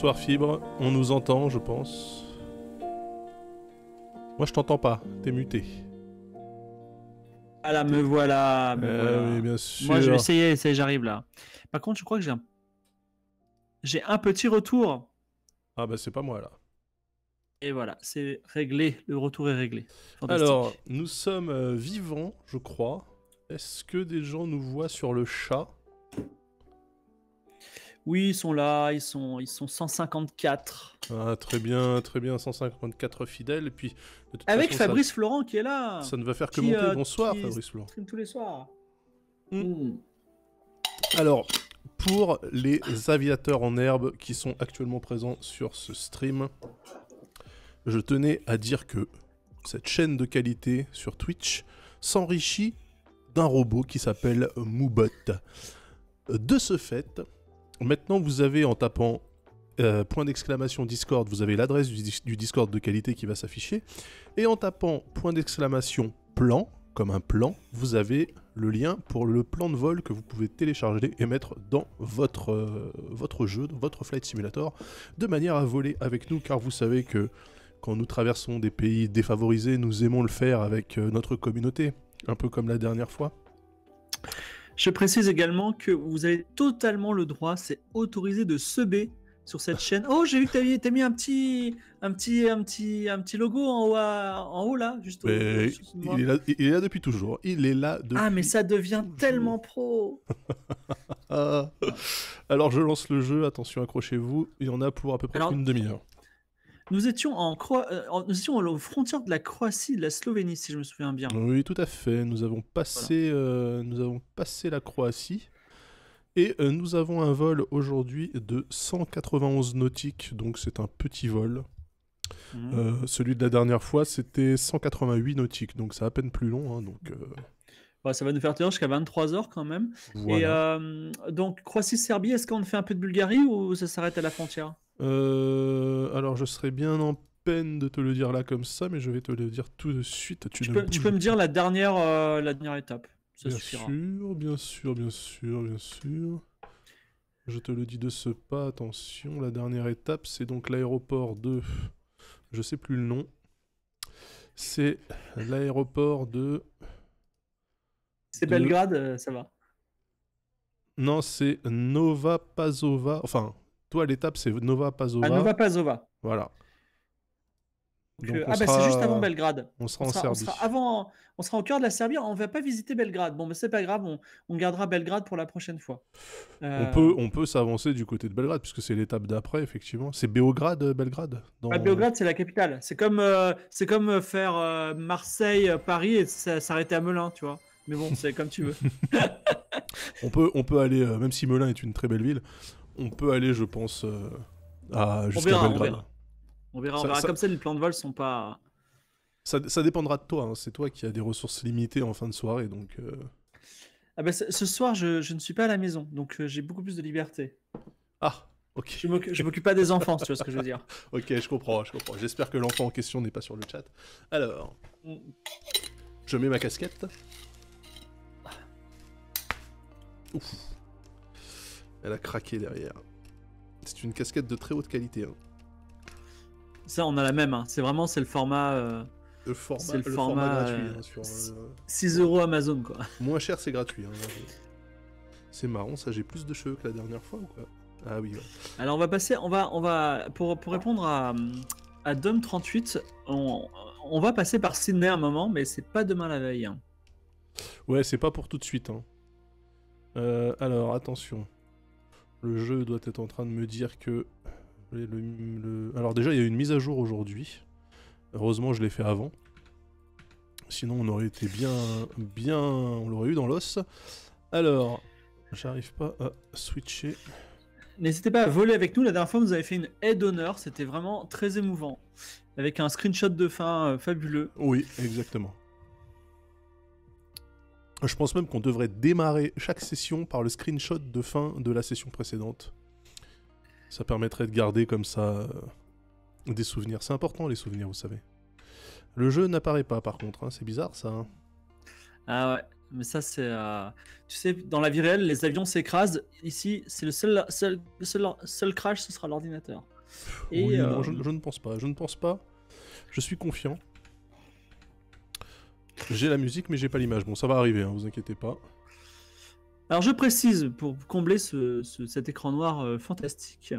Bonsoir Fibre, on nous entend, je pense. Moi, je t'entends pas, t'es muté. Ah là, me voilà, me Euh, voilà. oui, bien sûr. Moi, je vais essayer, essayer, j'arrive là. Par contre, je crois que j'ai un... J'ai un petit retour. Ah bah c'est pas moi là. Et voilà, c'est réglé. Le retour est réglé. Alors, nous sommes euh, vivants, je crois. Est-ce que des gens nous voient sur le chat? Oui, ils sont là, ils sont, ils sont 154. Ah, très bien, très bien, 154 fidèles. Et puis, de toute Avec façon, ça- Fabrice Florent qui est là. Ça, ne va faire que Qui, monter. euh, Bonsoir, qui Fabrice Florent. stream tous les soirs. Hmm. Hmm. Alors, pour les aviateurs en herbe qui sont actuellement présents sur ce stream, je tenais à dire que cette chaîne de qualité sur Twitch s'enrichit d'un robot qui s'appelle Moobot. De ce fait, maintenant vous avez en tapant euh, point d'exclamation Discord, vous avez l'adresse du, dis- du Discord de qualité qui va s'afficher. Et en tapant point d'exclamation plan, comme un plan, vous avez le lien pour le plan de vol que vous pouvez télécharger et mettre dans votre, euh, votre jeu, dans votre Flight Simulator, de manière à voler avec nous, car vous savez que quand nous traversons des pays défavorisés, nous aimons le faire avec euh, notre communauté, un peu comme la dernière fois. Je précise également que vous avez totalement le droit, c'est autorisé de seber sur cette chaîne. Oh, j'ai vu que t'as mis, un petit, un petit, un petit, un petit logo en haut, à- en haut là, juste au- il, est là, il est là depuis toujours. Il est là depuis Ah, mais ça devient toujours. tellement pro. Ah. Alors je lance le jeu, attention accrochez-vous, il y en a pour à peu près Alors- une demi-heure. Nous étions en euh, en- nous étions aux frontières de la Croatie, et de la Slovénie, si je me souviens bien. Oui, tout à fait. Nous avons passé, euh, nous avons passé la Croatie et euh, nous avons un vol aujourd'hui de 191 nautiques, donc c'est un petit vol. Euh, celui de la dernière fois, c'était 188 nautiques, donc c'est à peine plus long. hein, donc Ouais, ça va nous faire tenir jusqu'à 23h quand même. Et voilà. euh, donc, Croatie-Serbie, est-ce qu'on fait un peu de Bulgarie ou ça s'arrête à la frontière? Euh, alors je serais bien en peine de te le dire là comme ça, mais je vais te le dire tout de suite. Tu, peux, tu bouges peux me dire la dernière, euh, la dernière étape. Ça Bien suffira. sûr, bien sûr, bien sûr, bien sûr. Je te le dis de ce pas, attention, la dernière étape, c'est donc l'aéroport de... Je sais plus le nom. C'est l'aéroport de... C'est de- Belgrade, euh, ça va. Non, c'est Nova Pazova. Enfin, toi, l'étape, c'est Nova Pazova. À Nova Pazova. Voilà. Donc, Donc, on ah, bah sera- c'est juste avant Belgrade. On sera On en sera, on Serbie. sera avant, on sera au cœur de la Serbie. On va pas visiter Belgrade. Bon, mais c'est pas grave. On, on gardera Belgrade pour la prochaine fois. On Euh, peut, on peut s'avancer du côté de Belgrade, puisque c'est l'étape d'après, effectivement. C'est Beograd, euh, Belgrade dans... ah, Belgrade, c'est la capitale. C'est comme, euh, c'est comme faire euh, Marseille, Paris et s'arrêter à Melun, tu vois. Mais bon, c'est comme tu veux. On peut, on peut aller, euh, même si Melun est une très belle ville, on peut aller, je pense, euh, à, jusqu'à on Belgrade. verra. On verra, on verra. ça- Comme ça, les plans de vol sont pas. Ça, ça dépendra de toi, hein. c'est toi qui as des ressources limitées en fin de soirée, donc... euh, Ah bah, ce soir, je, je ne suis pas à la maison, donc j'ai beaucoup plus de liberté. Ah, ok, Je m'occupe je m'occupe pas des enfants, si tu vois ce que je veux dire. ok, je comprends, je comprends. J'espère que l'enfant en question n'est pas sur le chat. Alors, je mets ma casquette. Ouf. Elle a craqué derrière. C'est une casquette de très haute qualité. hein. Ça, on a la même. hein. C'est vraiment, c'est le format euh, Le format, C'est le le format, format gratuit. euh, hein, sur, c'est- euh, 6 euros Amazon, quoi. Moins cher, c'est gratuit. hein. C'est marrant, ça, j'ai plus de cheveux que la dernière fois ou quoi? Ah oui, ouais. Alors, on va passer, on va, on va, pour, pour répondre à, à Dom38, on, on va passer par Sydney un moment, mais c'est pas demain la veille. hein. Ouais, c'est pas pour tout de suite. hein. Euh, alors, attention. Le jeu doit être en train de me dire que... le- le- Alors déjà, il y a eu une mise à jour aujourd'hui. Heureusement, je l'ai fait avant. Sinon, on aurait été bien... bien... On l'aurait eu dans l'os. Alors, j'arrive pas à switcher. N'hésitez pas à voler avec nous. La dernière fois, vous avez fait une aide d'honneur. C'était vraiment très émouvant. Avec un screenshot de fin euh, fabuleux. Oui, exactement. Je pense même qu'on devrait démarrer chaque session par le screenshot de fin de la session précédente. Ça permettrait de garder comme ça euh, des souvenirs. C'est important les souvenirs, vous savez. Le jeu n'apparaît pas par contre, hein. c'est bizarre ça. hein. Ah ouais. Mais ça, c'est. euh, Tu sais, dans la vie réelle, les avions s'écrasent. Ici, c'est le seul, seul, seul, seul crash, ce sera l'ordinateur. Et, Oui, non, euh, je, je ne pense pas. Je ne pense pas. Je suis confiant. J'ai la musique, mais j'ai pas l'image. Bon, ça va arriver, hein, vous inquiétez pas. Alors je précise, pour combler ce- ce- cet écran noir euh, fantastique,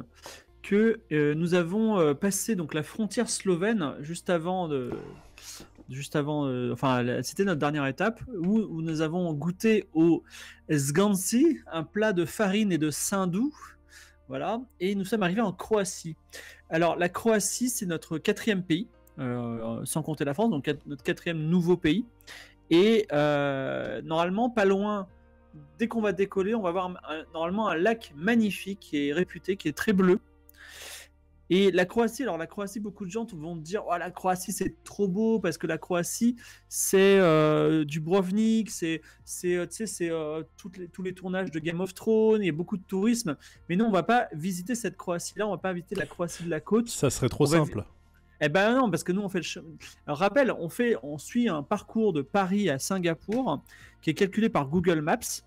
que euh, nous avons euh, passé donc la frontière slovène juste avant de... Juste avant, enfin, c'était notre dernière étape où, nous avons goûté au zganci, un plat de farine et de saindoux, voilà, et nous sommes arrivés en Croatie. Alors la Croatie, c'est notre quatrième pays, sans compter la France, donc notre quatrième nouveau pays, et euh, normalement pas loin dès qu'on va décoller, on va voir un- normalement un lac magnifique qui est réputé, qui est très bleu. Et la Croatie, alors la Croatie, beaucoup de gens vont dire oh, la Croatie c'est trop beau parce que la Croatie c'est euh, du Brovnik, c'est c'est euh, euh, les- tous les tournages de Game of Thrones, il y a beaucoup de tourisme. Mais nous on va pas visiter cette Croatie là, on va pas visiter la Croatie de la côte. Ça serait trop On va- simple. Eh ben non, parce que nous on fait le rappel, on fait, on suit un parcours de Paris à Singapour qui est calculé par Google Maps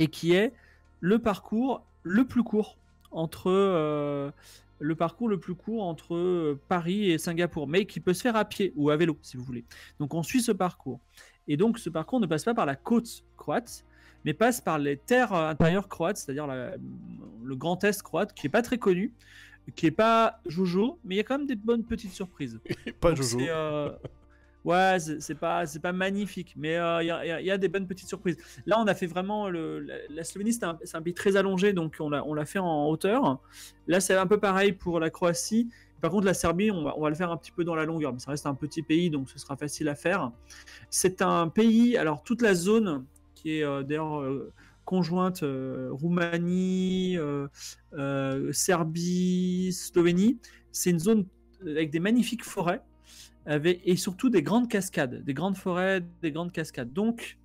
et qui est le parcours le plus court entre euh, le parcours le plus court entre euh, Paris et Singapour, mais qui peut se faire à pied ou à vélo si vous voulez. Donc on suit ce parcours. Et donc ce parcours ne passe pas par la côte croate, mais passe par les terres euh, intérieures croates, c'est-à-dire le Grand Est croate, qui est pas très connu, qui est pas Jojo, mais il y a quand même des bonnes petites surprises. pas Donc, Jojo. euh, Ouais, c'est pas, c'est pas magnifique, mais euh, il y, a- y a- il y a des bonnes petites surprises. Là, on a fait vraiment le, la, la Slovénie, c'est un, un pays très allongé, donc on l'a, on l'a fait en hauteur. Là, c'est un peu pareil pour la Croatie. Par contre, la Serbie, on va, on va le faire un petit peu dans la longueur, mais ça reste un petit pays, donc ce sera facile à faire. C'est un pays, alors toute la zone qui est euh, d'ailleurs euh, conjointe euh, Roumanie, euh, euh, Serbie, Slovénie, c'est une zone avec des magnifiques forêts avec, et surtout des grandes cascades, des grandes forêts, des grandes cascades. Donc,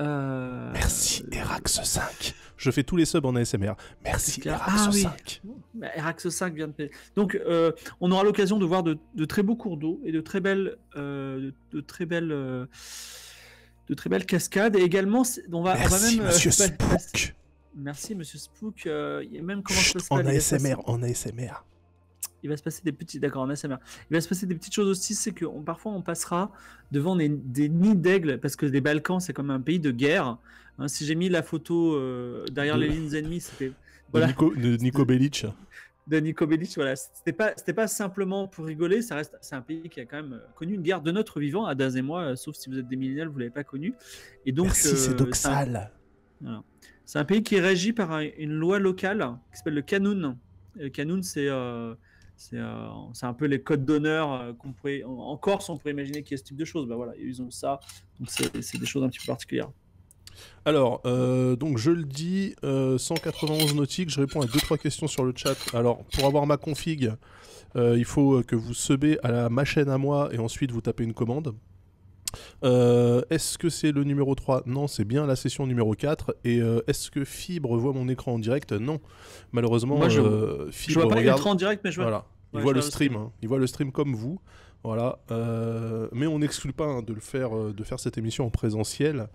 euh, Merci, Erax 5. Je fais tous les subs en ASMR. Merci. Erax Ah oui. 5. bah, Erax 5 vient de payer. Donc, euh, on aura l'occasion de voir de, de très beaux cours d'eau et de très belles, euh, de, de très belles, de très belles cascades. Et également, on va, on va Merci, même. euh, monsieur pas- Spook. Merci, monsieur Spook. euh, même comment Chut, ça se en passe, passer- ASMR, en ASMR. il va se passer des petits, d'accord, en ASMR. Il va se passer des petites choses aussi, c'est que on- parfois on passera devant des, des nids d'aigles, parce que les Balkans c'est comme un pays de guerre. Hein, si j'ai mis la photo euh, derrière De- les lignes ennemies, c'était De Voilà. Nico, de Nico Bellic. De Nico Bellic. Voilà, c'était pas, c'était pas simplement pour rigoler. Ça reste, c'est un pays qui a quand même euh, connu une guerre de notre vivant, Adaz et moi, euh, sauf si vous êtes des millénials, vous l'avez pas connu. Et donc, Merci, euh, c'est c'est un- doxal. C'est un pays qui est régi par un- une loi locale qui s'appelle le Canoun. Le Canoun, c'est euh, c'est c'est un peu les codes d'honneur qu'on pourrait. En, Corse, on pourrait imaginer qu'il y a ce type de choses. Bah voilà, ils ont ça. Donc c'est c'est des choses un petit peu particulières. Alors, euh, donc je le dis, euh, 191 nautiques, je réponds à 2-3 questions sur le chat. Alors, pour avoir ma config, euh, il faut euh, que vous subez à la, ma chaîne à moi et ensuite vous tapez une commande. Euh, est-ce que c'est le numéro 3 Non, c'est bien la session numéro 4. Et euh, est-ce que Fibre voit mon écran en direct? Non. Malheureusement, Moi, je- euh, Je Fibre vois pas l'écran en direct, mais je vois. Voilà. Il Ouais, voit le stream, hein. il voit le stream comme vous. Voilà. Euh, mais on n'exclut pas hein, de le faire, euh, de faire cette émission en présentiel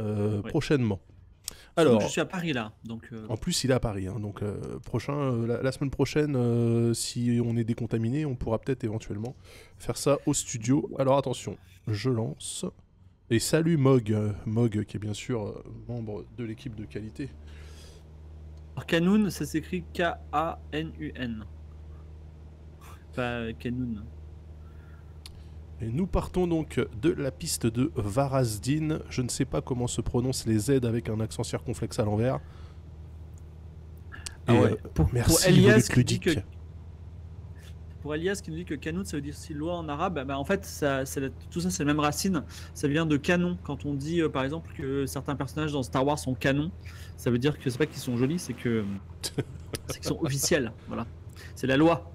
euh, Oui. prochainement. Alors, je suis à Paris là, donc. euh, en plus, il est à Paris. hein, donc, euh, prochain, la, la semaine prochaine, si on est décontaminé, on pourra peut-être éventuellement faire ça au studio. Alors, attention, je lance. Et salut Mog, Mog qui est bien sûr membre de l'équipe de qualité. Alors Canoun, ça s'écrit K-A-N-U-N. Pas Canoun. Et nous partons donc de la piste de Varazdin. Je ne sais pas comment se prononcent les Z avec un accent circonflexe à l'envers. Ah ouais. euh, Pour, merci, pour Elias qui dit que pour Elias qui nous dit que Canoun ça veut dire si loi en arabe, bah en fait ça, tout ça c'est la même racine. Ça vient de canon. Quand on dit euh, par exemple que certains personnages dans Star Wars sont canons, ça veut dire que c'est pas qu'ils sont jolis, c'est que c'est qu'ils sont officiels. Voilà, c'est la loi.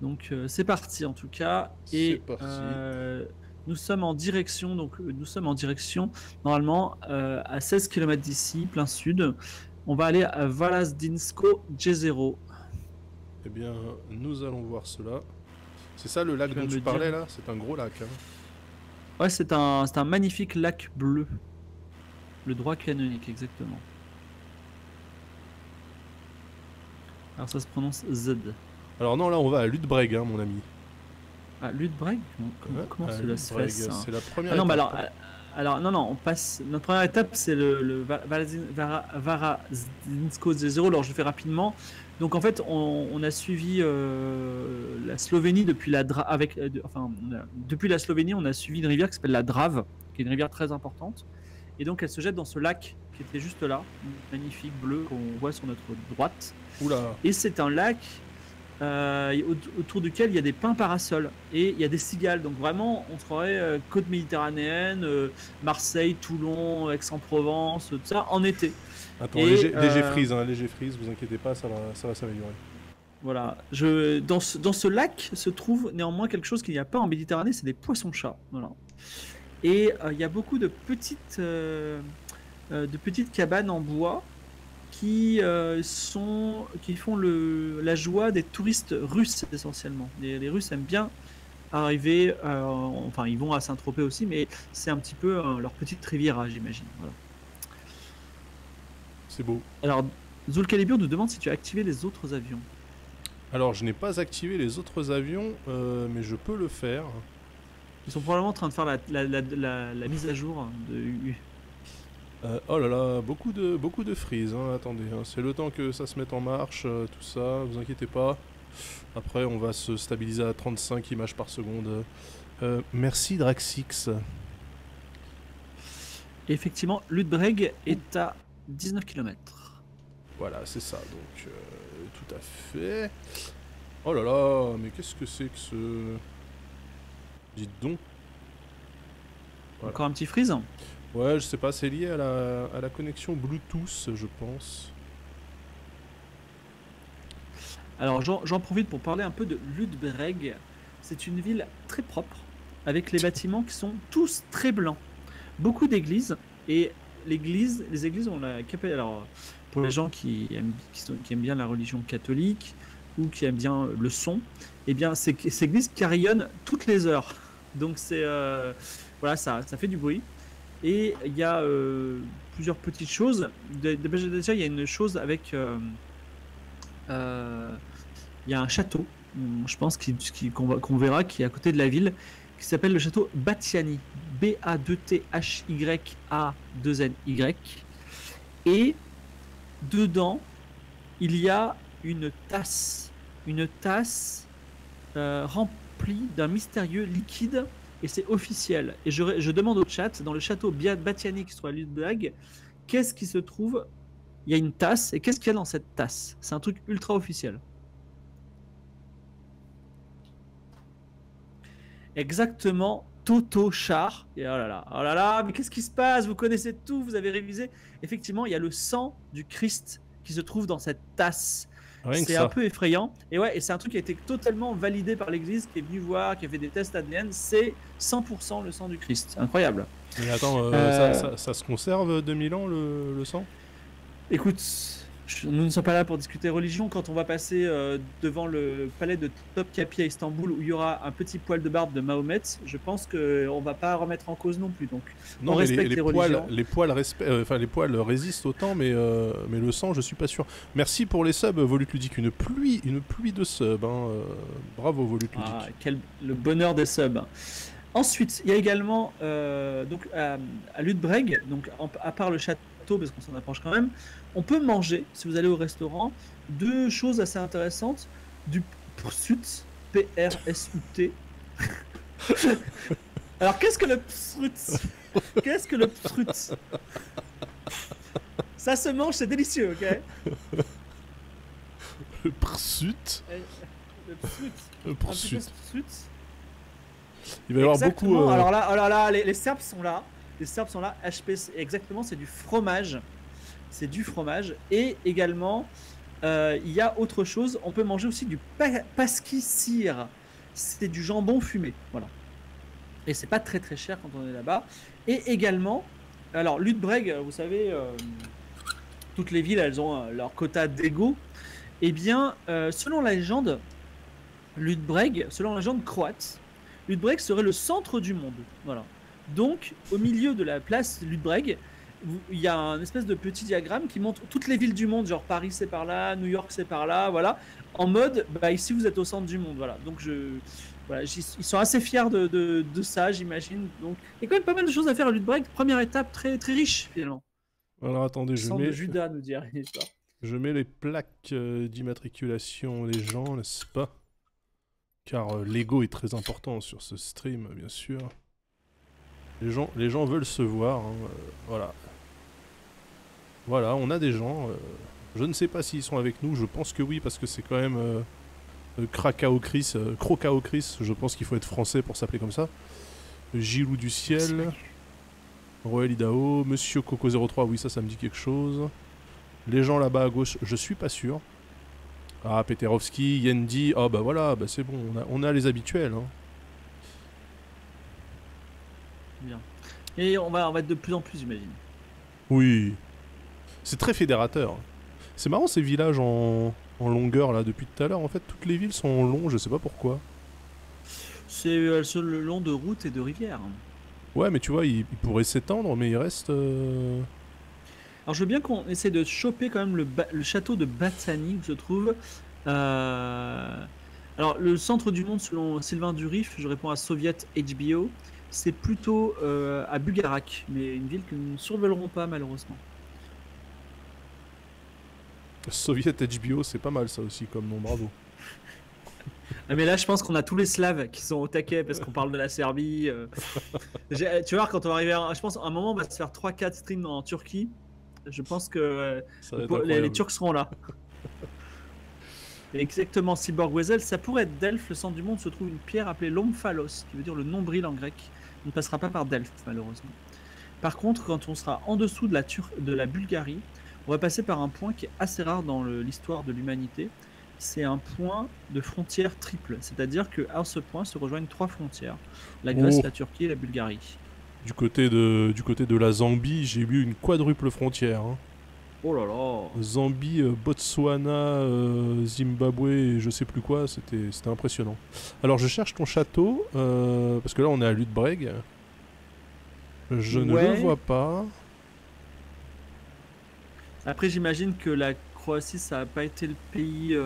Donc euh, c'est parti en tout cas. Et euh, nous sommes en direction, donc euh, nous sommes en direction normalement euh, à 16 km d'ici, plein sud. On va aller à Valazdinsko Jezero. Eh bien, nous allons voir cela. C'est ça le lac Tu dont tu dire. parlais là? C'est un gros lac. hein. Ouais, c'est un, c'est un magnifique lac bleu. Le droit canonique, exactement. Alors ça se prononce Z. Alors non, là on va à Ludbreg, hein, mon ami. Ah, Ludbreg? Comment, Ouais, comment à cela se fait ça? C'est la première Ah non, étape. alors, euh, alors, non, non, on passe. Notre première étape, c'est le, le Varazinsko 0. Alors, je fais rapidement. Donc, en fait, on, on a suivi euh, la Slovénie depuis la Dra- avec, euh, de- enfin, a- depuis la Slovénie, on a suivi une rivière qui s'appelle la Drave, qui est une rivière très importante. Et donc, elle se jette dans ce lac qui était juste là, magnifique bleu qu'on voit sur notre droite. Oula, Et c'est un lac euh, au- autour duquel il y a des pins parasols et il y a des cigales. Donc vraiment, on se croirait euh, côte méditerranéenne, euh, Marseille, Toulon, Aix-en-Provence, tout ça en été. attends, Et, léger, léger freeze, hein, léger freeze, vous inquiétez pas, ça va, ça va s'améliorer. Voilà. Je, dans, ce, dans ce lac se trouve néanmoins quelque chose qu'il n'y a pas en Méditerranée, c'est des poissons-chats. Voilà. Et il y a beaucoup de petites, de petites cabanes en bois qui, euh, sont, qui font le, la joie des touristes russes essentiellement. Les, les Russes aiment bien arriver, euh, enfin ils vont à Saint-Tropez aussi, mais c'est un petit peu euh, leur petite riviera, j'imagine. Voilà. C'est beau. Alors, Zul Calibur nous demande si tu as activé les autres avions. Alors, je n'ai pas activé les autres avions, mais je peux le faire. Ils sont probablement en train de faire la, la, la, mise à jour de. Euh, oh là là, beaucoup de, beaucoup de freeze, hein, attendez, hein, c'est le temps que ça se mette en marche, euh, tout ça, vous inquiétez pas. Après, on va se stabiliser à 35 images par seconde. Euh, merci Draxix. Effectivement, Ludbreg est à 19 km. Voilà, c'est ça, donc euh, tout à fait. Oh là là, mais qu'est-ce que c'est que ce... Dites donc. Voilà. Encore un petit freeze Ouais, je sais pas, c'est lié à la, à la connexion Bluetooth, je pense. Alors j'en profite pour parler un peu de Ludbreg. C'est une ville très propre, avec les bâtiments qui sont tous très blancs. Beaucoup d'églises, et les églises ont la capacité... Alors, pour les gens qui aiment, qui, aiment bien la religion catholique, ou qui aiment bien le son, eh bien, ces, ces églises carillonnent toutes les heures. Donc c'est... euh, voilà, ça, ça fait du bruit. Et il y a euh, plusieurs petites choses. Déjà, il y a une chose avec... euh, euh, il y a un château, je pense, qu'on qu'on verra, qui est à côté de la ville, qui s'appelle le château Batiani. B-A-2-T-H-Y-A-2-N-Y. Et dedans, il y a une tasse. Une tasse remplie d'un mystérieux liquide. Et c'est officiel. Et je, je demande au chat, dans le château Bia- Batiani qui se trouve à Ludwig, qu'est-ce qui se trouve? Il y a une tasse, et qu'est-ce qu'il y a dans cette tasse? C'est un truc ultra officiel. Exactement, Toto Char. Et oh là là, oh là là, mais qu'est-ce qui se passe? Vous connaissez tout, vous avez révisé. Effectivement, il y a le sang du Christ qui se trouve dans cette tasse. C'est un peu effrayant. Et ouais, et c'est un truc qui a été totalement validé par l'Église, qui est venu voir, qui a fait des tests ADN. C'est 100% le sang du Christ. Incroyable. Mais attends, euh, Euh, Ça, ça- ça se conserve 2000 ans le, le sang? Écoute, je- nous ne sommes pas là pour discuter religion. Quand on va passer euh, devant le palais de Topkapi à Istanbul, où il y aura un petit poil de barbe de Mahomet, je pense qu'on va pas remettre en cause non plus. Donc, Non, On mais respecte les, les poils, les poils, enfin, les poils résistent autant, mais, euh, mais le sang, je suis pas sûr. Merci pour les subs, Volute Ludique. Une pluie, une pluie de subs. hein, bravo, Volute Ludique. ah, quel le bonheur des subs. Ensuite, il y a également euh, donc à, à Ludbreg, donc en- à part le château, parce qu'on s'en approche quand même, on peut manger si vous allez au restaurant deux choses assez intéressantes du prsut, P-R-S-U-T. Alors qu'est-ce que le psrut Qu'est-ce que le psrut Ça se mange, c'est délicieux, ok? Le prsut. Le psrut. Le petit peu prsut. Il va y avoir beaucoup. euh, Alors là, oh là là, les, les Serbes sont là. Les Serbes sont là. HPC, exactement, c'est du fromage. C'est du fromage. Et également, euh, il y a autre chose. On peut manger aussi du pa. C'est du jambon fumé. Voilà. Et c'est pas très très cher quand on est là-bas. Et également, alors Ludbreg, vous savez, euh, toutes les villes, elles ont leur quota d'ego. Eh bien, selon la légende, Ludbreg, selon la légende croate, Ludbreg serait le centre du monde. Voilà. Donc, au milieu de la place Ludbreg, il y a un espèce de petit diagramme qui montre toutes les villes du monde, genre Paris c'est par là, New York c'est par là, voilà. En mode, bah ici vous êtes au centre du monde, voilà. Donc je, voilà, ils sont assez fiers de, de, de ça, j'imagine. Donc il y a quand même pas mal de choses à faire à Ludbreg. Première étape très très riche finalement. Alors attendez, je mets, Judas nous dirait l'histoire. je mets les plaques euh, d'immatriculation des gens, n'est-ce pas? Car euh, l'ego est très important sur ce stream, bien sûr. Les gens, les gens veulent se voir, hein, euh, voilà. Voilà, on a des gens. euh, je ne sais pas s'ils sont avec nous, je pense que oui, parce que c'est quand même euh, Krakao Chris, Crocao Chris, je pense qu'il faut être français pour s'appeler comme ça. Gilou du ciel. Royal Idaho, Monsieur Coco 03, oui ça ça me dit quelque chose. Les gens là-bas à gauche, je suis pas sûr. Ah Peterovski, Yendi, ah bah voilà, bah c'est bon, on a, on a les habituels. hein. Bien. Et on va, on va être de plus en plus, j'imagine. Oui. C'est très fédérateur. C'est marrant ces villages en, en longueur là depuis tout à l'heure. En fait, toutes les villes sont en long, je sais pas pourquoi. C'est euh, le long de routes et de rivières. Ouais, mais tu vois, ils, ils pourraient s'étendre, mais il reste. euh, Alors je veux bien qu'on essaie de choper quand même le, château de Batsani où se trouve. euh, Alors le centre du monde selon Sylvain Durif, je réponds à Soviet HBO, c'est plutôt euh, à Bugarak, mais une ville que nous ne survolerons pas malheureusement. Soviet HBO, c'est pas mal ça aussi comme nom, bravo. Ah, mais là je pense qu'on a tous les Slaves qui sont au taquet parce qu'on parle de la Serbie. euh. Tu vois, quand on va arriver à... Je pense à un moment on va se faire 3-4 streams en Turquie. Je pense que euh, les. Turcs seront là. Exactement, Cyborg Weasel, ça pourrait être Delphes, le centre du monde, se trouve une pierre appelée l'omphalos, qui veut dire le nombril en grec. On ne passera pas par Delphes, malheureusement. Par contre, quand on sera en dessous de la, Tur- de la Bulgarie, on va passer par un point qui est assez rare dans l'histoire de l'humanité. C'est un point de frontière triple, c'est-à-dire qu'à ce point se rejoignent trois frontières la Grèce, Oh. la Turquie et la Bulgarie. Du côté de, du côté de la Zambie, j'ai eu une quadruple frontière. hein. Oh là là Zambie, euh, Botswana, euh, Zimbabwe et je sais plus quoi, c'était c'était impressionnant. Alors je cherche ton château, euh, parce que là on est à Ludbreg. Je ne Ouais. le vois pas. Après, j'imagine que la Croatie, ça n'a pas été le pays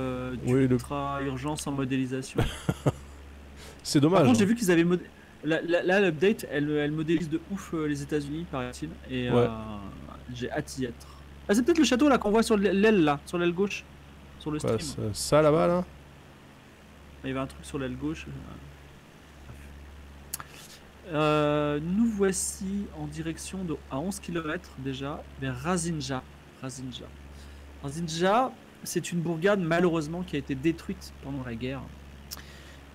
Oui, le- d'ultra urgence en modélisation. C'est Par dommage. contre, j'ai hein. vu qu'ils avaient modé- là, l'update, elle, elle modélise de ouf euh, les États-Unis, paraît-il, et Ouais. euh, j'ai hâte d'y être. Ah, c'est peut-être le château là qu'on voit sur l'aile là, sur l'aile gauche, sur le stream. ça, ça, là-bas là Il y avait un truc sur l'aile gauche. Euh, nous voici en direction de à 11 km déjà vers Razinja. Razinja. Razinja, c'est une bourgade malheureusement qui a été détruite pendant la guerre.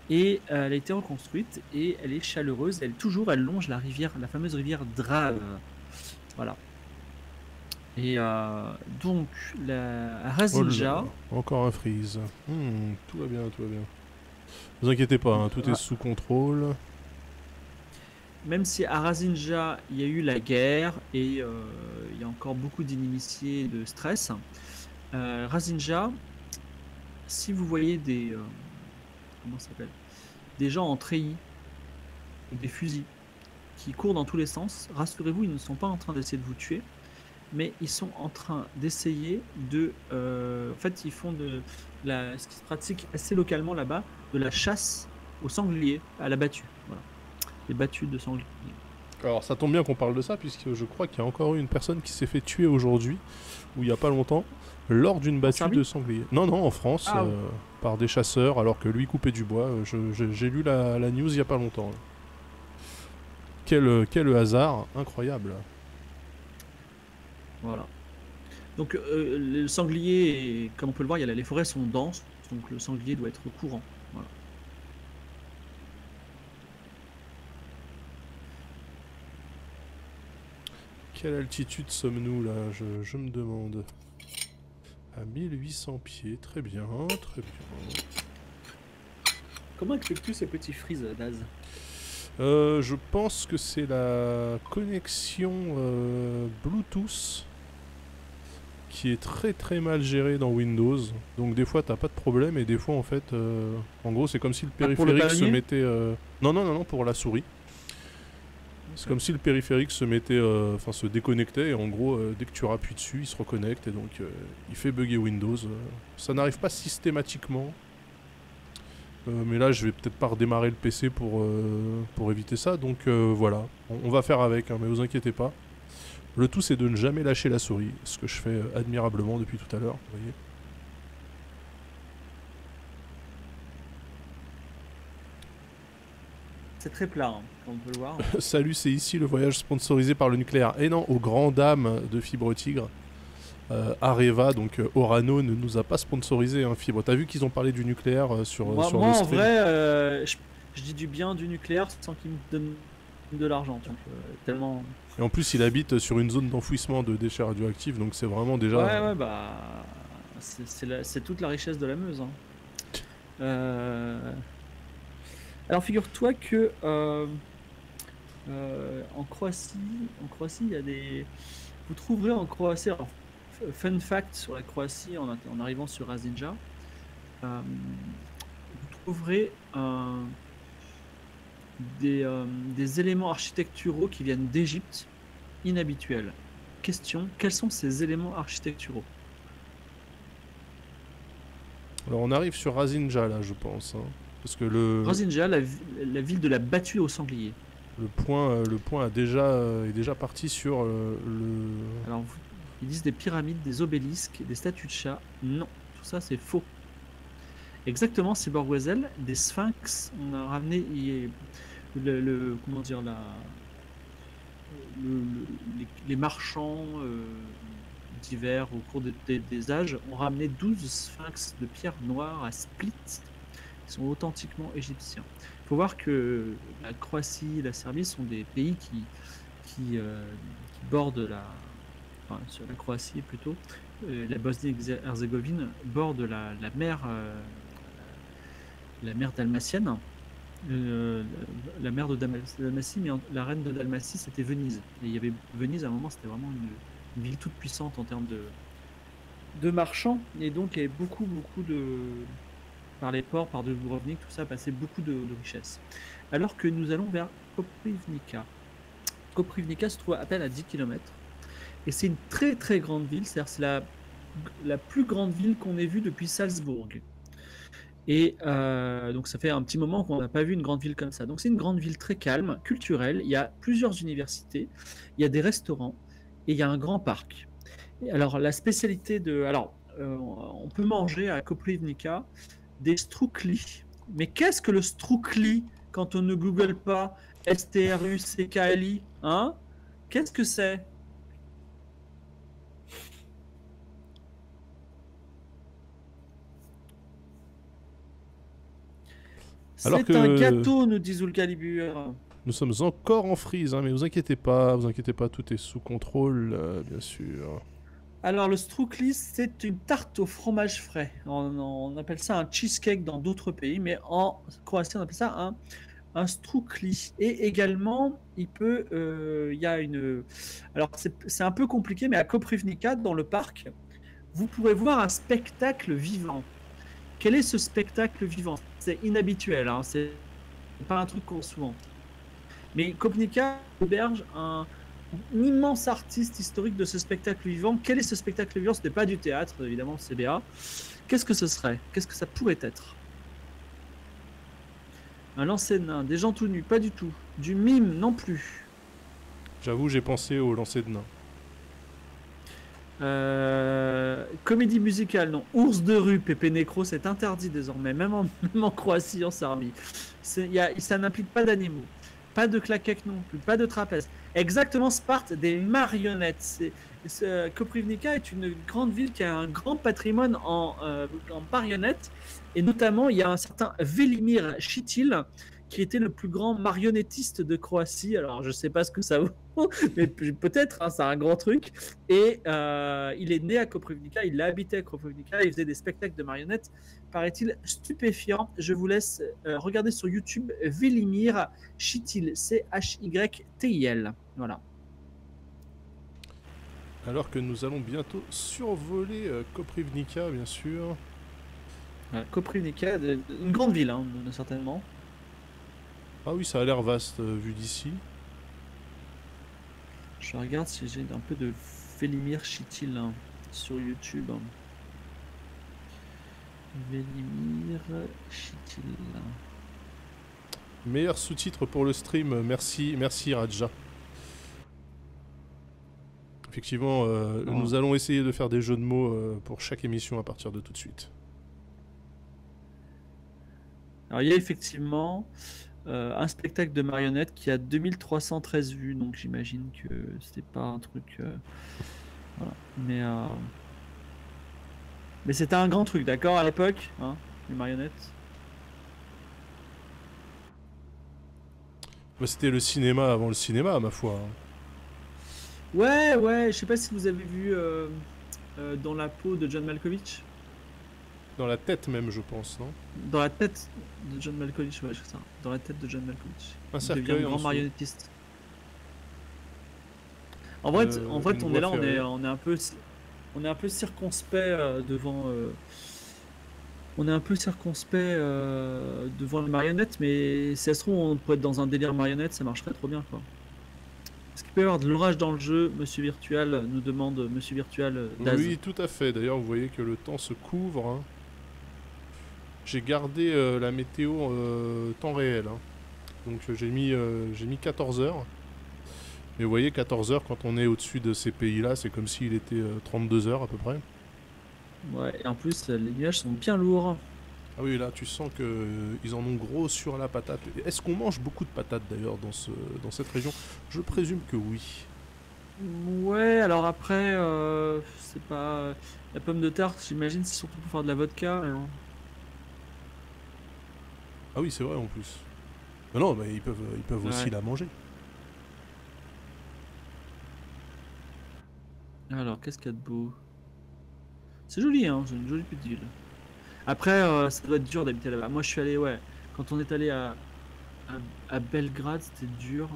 Et euh, elle a été reconstruite et elle est chaleureuse. Elle toujours, elle longe la rivière, la fameuse rivière Drave. Voilà. Et euh, donc la à Razinja. Encore un freeze. Hmm, tout va bien, tout va bien. Ne vous inquiétez pas, hein, tout Ah. est sous contrôle. même si à Razinja, il y a eu la guerre et euh, il y a encore beaucoup d'ininitiés et de stress, euh, Razinja, si vous voyez des. Des gens en treillis, avec des fusils, qui courent dans tous les sens, rassurez-vous, ils ne sont pas en train d'essayer de vous tuer, mais ils sont en train d'essayer de. euh, en fait, ils font de. La, ce qui se pratique assez localement là-bas, de la chasse aux sangliers, à la battue. Voilà les battues de sangliers. Alors ça tombe bien qu'on parle de ça, puisque je crois qu'il y a encore eu une personne qui s'est fait tuer aujourd'hui, ou il y a pas longtemps, lors d'une battue de sanglier. Non, non, en France, Ah, euh, par des chasseurs, alors que lui coupait du bois. Euh, J'ai lu la, la news il y a pas longtemps. Quel, euh, quel hasard incroyable. Voilà. Donc euh, le sanglier, comme on peut le voir, il y a les forêts sont denses, donc le sanglier doit être courant. Voilà. Quelle altitude sommes-nous là? Je, je me demande. À 1800 pieds, très bien, très bien. Comment expliques-tu ces petits frises, Daz Euh, je pense que c'est la connexion euh, Bluetooth qui est très très mal gérée dans Windows. Donc des fois t'as pas de problème et des fois en fait, euh, en gros c'est comme si le Ah, le périphérique se mettait. euh, Non non non non pour la souris. C'est comme si le périphérique se mettait, euh, enfin se déconnectait et en gros, euh, dès que tu rappuies dessus, il se reconnecte et donc euh, il fait bugger Windows. ça n'arrive pas systématiquement. Mais là, je vais peut-être pas redémarrer le PC pour, pour éviter ça. Donc voilà, on, va faire avec, hein, mais vous inquiétez pas. Le tout, c'est de ne jamais lâcher la souris, ce que je fais admirablement depuis tout à l'heure. Vous voyez. C'est très plat, hein, on peut le voir. Salut, c'est ici le voyage sponsorisé par le nucléaire. Et non, aux grandes dames de Fibre Tigre. Euh, Areva, donc euh, Orano, ne nous a pas sponsorisé un Fibre. T'as vu qu'ils ont parlé du nucléaire euh, sur, moi, sur moi, le en vrai, euh, je, je dis du bien du nucléaire sans qu'il me donne de l'argent. Euh, tellement. Et en plus, il habite sur une zone d'enfouissement de déchets radioactifs, donc c'est vraiment déjà. Ouais, ouais, bah. C'est toute la richesse de la Meuse. hein. Euh, Alors, figure-toi que. euh, euh, en Croatie, en Croatie, il y a des. Vous trouverez en Croatie. alors, fun fact sur la Croatie en, en arrivant sur Azinja. euh, vous trouverez des, euh, des éléments architecturaux qui viennent d'Égypte inhabituels. Question quels sont ces éléments architecturaux? Alors on arrive sur Razinja là, je pense. hein. Parce que le, Rosinja, la, la ville de la battue au sanglier. Le point, euh, le point a déjà, euh, est déjà parti sur euh, le. Alors, ils disent des pyramides, des obélisques, des statues de chats. Non, tout ça c'est faux. Exactement, c'est Borgwezel, des sphinx. On a ramené y- le, comment dire la, le- le- les, marchands divers au cours de- des- âges ont ramené 12 sphinx de pierre noire à Split. Ils sont authentiquement égyptiens. Faut voir que la Croatie, la Serbie sont des pays qui, qui, euh, qui bordent la, enfin, sur la Croatie plutôt, euh, la Bosnie-Herzégovine borde la, la mer, euh, la mer dalmatienne, la, la mer de Dalma- Dalmatie, mais la reine de Dalmatie c'était Venise. Et il y avait Venise à un moment, c'était vraiment une, une ville toute puissante en termes de, de marchands, et donc il y avait beaucoup, beaucoup de par les ports, par Dubrovnik, tout ça passait beaucoup de, de richesses. Alors que nous allons vers Koprivnica. Koprivnica se trouve à peine à 10 km. Et c'est une très très grande ville, c'est-à-dire c'est la, la plus grande ville qu'on ait vue depuis Salzbourg. Et euh, donc ça fait un petit moment qu'on n'a pas vu une grande ville comme ça. Donc c'est une grande ville très calme, culturelle. Il y a plusieurs universités, il y a des restaurants et il y a un grand parc. Et alors la spécialité de... Alors euh, on peut manger à Koprivnica des stroukli. Mais qu'est-ce que le stroukli quand on ne google pas S-T-R-U-C-K-L-I Hein? Qu'est-ce que c'est? C'est que- un gâteau, nous dit Zulcalibur. Nous sommes encore en freeze, hein, mais vous inquiétez pas, vous inquiétez pas, tout est sous contrôle, euh, bien sûr. Alors, le stroukli, c'est une tarte au fromage frais. On, appelle ça un cheesecake dans d'autres pays, mais en Croatie, on appelle ça un, un. Et également, il peut, euh, il y a une. Alors, c'est c'est un peu compliqué, mais à Koprivnica, dans le parc, vous pourrez voir un spectacle vivant. Quel est ce spectacle vivant? C'est inhabituel, hein, c'est pas un truc qu'on souvent. Mais Koprivnica héberge un, un immense artiste historique de ce spectacle vivant. Quel est ce spectacle vivant? Ce n'est pas du théâtre, évidemment, CBA. Qu'est-ce que ce serait? Qu'est-ce que ça pourrait être? Un lancer de nain, des gens tout nus, pas du tout. Du mime, non plus. J'avoue, j'ai pensé au lancer de nain. Euh, comédie musicale, non. Ours de rue, Pépé Nécro, c'est interdit désormais, même en, même en Croatie, en Serbie. Ça n'implique pas d'animaux, pas de claquettes non plus, pas de trapèze. Exactement, Sparte, des marionnettes. C'est- euh, Koprivnica est une grande ville qui a un grand patrimoine en, euh, marionnettes, et notamment il y a un certain Velimir Chitil, qui était le plus grand marionnettiste de Croatie. Alors je sais pas ce que ça vaut, mais pe- peut-être, hein, c'est un grand truc. Et euh, il est né à Koprivnica, il a habité à Koprivnica, il faisait des spectacles de marionnettes, paraît-il stupéfiant. Je vous laisse euh, regarder sur YouTube Velimir Chitil, C-H-Y-T-I-L. Voilà. Alors que nous allons bientôt survoler euh, Koprivnica, bien sûr. Koprivnica, une grande ville, hein, certainement. Ah oui, ça a l'air vaste euh, vu d'ici. Je regarde si j'ai un peu de Vélimir Chitil hein, sur YouTube. Vélimir Chitil. Meilleur sous-titre pour le stream, merci, merci Raja. Effectivement, euh, Oh. nous allons essayer de faire des jeux de mots euh, pour chaque émission à partir de tout de suite. Alors il y a effectivement euh, un spectacle de marionnettes qui a 2313 vues, donc j'imagine que c'était pas un truc. euh, voilà. Mais euh, mais c'était un grand truc, d'accord à l'époque, hein, les marionnettes? Bah, C'était le cinéma avant le cinéma, ma foi. hein. Ouais, ouais. Je sais pas si vous avez vu dans la peau de John Malkovich, Dans la tête même, je pense, non? Dans la tête de John Malkovich, ouais, ça, dans la tête de John Malkovich. Un Il cercueil grand marionnettiste. En vrai, Euh, en fait, on est là, on est, on est un peu, on est un peu circonspect euh, devant, euh, on est un peu circonspect euh, devant les marionnettes, mais si ça se trouve, on pourrait être dans un délire marionnette, ça marcherait trop bien, quoi. Est-ce qu'il peut y avoir de l'orage dans le jeu, Monsieur Virtual nous demande Monsieur Virtual Daz. Oui, tout à fait. D'ailleurs, vous voyez que le temps se couvre. hein. J'ai gardé euh, la météo euh, temps réel. hein. Donc euh, j'ai mis, j'ai mis 14 heures. Mais vous voyez, 14 heures, quand on est au-dessus de ces pays-là, c'est comme s'il était euh, 32 heures à peu près. Ouais, et en plus, les nuages sont bien lourds. Ah oui, là, tu sens que euh, ils en ont gros sur la patate. Est-ce qu'on mange beaucoup de patates d'ailleurs dans, ce, dans cette région? Je présume que oui. Ouais, alors après, euh, c'est pas. La pomme de terre, j'imagine, c'est surtout pour faire de la vodka. bon. Ah oui, c'est vrai en plus. Mais non, mais ils peuvent, ils peuvent aussi la manger. Alors, qu'est-ce qu'il y a de beau? C'est joli, hein, c'est une jolie petite ville. Après, euh, ça doit être dur d'habiter là-bas. Moi, je suis allé, ouais, quand on est allé à, à, à Belgrade, c'était dur.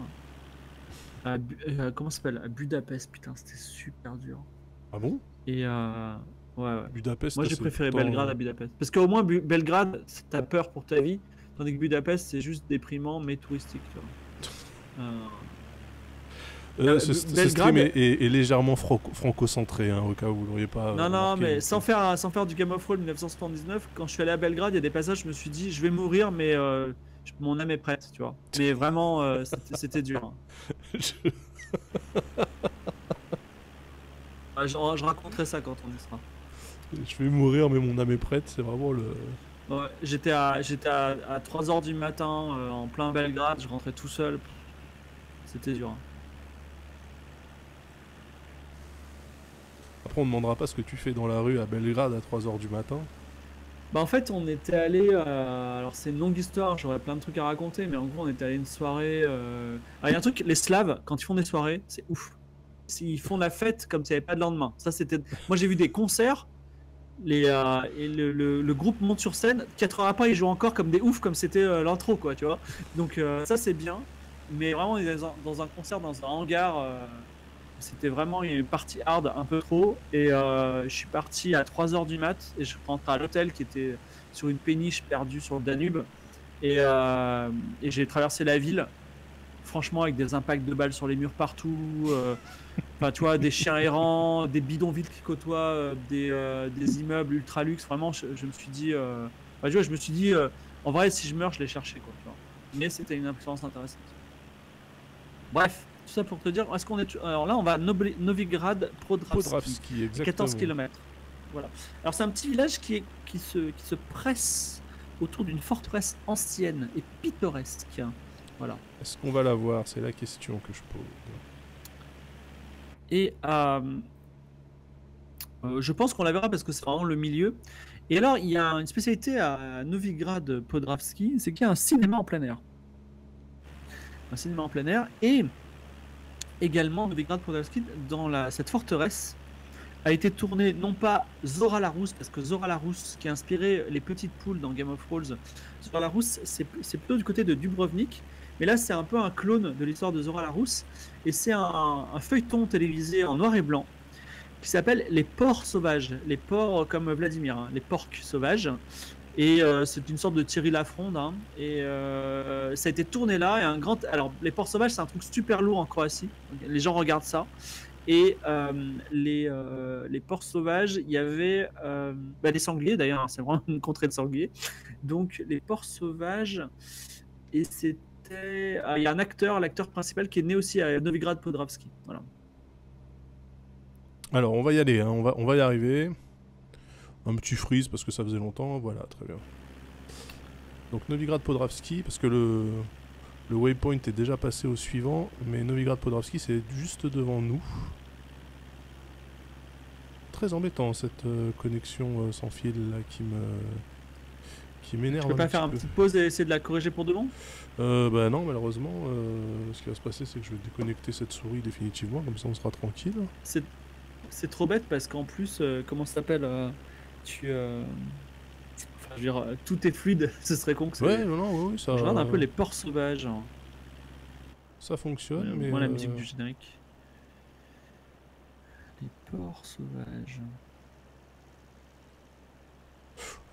À, euh, comment ça s'appelle? À Budapest, putain, c'était super dur. Ah bon? Et euh, ouais, ouais. Budapest Moi, j'ai préféré Belgrade à Budapest. Parce qu'au moins, Bu- Belgrade, t'as peur pour ta vie. Tandis que Budapest, c'est juste déprimant, mais touristique. Tu vois. Euh, Euh, ce, stream est, est- est légèrement franco- franco-centré, hein, au cas où vous l'auriez pas. Non, non, mais sans faire, sans faire du Game of Thrones 1979, quand je suis allé à Belgrade, il y a des passages, je me suis dit, je vais mourir, mais euh, mon âme est prête, tu vois. Mais vraiment, euh, c'était dur. hein. Je- Ah, Je, je raconterai ça quand on y sera. Je vais mourir, mais mon âme est prête. C'est vraiment le. Ouais, j'étais à, j'étais à, à 3h du matin, euh, en plein Belgrade, je rentrais tout seul. C'était dur. hein. Après, on ne demandera pas ce que tu fais dans la rue à Belgrade à 3h du matin. Bah en fait on était allé, euh, alors c'est une longue histoire, j'aurais plein de trucs à raconter, mais en gros on était allé une soirée. euh, il y a un truc, les Slaves quand ils font des soirées, c'est ouf. Ils font la fête comme s'il n'y avait pas de lendemain. Ça c'était, moi j'ai vu des concerts, euh, le, groupe monte sur scène, 4 heures après ils jouent encore comme des oufs comme c'était euh, l'intro quoi, tu vois. Donc euh, ça c'est bien, mais vraiment dans un, concert dans un hangar. c'était vraiment une partie hard un peu trop et je suis parti à 3h du mat et je rentre à l'hôtel qui était sur une péniche perdue sur le Danube et j'ai traversé la ville franchement avec des impacts de balles sur les murs partout euh, enfin tu vois des chiens errants des bidonvilles qui côtoient euh, des, euh, des immeubles ultra luxe vraiment je, je me suis dit enfin, tu vois, je me suis dit en vrai si je meurs je l'ai cherché quoi tu vois. mais c'était une expérience intéressante bref tout ça pour te dire est-ce qu'on est alors là on va à Novigrad Prodravski Podravski, exactement. 14 km. Voilà. Alors c'est un petit village qui, est, qui, se, qui se presse autour d'une forteresse ancienne et pittoresque. Voilà. Est-ce qu'on va la voir? C'est la question que je pose. Et euh, euh, je pense qu'on la verra parce que c'est vraiment le milieu. Et alors il y a une spécialité à Novigrad Podravski, c'est qu'il y a un cinéma en plein air. Un cinéma en plein air et également Novigrad Podravski dans la, cette forteresse a été tourné non pas Zora la Rousse, parce que Zora la Rousse, qui a inspiré les petites poules dans Game of Thrones, Zora la Rousse, c'est c'est plutôt du côté de Dubrovnik, mais là c'est un peu un clone de l'histoire de Zora la Rousse, et c'est un, feuilleton télévisé en noir et blanc qui s'appelle Les Porcs Sauvages, les porcs comme Vladimir, hein, les porcs sauvages, Et euh, c'est une sorte de Thierry Lafronde. hein. et euh, ça a été tourné là. Et un grand. Alors, les porcs sauvages, c'est un truc super lourd en Croatie. Les gens regardent ça. Et euh, les, euh, porcs sauvages, il y avait euh, bah, des sangliers d'ailleurs. hein, c'est vraiment une contrée de sangliers. Donc, les porcs sauvages. Et c'était. Ah, Il y a un acteur, l'acteur principal, qui est né aussi à Novigrad Podravski. Voilà. Alors, on va y aller, hein, on, va, on va y arriver. Un petit freeze parce que ça faisait longtemps, voilà, très bien. Donc Novigrad Podravski, parce que le, le waypoint est déjà passé au suivant, mais Novigrad Podravski c'est juste devant nous. Très embêtant cette euh, connexion euh, sans fil là qui me qui m'énerve. Tu peux pas faire un peu. petit pause et essayer de la corriger pour de bon Euh, bah non, malheureusement, euh, ce qui va se passer c'est que je vais déconnecter cette souris définitivement, comme ça on sera tranquille. C'est c'est trop bête parce qu'en plus, euh, comment ça s'appelle euh, Tu. euh, Enfin, je veux dire, tout est fluide. Ce serait con que ça. Ouais, non, non, oui, ça, Je regarde un peu les porcs sauvages. hein. ça fonctionne, mais Moi, la musique du générique. Les porcs sauvages.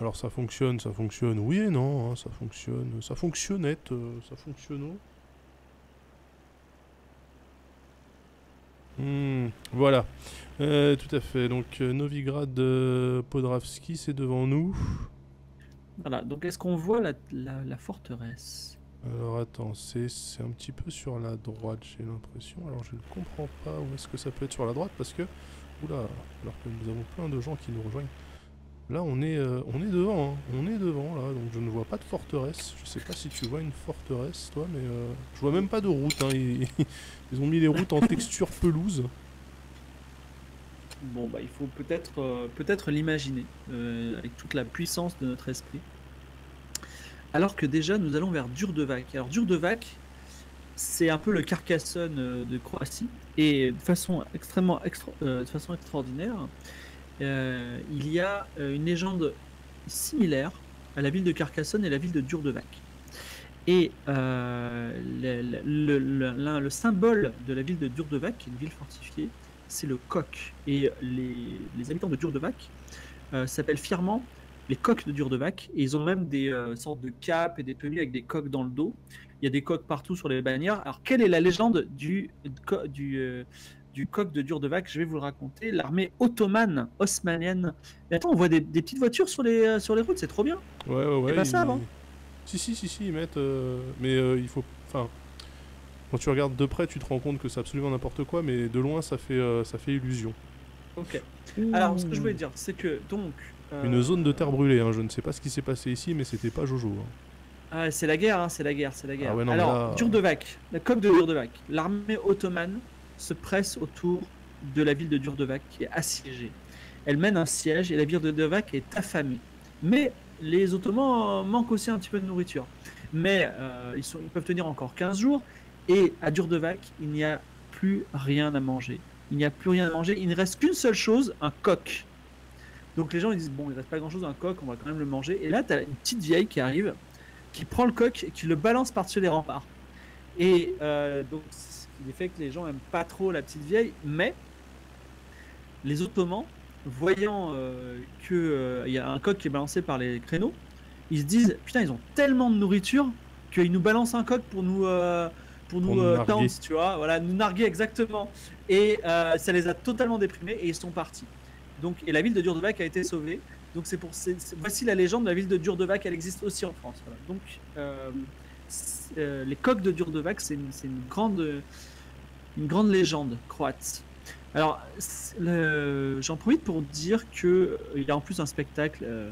Alors ça fonctionne, ça fonctionne, oui et non, hein, ça fonctionne, ça fonctionnette, euh, ça fonctionne. Hmm, voilà, Euh, tout à fait. Donc euh, Novigrad Podravski, c'est devant nous. Voilà, donc est-ce qu'on voit la, la- la forteresse? Alors attends, c'est c'est un petit peu sur la droite, j'ai l'impression. Alors je ne comprends pas où est-ce que ça peut être sur la droite parce que, oula, alors que nous avons plein de gens qui nous rejoignent. Là, on est, euh, devant, hein. on est devant là, donc je ne vois pas de forteresse. Je sais pas si tu vois une forteresse, toi, mais euh, je vois même pas de route. hein. Ils, ont mis les routes en texture pelouse. Bon, bah, il faut peut-être euh, peut-être l'imaginer euh, avec toute la puissance de notre esprit. Alors que déjà, nous allons vers Durdevac. Alors, Durdevac, c'est un peu le Carcassonne de Croatie. Et de façon extrêmement de façon extraordinaire, euh, il y a euh, une légende similaire à la ville de Carcassonne et la ville de Durdevac. Et euh, le, symbole de la ville de Durdevac, une ville fortifiée, c'est le coq. Et les, habitants de Durdevac s'appellent fièrement les coqs de Durdevac. Et ils ont même des sortes de capes et des tenues avec des coqs dans le dos. Il y a des coqs partout sur les bannières. Alors, quelle est la légende du, du, du coq de Durdevac Je vais vous le raconter. L'armée ottomane, haussmanienne. Mais attends, on voit des, des petites voitures sur les, euh, sur les routes, c'est trop bien. Ouais, ouais, ouais. pas ils- ça avant Si, si, si, si, ils mettent. euh, Mais euh, il faut. Enfin. Quand tu regardes de près, tu te rends compte que c'est absolument n'importe quoi, mais de loin, ça fait, euh, ça fait illusion. Ok. Alors, ce que je voulais dire, c'est que donc. euh, Une zone de terre brûlée, hein. je ne sais pas ce qui s'est passé ici, mais c'était pas Jojo. hein. Ah, c'est la guerre, hein, c'est la guerre, c'est la guerre. ouais, non, mais Alors, là- Durdevac, la coque de Durdevac, l'armée ottomane se presse autour de la ville de Durdevac qui est assiégée. Elle mène un siège et la ville de Durdevac est affamée. Mais les Ottomans manquent aussi un petit peu de nourriture. Mais euh, ils, peuvent tenir encore 15 jours et à Durdevac, il n'y a plus rien à manger. Il n'y a plus rien à manger. Il ne reste qu'une seule chose, un coq. Donc les gens ils disent bon, il reste pas grand chose un coq, on va quand même le manger. Et là, tu as une petite vieille qui arrive, qui prend le coq et qui le balance par-dessus les remparts. Et euh, donc, qui fait que les gens aiment pas trop la petite vieille, mais les Ottomans, voyant euh, que euh, y a un coq qui est balancé par les créneaux, ils se disent putain, ils ont tellement de nourriture qu'ils nous balancent un coq pour nous euh, pour nous, Pour nous euh, tu vois, voilà, nous narguer exactement. Et ça les a totalement déprimés et ils sont partis. Donc, et la ville de Durdevac a été sauvée. Donc c'est pour voici la légende de la ville de Durdevac, elle existe aussi en France. voilà. Donc les coqs de Durdevac, c'est une, c'est une grande une grande légende croate. Alors c'est- j'en profite pour dire que euh, il y a en plus un spectacle euh,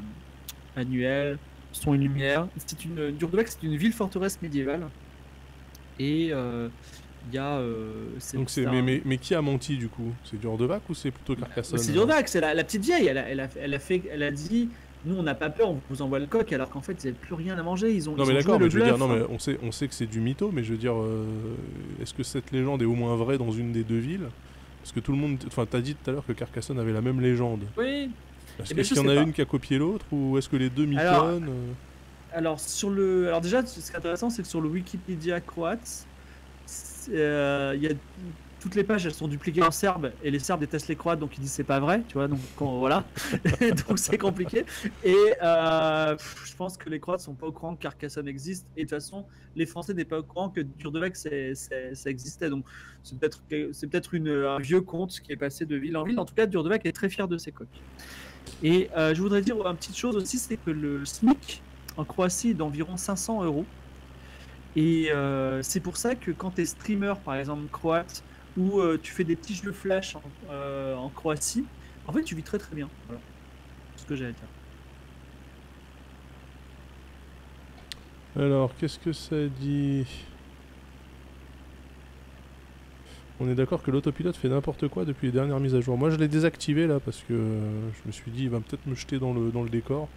annuel, son et lumière. C'est une Durdevac, c'est une ville forteresse médiévale. Et euh, il y a euh, Donc c'est, mais, mais, mais qui a menti du coup? C'est Durdevac ou c'est plutôt Carcassonne c'est Durdevac, c'est la, la petite vieille. Elle a, elle, a, elle a fait, elle a dit, nous on n'a pas peur, on vous envoie le coq, alors qu'en fait ils n'avaient plus rien à manger. Ils ont. Non ils mais d'accord, mais je veux dire, non mais on sait, on sait que c'est du mytho, mais je veux dire, euh, est-ce que cette légende est au moins vraie dans une des deux villes? Parce que tout le monde, enfin t'as dit tout à l'heure que Carcassonne avait la même légende. Oui. Est-ce Eh ben, qu'il y en a pas. une qui a copié l'autre ou est-ce que les deux Alors, mitonnent euh? Alors sur le, alors déjà, ce qui est intéressant, c'est que sur le Wikipédia croate, euh, il y a toutes les pages elles sont dupliquées en serbe et les serbes détestent les croates donc ils disent c'est pas vrai tu vois donc voilà. Donc c'est compliqué. Et euh, je pense que les croates sont pas au courant que Carcassonne existe et de toute façon les français n'étaient pas au courant que c'est- ça existait. Donc c'est peut-être une un vieux conte qui est passé de ville en ville. En tout cas Durdevac est très fier de ses coques. Et euh, je voudrais dire une petite chose aussi c'est que le SMIC en Croatie est d'environ 500 euros. Et euh, c'est pour ça que quand tu es streamer, par exemple croate, ou euh, tu fais des petits jeux flash en, euh, en Croatie, en fait tu vis très très bien. Voilà. Ce que j'allais dire. Alors, qu'est-ce que ça dit? On est d'accord que l'autopilote fait n'importe quoi depuis les dernières mises à jour. Moi, je l'ai désactivé là parce que euh, je me suis dit, il va peut-être me jeter dans le, dans le décor.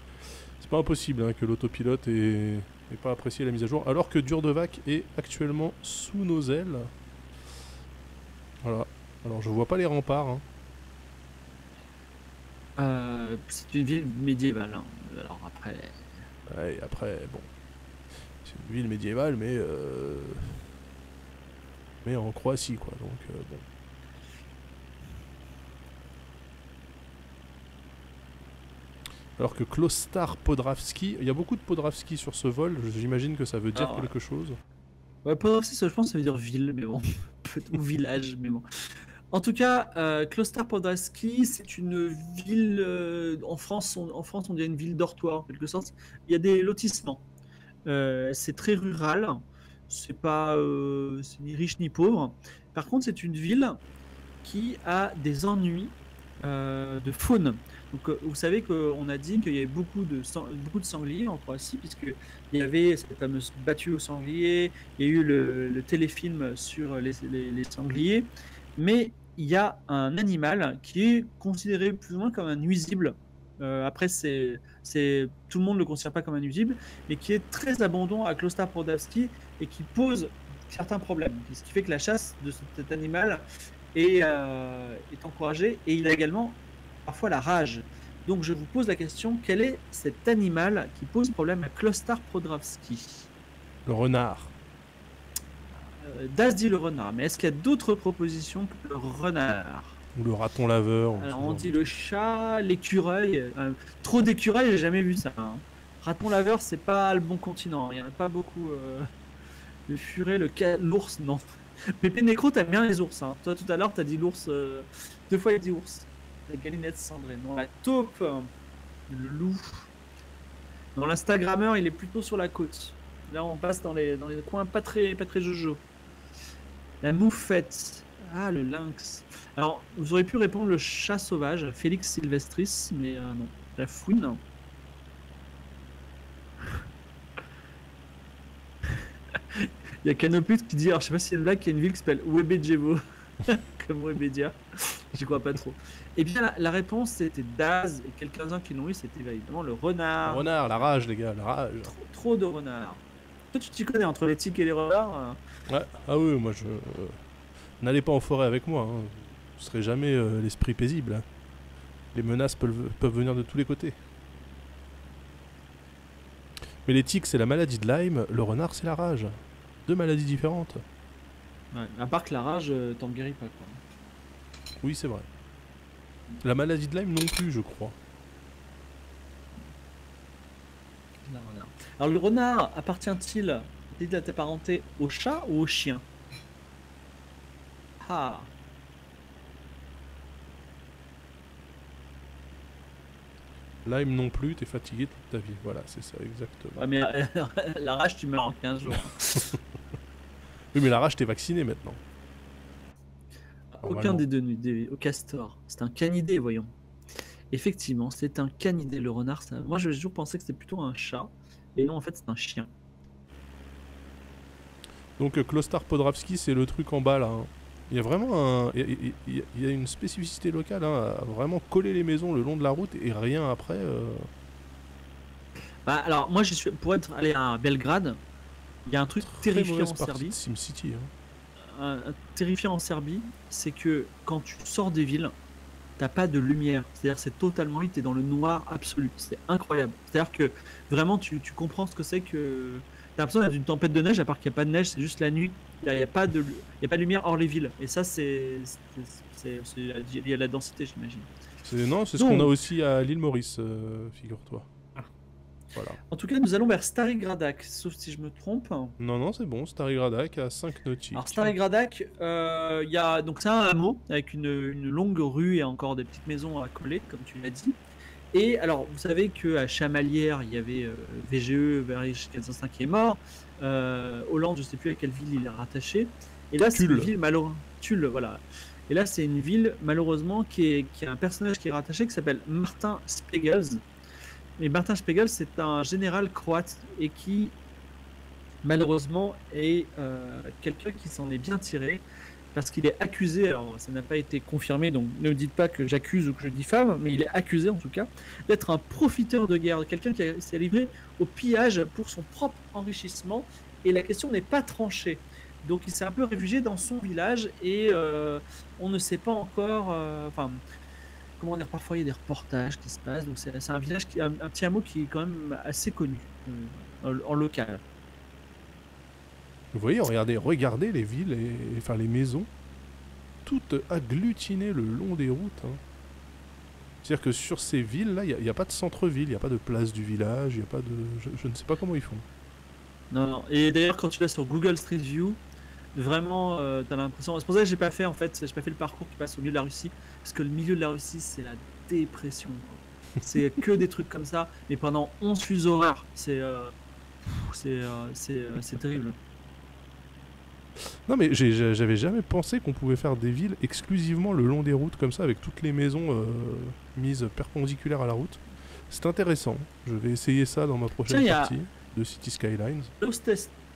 C'est pas impossible hein, que l'autopilote ait, ait pas apprécié la mise à jour, alors que Durdevac est actuellement sous nos ailes. Voilà. Alors, je vois pas les remparts. hein. Euh, c'est une ville médiévale. hein. Alors après, Ouais, et après, bon. C'est une ville médiévale, mais. euh, Mais en Croatie, quoi. Donc, euh, bon. Alors que Klostar Podravski, il y a beaucoup de Podravski sur ce vol, j'imagine que ça veut dire Ah ouais. quelque chose. Ouais, je pense que ça veut dire ville, mais bon, ou village, mais bon. En tout cas, euh, Klostar Podravski, c'est une ville. euh, en, France, on, en France, on dirait une ville dortoir, en quelque sorte. Il y a des lotissements. Euh, c'est très rural. C'est pas euh, c'est ni riche ni pauvre. Par contre, c'est une ville qui a des ennuis de faune. Vous savez qu'on a dit qu'il y avait beaucoup de, beaucoup de sangliers en Croatie, puisque il y avait cette fameuse battue aux sangliers, il y a eu le, téléfilm sur les, sangliers, mais il y a un animal qui est considéré plus ou moins comme un nuisible. Euh, après, c'est, tout le monde ne le considère pas comme un nuisible, mais qui est très abondant à Klostar Prodavski et qui pose certains problèmes. Ce qui fait que la chasse de cet animal est, euh, est encouragée et il a également parfois la rage. Donc je vous pose la question, quel est cet animal qui pose problème à Klostar Prodravski Le renard. Euh, Das dit le renard, mais est-ce qu'il y a d'autres propositions que le renard? Ou le raton laveur. Alors on dit le chat, l'écureuil. euh, trop d'écureuils, j'ai jamais vu ça. hein. Raton laveur, c'est pas le bon continent. Il y en a pas beaucoup. euh, Le furet, le ca- l'ours, non. Pépé Nécro, t'aimes bien les ours. hein. Toi tout à l'heure, t'as dit l'ours. Deux fois, il a dit ours. La galinette cendrée. Non, la taupe. hein. Le loup. Non, l'Instagrammeur, il est plutôt sur la côte. Là, on passe dans les, dans les coins pas très, pas très jojo. La moufette. Ah, le lynx. Alors, vous auriez pu répondre le chat sauvage, Félix Sylvestris, mais euh, non. La fouine. Il y a Canopus qui dit, alors je sais pas si c'est blague, qu'il y a une ville qui s'appelle Webejevo, comme Webedia. J'y crois pas trop. Eh bien, la, la réponse c'était Daz, et quelques-uns qui l'ont eu, c'était évidemment le Le renard. renard, la rage, les gars, la rage. Trop, trop de renards. Toi, tu t'y connais entre les tiques et les renards euh, Ouais. Ah oui, moi je. euh, N'allez pas en forêt avec moi. Hein. Vous serez jamais euh, l'esprit paisible. hein. Les menaces peuvent, peuvent venir de tous les côtés. Mais les tiques, c'est la maladie de Lyme. Le renard, c'est la rage. Deux maladies différentes. Ouais, à part que la rage, euh, t'en guéris pas. Quoi. Oui, c'est vrai. La maladie de Lyme non plus, je crois. Alors, le renard appartient-il, dit à ta parenté, au chat ou au chien? Ah Lyme non plus, t'es fatigué toute ta vie. Voilà, c'est ça, exactement. Ouais, mais euh, la rage, tu meurs en 15 jours. Oui, mais la rage, t'es vacciné maintenant. Aucun des deux, des, au castor. C'est un canidé, voyons. Effectivement, c'est un canidé, le renard. ça- Moi, j'ai toujours pensé que c'était plutôt un chat. Et non, en fait, c'est un chien. Donc euh, Klostar Podravski, c'est le truc en bas là. hein. Il y a vraiment un, il y a- il y, une spécificité locale hein, à vraiment coller les maisons le long de la route et rien après. euh. Bah, alors, moi, je suis pour être allé à Belgrade. Il y a un truc Très terrifiant en Serbie. hein. Un- un terrifiant en Serbie, c'est que quand tu sors des villes, t'as pas de lumière. C'est-à-dire que c'est totalement vide, t'es dans le noir absolu. C'est incroyable. C'est-à-dire que vraiment tu, tu comprends ce que c'est que. T'as l'impression d'être une tempête de neige, à part qu'il n'y a pas de neige, c'est juste la nuit Il n'y a, pas de, y a pas de lumière hors les villes. Et ça, c'est lié à la densité, j'imagine. Non, c'est ce qu'on a aussi à l'île Maurice, euh, figure-toi. Voilà. En tout cas, nous allons vers Starigradak, sauf si je me trompe. Non, non, c'est bon, Starigradak à 5 nautiques. Alors Starigradak, euh, il y a donc c'est un hameau avec une, une longue rue et encore des petites maisons à coller, comme tu l'as dit. Et alors, vous savez que à Chamalières, il y avait euh, VGE, Verich 405 qui est mort. Euh, Hollande, je sais plus à quelle ville il est rattaché. Et là, c'est une ville malheureusement. Tulle, voilà. Et là, c'est une ville malheureusement qui, est, qui a un personnage qui est rattaché qui s'appelle Martin Spegels. Et Martin Spegels, c'est un général croate et qui malheureusement est euh, quelqu'un qui s'en est bien tiré parce qu'il est accusé, alors ça n'a pas été confirmé, donc ne me dites pas que j'accuse ou que je diffame, mais il est accusé en tout cas d'être un profiteur de guerre, quelqu'un qui s'est livré au pillage pour son propre enrichissement, et la question n'est pas tranchée. Donc il s'est un peu réfugié dans son village et euh, on ne sait pas encore, euh, comment dire, parfois il y a des reportages qui se passent, donc c'est un village, qui, un, un petit hameau qui est quand même assez connu euh, en- en local. Vous voyez, regardez, regardez les villes, et, enfin les maisons, toutes agglutinées le long des routes. hein. C'est-à-dire que sur ces villes-là, il n'y a, pas de centre-ville, il n'y a pas de place du village, il n'y a pas de... Je, je ne sais pas comment ils font. Non, non. Et d'ailleurs, quand tu vas sur Google Street View, vraiment, euh, t'as l'impression. C'est pour ça que j'ai pas fait en fait, j'ai pas fait le parcours qui passe au milieu de la Russie, parce que le milieu de la Russie, c'est la dépression. C'est que des trucs comme ça, mais pendant 11 fuseaux horaires, c'est euh, euh, c'est euh, terrible. Non mais j'avais jamais pensé qu'on pouvait faire des villes exclusivement le long des routes comme ça, avec toutes les maisons euh, mises perpendiculaires à la route. C'est intéressant. Je vais essayer ça dans ma prochaine Tiens, a- partie de City Skylines. Los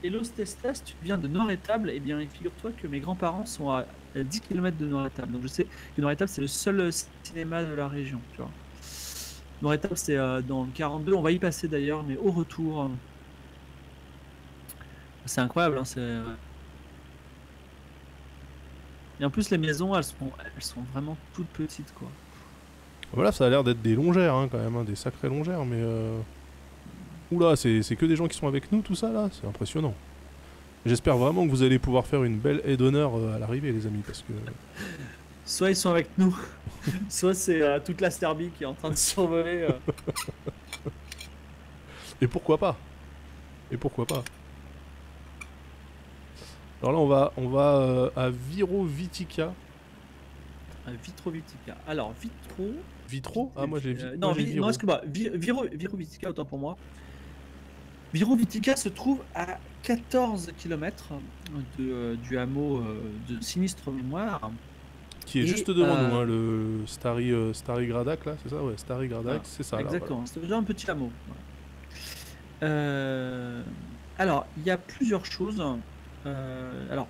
Et Los Testas, tu viens de Nord-Étable, et bien figure-toi que mes grands-parents sont à à 10 km de Nord-Étable. Donc je sais que Nord-Étable, c'est le seul euh, cinéma de la région. Tu vois. Nord-Étable, c'est euh, dans le 42. On va y passer d'ailleurs, mais au retour. euh, C'est incroyable. hein, c'est, Et en plus, les maisons, elles sont, elles sont vraiment toutes petites. quoi. Voilà, ça a l'air d'être des longères hein, quand même, hein, des sacrées longères, mais... Euh... Oula, c'est que des gens qui sont avec nous, tout ça là C'est impressionnant. J'espère vraiment que vous allez pouvoir faire une belle aide d'honneur euh, à l'arrivée, les amis, parce que... Soit ils sont avec nous, soit c'est euh, toute la Serbie qui est en train de survoler. euh. Et pourquoi pas? Et pourquoi pas? Alors là, on va, on va euh, à Virovitica. Vitrovitica. Alors, Vitro. Vitro? Ah, moi j'ai Euh, moi, non, j'ai Vi- Viro. non, excuse-moi. Vi- Viro, Virovitica, autant pour moi. Virovitica se trouve à 14 km de, euh, du hameau euh, de Sinistre Mémoire. Qui est Et, juste devant euh, nous, hein, le Stary, euh, Gradak, là, c'est ça? Ouais, Stary Gradak, Voilà. c'est ça. Exactement, c'est déjà un petit hameau. voilà. Euh, alors, il y a plusieurs choses. Alors,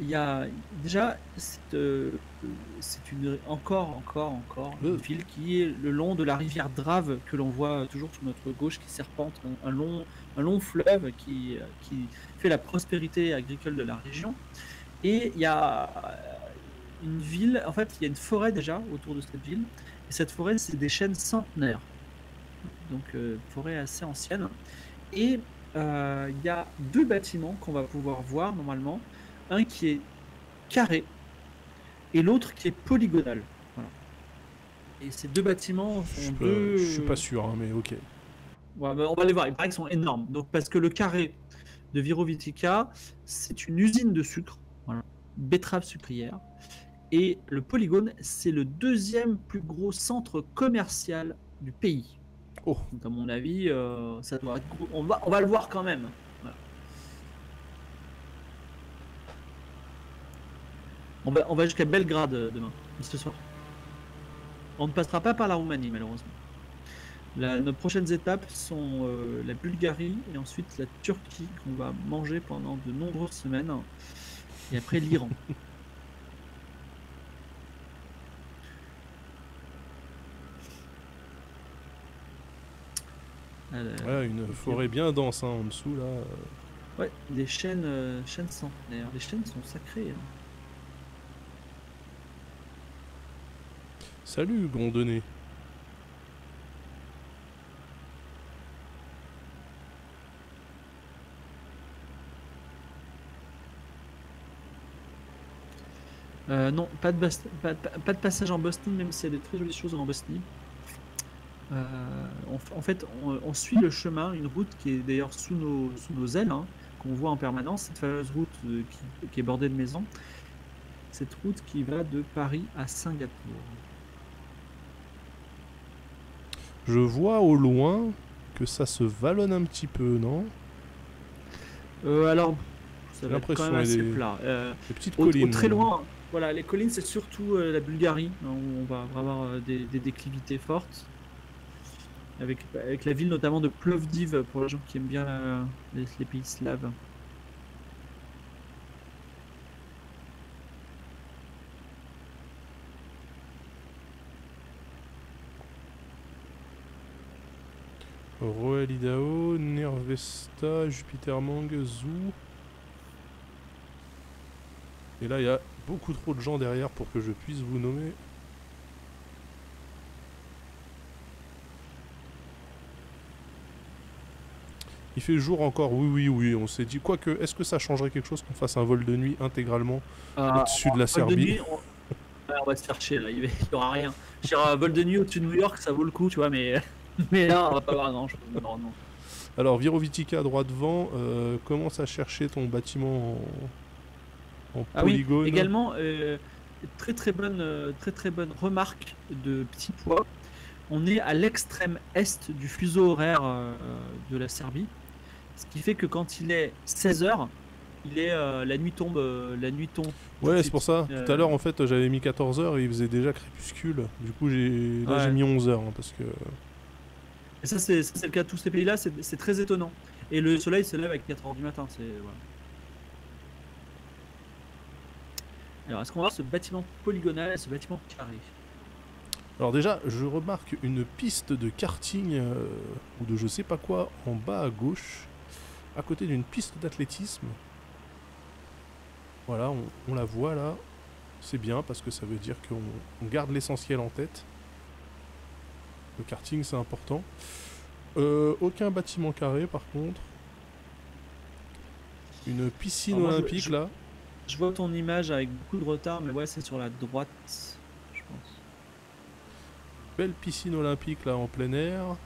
il y a déjà, c'est une encore, encore, encore une ville qui est le long de la rivière Drave que l'on voit toujours sur notre gauche, qui serpente un, un long, un long fleuve qui, qui fait la prospérité agricole de la région. Et il y a une ville, en fait, il y a une forêt déjà autour de cette ville. Et cette forêt, c'est des chênes centenaires. Donc, euh, forêt assez ancienne. Et euh, il y a deux bâtiments qu'on va pouvoir voir normalement. Un qui est carré et l'autre qui est polygonal. Voilà. Et ces deux bâtiments Je sont suis pas, deux. je suis pas sûr, hein, mais ok. On va les voir, il paraît qu'ils sont énormes. Donc, parce que le carré de Virovitica, c'est une usine de sucre, voilà, betterave sucrière. Et le polygone, c'est le deuxième plus gros centre commercial du pays. Oh. Donc, à mon avis, euh, ça doit être. On va, on va le voir quand même. Voilà. On va, on va jusqu'à Belgrade euh, demain, ce soir. On ne passera pas par la Roumanie, malheureusement. La- nos prochaines étapes sont euh, la Bulgarie et ensuite la Turquie qu'on va manger pendant de nombreuses semaines. Et après l'Iran. Ouais, une forêt bien dense hein, en dessous, là. ouais, des chaînes, euh, chaînes centenaires. Les chaînes sont sacrées. hein. Salut, Grondonnet. Euh, non, pas de, Bas- pas, pas- pas de passage en Bosnie, même s'il y a des très jolies choses en Bosnie. Euh, on en fait, on, on suit le chemin, une route qui est d'ailleurs sous nos, sous nos ailes, hein, qu'on voit en permanence, cette fameuse route euh, qui, qui est bordée de maisons. Cette route qui va de Paris à Singapour. Je vois au loin que ça se vallonne un petit peu, non? Euh, alors, ça va être l'impression, quand même assez est- plat. Euh, Les petites Au, au collines. très loin, voilà, les collines, c'est surtout euh, la Bulgarie, hein, où on va avoir euh, des, déclivités fortes. Avec, la ville notamment de Plovdiv, pour les gens qui aiment bien euh, les, pays slaves. Roel Idaho, Nervesta, Jupitermang, Zoo. Et là, il y a beaucoup trop de gens derrière pour que je puisse vous nommer. Il fait jour encore, oui, oui, oui. On s'est dit, quoique, est-ce que ça changerait quelque chose qu'on fasse un vol de nuit intégralement Ah, au-dessus de la de Serbie nuit, on... va se faire chier là, il y aura rien. Je dirais, un vol de nuit au-dessus de New York, ça vaut le coup, tu vois, mais, mais là, on va pas avoir grand chose. Non, non. Alors, Virovitica, droit devant, euh, commence à chercher ton bâtiment en, en Ah oui, polygone. également, euh, très très bonne, euh, très très bonne remarque de petit pois. On est à l'extrême est du fuseau horaire euh, de la Serbie, ce qui fait que quand il est 16h, il est la nuit tombe, la nuit tombe. Ouais, c'est pour ça. Tout à l'heure, en fait, j'avais mis 14h et il faisait déjà crépuscule. Du coup, j'ai là, Ouais. j'ai mis 11h parce que. Et ça, c'est le cas de tous ces pays-là, c'est c'est très étonnant. Et le soleil se lève à 4h du matin. c'est voilà. Alors, est-ce qu'on va voir ce bâtiment polygonal et ce bâtiment carré? Alors, déjà, je remarque une piste de karting euh, ou de je sais pas quoi en bas à gauche, à côté d'une piste d'athlétisme. Voilà, on, on la voit là. C'est bien parce que ça veut dire qu'on on garde l'essentiel en tête. Le karting, c'est important. Euh, aucun bâtiment carré, par contre. Une piscine Alors moi, je- olympique je- là. Je vois ton image avec beaucoup de retard, mais ouais, c'est sur la droite, je pense. Belle piscine olympique là en plein air.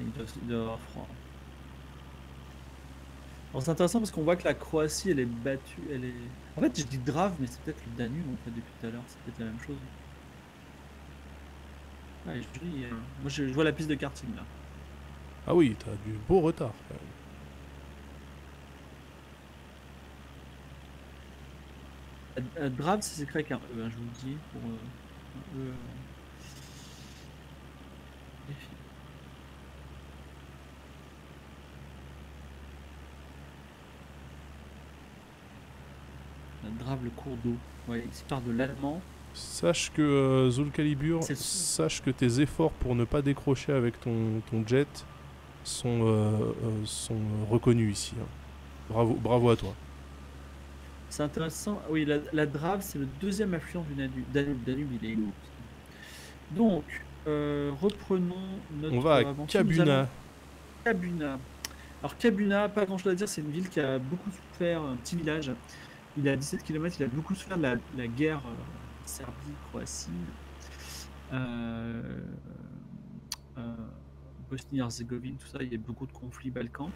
Il doit, il doit avoir froid. Alors c'est intéressant parce qu'on voit que la Croatie, elle est battue, elle est... En fait, je dis Drave, mais c'est peut-être le Danube, en fait, depuis tout à l'heure, c'est peut-être la même chose. Ouais, joli, euh, Moi, je, je vois la piste de karting, là. Ah oui, t'as du beau retard. quand même. Euh, euh, Drave, c'est écrit avec un E, hein, je vous le dis, pour... euh, un E, euh, Drave, le cours d'eau. Ouais, il part de l'allemand. Sache que euh, Zul Calibur, C'est le- sache que tes efforts pour ne pas décrocher avec ton, ton jet sont, euh, euh, sont reconnus ici. hein. Bravo, bravo à toi. C'est intéressant. Oui, la, la Drave, c'est le deuxième affluent du Danube. Danube, Danube, il est où? Donc, euh, reprenons notre On va à aventure. Alors Kabuna, pas grand chose à dire, c'est une ville qui a beaucoup souffert, un petit village. Il est à 17 km, il a beaucoup souffert de la, la guerre euh, Serbie-Croatie. Euh, Bosnie-Herzégovine, tout ça, il y a beaucoup de conflits Balkans.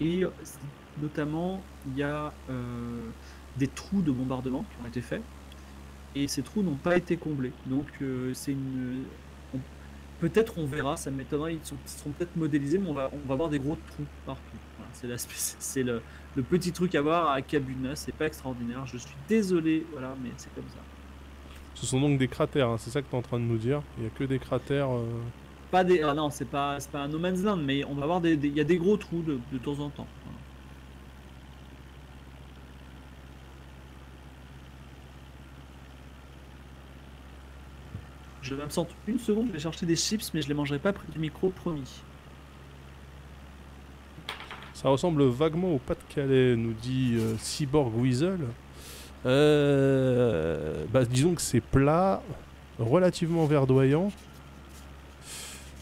Et notamment, il y a euh, des trous de bombardement qui ont été faits. Et ces trous n'ont pas été comblés. Donc euh, c'est une... Peut-être on verra, ça m'étonnerait, ils, sont- seront peut-être modélisés, mais on va, on va voir des gros trous partout. Voilà, c'est la c'est le, le petit truc à voir à Kabuna, c'est pas extraordinaire, je suis désolé, voilà, mais c'est comme ça. Ce sont donc des cratères, hein, c'est ça que tu es en train de nous dire. Il n'y a que des cratères. euh, Pas des, ah non, c'est pas, c'est pas un no man's land, mais on va voir des- il y a des gros trous de, de temps en temps. voilà. Je m'absente une seconde, je vais chercher des chips, mais je les mangerai pas près du micro, promis. Ça ressemble vaguement au Pas-de-Calais, nous dit euh, Cyborg Weasel. Euh, bah, disons que c'est plat, relativement verdoyant.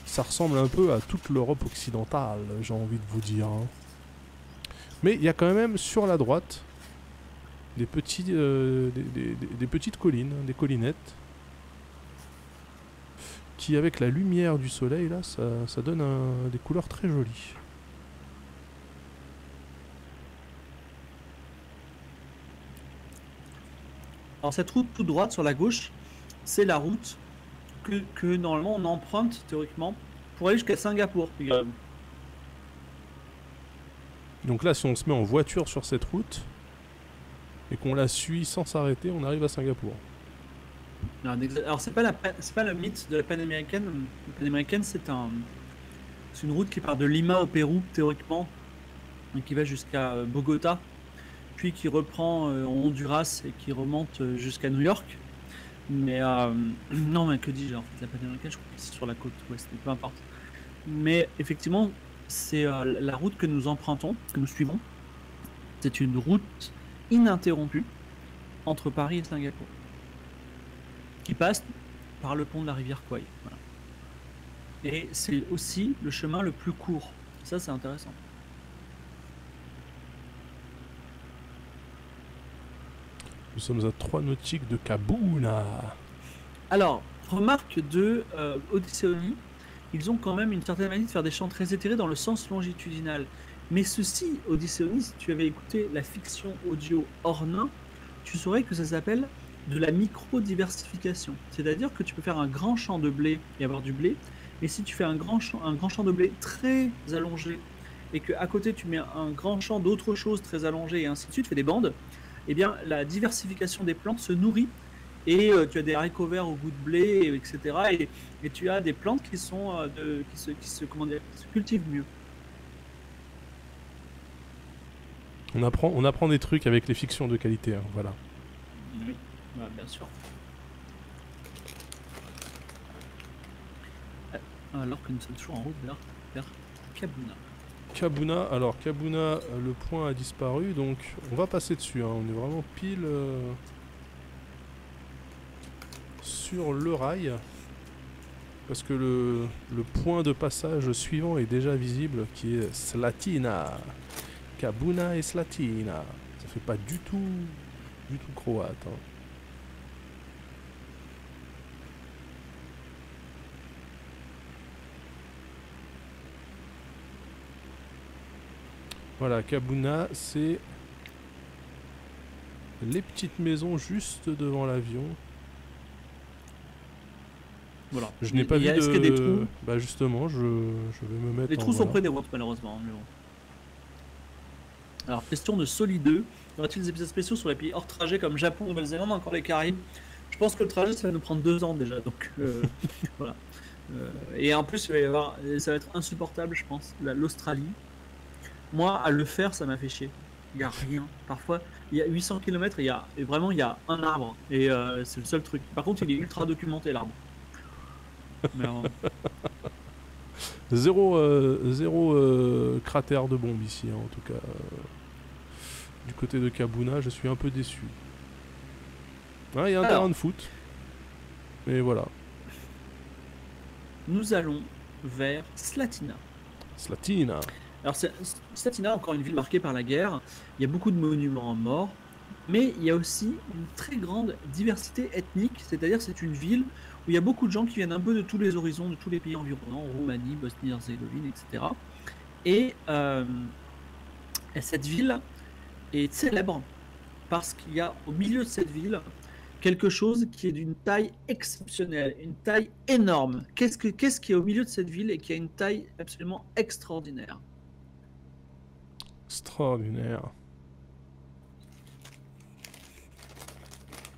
Ça ressemble un peu à toute l'Europe occidentale, j'ai envie de vous dire. hein. Mais il y a quand même sur la droite des, petits, euh, des, petites collines, des collinettes, qui avec la lumière du soleil, là, ça, ça donne un- des couleurs très jolies. Alors cette route tout droite sur la gauche, c'est la route que, que normalement on emprunte théoriquement pour aller jusqu'à Singapour. Donc là, si on se met en voiture sur cette route, et qu'on la suit sans s'arrêter, on arrive à Singapour. Alors, c'est pas la pas le mythe de la panaméricaine. La panaméricaine c'est un c'est une route qui part de Lima au Pérou théoriquement qui va jusqu'à euh, Bogota puis qui reprend euh, en Honduras et qui remonte euh, jusqu'à New York. Mais euh, non mais que dis-je en fait la panaméricaine je crois que c'est sur la côte ouest peu importe. Mais effectivement c'est euh, la route que nous empruntons que nous suivons. C'est une route ininterrompue entre Paris et Singapour qui passe par le pont de la rivière Kwai. Voilà. Et c'est aussi le chemin le plus court. Ça, c'est intéressant. Nous sommes à 3 nautiques de Kabuna. Alors, remarque de euh, ils ont quand même une certaine manière de faire des chants très éthérés dans le sens longitudinal. Mais ceci, Odysseoni, si tu avais écouté la fiction audio Ornin, tu saurais que ça s'appelle de la micro-diversification. C'est-à-dire que tu peux faire un grand champ de blé et avoir du blé, mais si tu fais un grand champ, un grand champ de blé très allongé et que à côté tu mets un grand champ d'autres choses très allongées et ainsi de suite, tu fais des bandes, eh bien la diversification des plantes se nourrit et euh, tu as des haricots verts au goût de blé, et etc. Et, et tu as des plantes qui sont euh, de, qui se, qui se, comment dire, qui se cultivent mieux. On apprend, on apprend des trucs avec les fictions de qualité, hein, voilà. Oui, bien sûr. Euh, Alors que nous sommes toujours en route vers, vers Kabuna. Kabuna, alors Kabuna, euh, le point a disparu, donc on va passer dessus. hein, On est vraiment pile euh, sur le rail. Parce que le, le point de passage suivant est déjà visible, qui est Slatina. Kabuna et Slatina. Ça fait pas du tout, du tout croate. hein. Voilà, Kabuna, c'est les petites maisons juste devant l'avion. Voilà. Je n'ai pas vu a- de. Y a des trous? Bah justement, je, je vais me mettre. Les en- trous sont voilà. près des routes, malheureusement. hein, mais bon. Alors, question de Solideux. Y aura-t-il des épisodes spéciaux sur les pays hors trajet comme Japon, Nouvelle-Zélande, encore les Caraïbes? Je pense que le trajet, ça va nous prendre deux ans déjà. Donc, euh, voilà. Euh, et en plus, il va y avoir, ça va être insupportable, je pense, la- l'Australie. Moi, à le faire, ça m'a fait chier. Il n'y a rien. Parfois, il y a 800 km, il y a, et vraiment, il y a un arbre. Et euh, c'est le seul truc. Par contre, il est ultra documenté, l'arbre. Mais, euh, Zéro, euh, zéro cratère de bombe ici, hein, en tout cas. du côté de Kabuna, je suis un peu déçu. Ah, Il y a un Alors. terrain de foot. Mais voilà, nous allons vers Slatina. Slatina. Alors, Slatina, encore une ville marquée par la guerre. Il y a beaucoup de monuments morts, mais il y a aussi une très grande diversité ethnique. C'est-à-dire, c'est une ville où il y a beaucoup de gens qui viennent un peu de tous les horizons, de tous les pays environnants, Roumanie, Bosnie-Herzégovine, etc. Et, euh, et cette ville est célèbre parce qu'il y a au milieu de cette ville quelque chose qui est d'une taille exceptionnelle, une taille énorme. Qu'est-ce, que, qu'est-ce qui est au milieu de cette ville et qui a une taille absolument extraordinaire? Extraordinaire.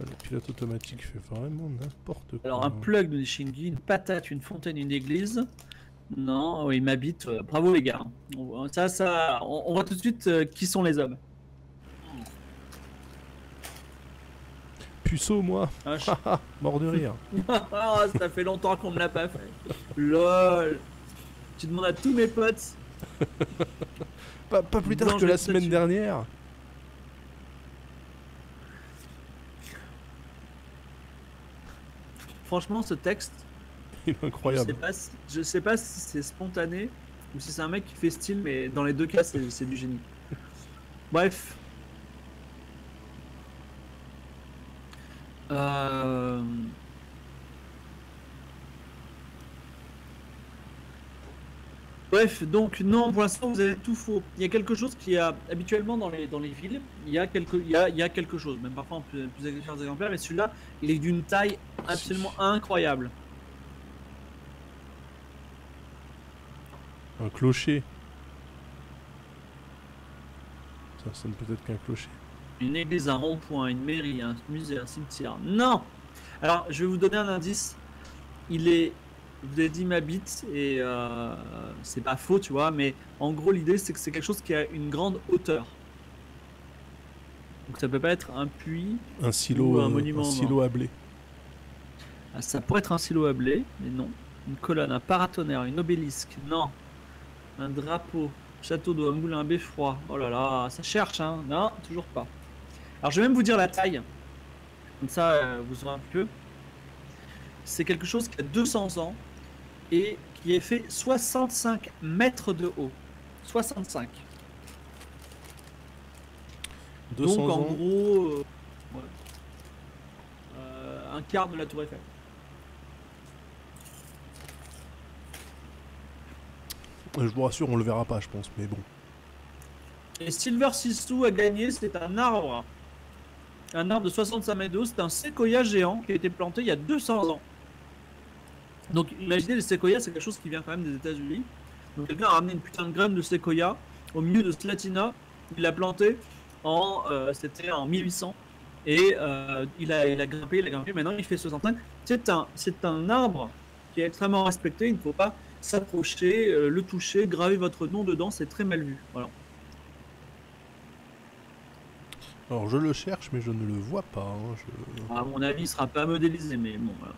Ah, Le pilote automatique fait vraiment n'importe quoi. Alors un plug de Shingi, une patate, une fontaine, une église. Non, oh, il m'habite. euh, bravo les gars. On- Ça, ça, on, on voit tout de suite euh, qui sont les hommes. Puceau, moi. Ah, je- Haha, mort de rire. Ah, ça fait longtemps qu'on ne l'a pas fait. LOL. Tu demandes à tous mes potes. Pas, pas plus tard que la semaine dernière. Franchement, ce texte, Il est je sais incroyable. pas si, je sais pas si c'est spontané ou si c'est un mec qui fait style, mais dans les deux cas, c'est c'est du génie. Bref. Euh, Bref, donc non, pour l'instant vous avez tout faux. Il y a quelque chose qui a habituellement dans les, dans les villes, il y a quelque, il y a, il y a quelque chose, même parfois en plus, plus exemplaires, mais celui-là, il est d'une taille absolument incroyable. Un clocher. Ça sonne peut-être qu'un clocher. Une église, un rond-point, une mairie, un musée, un cimetière. Non Alors, je vais vous donner un indice. Il est vous avez dit ma bite et euh, c'est pas faux, tu vois, mais en gros l'idée c'est que c'est quelque chose qui a une grande hauteur. Donc ça peut pas être un puits, un silo, ou un euh, monument. un silo à blé. Ah, ça pourrait être un silo à blé, mais non. Une colonne, un paratonnerre, une obélisque, non. Un drapeau, château d'eau, un moulin, un beffroi. Oh là là, ça cherche, hein. Non, toujours pas. Alors je vais même vous dire la taille. Comme ça, euh, vous aurez un peu. C'est quelque chose qui a 200 ans et qui est fait 65 mètres de haut. 65. 200 Donc en ans. gros, euh, ouais. Euh, un quart de la tour Eiffel. Je vous rassure, on le verra pas, je pense, mais bon. Et Silver Sisu a gagné, c'est un arbre. Un arbre de 65 mètres de haut, c'est un séquoia géant qui a été planté il y a 200 ans. Donc imaginez le séquoia, c'est quelque chose qui vient quand même des États-Unis. Donc quelqu'un a ramené une putain de graine de séquoia au milieu de Slatina, il l'a planté en euh, c'était en 1800 et euh, il, a, il a grimpé, il a grimpé, maintenant il fait 65. C'est un, c'est un arbre qui est extrêmement respecté, il ne faut pas s'approcher, euh, le toucher, graver votre nom dedans, c'est très mal vu. Voilà. Alors je le cherche, mais je ne le vois pas. hein, je- À mon avis, il sera pas modélisé, mais bon, voilà.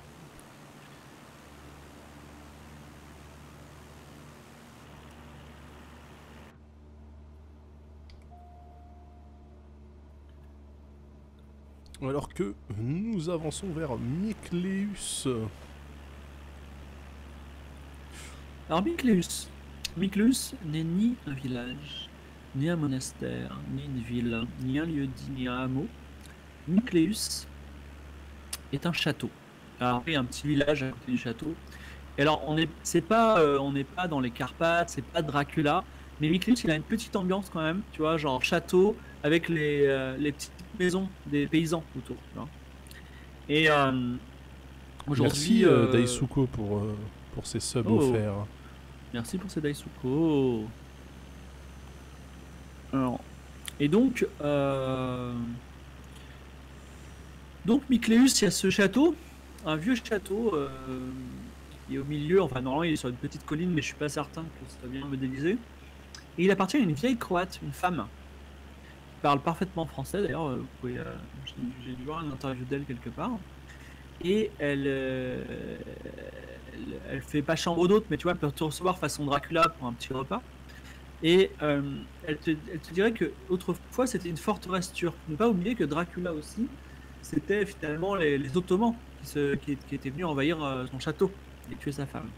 Alors que nous avançons vers Micléus. Alors, Micléus. Micléus n'est ni un village, ni un monastère, ni une ville, ni un lieu dit, ni un hameau. Micléus est un château. Alors, a un petit village à côté du château. Et alors, on pas, euh, n'est pas dans les Carpates, c'est pas Dracula, mais Micléus, il a une petite ambiance quand même, tu vois, genre château avec les, euh, les petites maisons des paysans autour. tu vois. Et euh, aujourd'hui, Merci euh, Daisuko pour, pour ces subs Oh. offerts. Merci pour ces Daisuko. Alors, et donc, donc Micléus, il y a ce château, un vieux château qui est au milieu. Enfin, normalement, il est sur une petite colline, mais je suis pas certain que ça soit bien modélisé. Et il appartient à une vieille croate, une femme, parle parfaitement français. D'ailleurs, euh, euh, j'ai dû voir une interview d'elle quelque part. Et elle, euh, elle, fait pas chambre d'hôte, mais tu vois, elle peut te recevoir façon Dracula pour un petit repas. Et euh, elle, te, dirait que autrefois c'était une forteresse turque. Ne pas oublier que Dracula aussi, c'était finalement les, Ottomans qui, étaient venus envahir son château et tuer sa femme.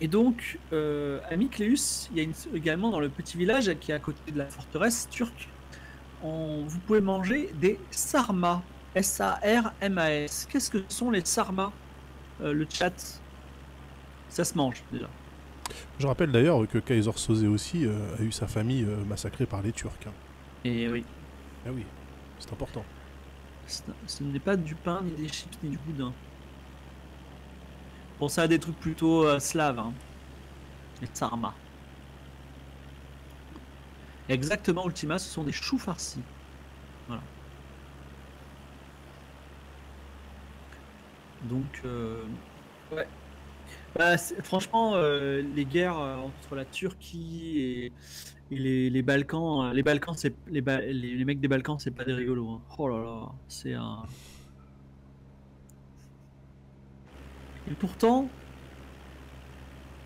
Et donc, euh, à Micléus, il y a une- également dans le petit village qui est à côté de la forteresse turque, on- vous pouvez manger des sarmas. S-A-R-M-A-S. Qu'est-ce que sont les sarmas Euh, Le chat, ça se mange déjà. Je rappelle d'ailleurs que Kaiser Soze aussi euh, a eu sa famille euh, massacrée par les Turcs. hein. Et oui, Ah oui, c'est important. ce n'est pas du pain, ni des chips, ni du boudin. Pensez à des trucs plutôt euh, slaves. Hein. Les sarmas. Exactement, Ultima, ce sont des choux farcis. Voilà. Donc, euh, ouais. Bah, franchement, euh, les guerres entre la Turquie et, et les, les Balkans, les Balkans, c'est les, Ba- les, les mecs des Balkans, c'est pas des rigolos. hein. Oh là là, c'est un. Et pourtant,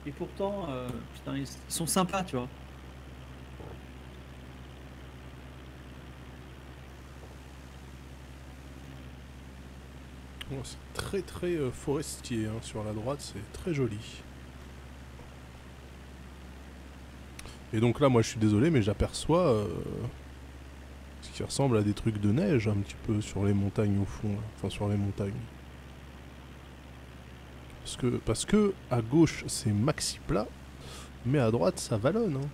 et pourtant, euh, putain, ils, sont sympas, tu vois. Bon, c'est très très euh, forestier hein, sur la droite, c'est très joli. Et donc là, moi je suis désolé, mais j'aperçois euh, ce qui ressemblent à des trucs de neige un petit peu sur les montagnes au fond, là. enfin sur les montagnes. Parce que, parce que à gauche c'est maxi plat, mais à droite ça vallonne. hein.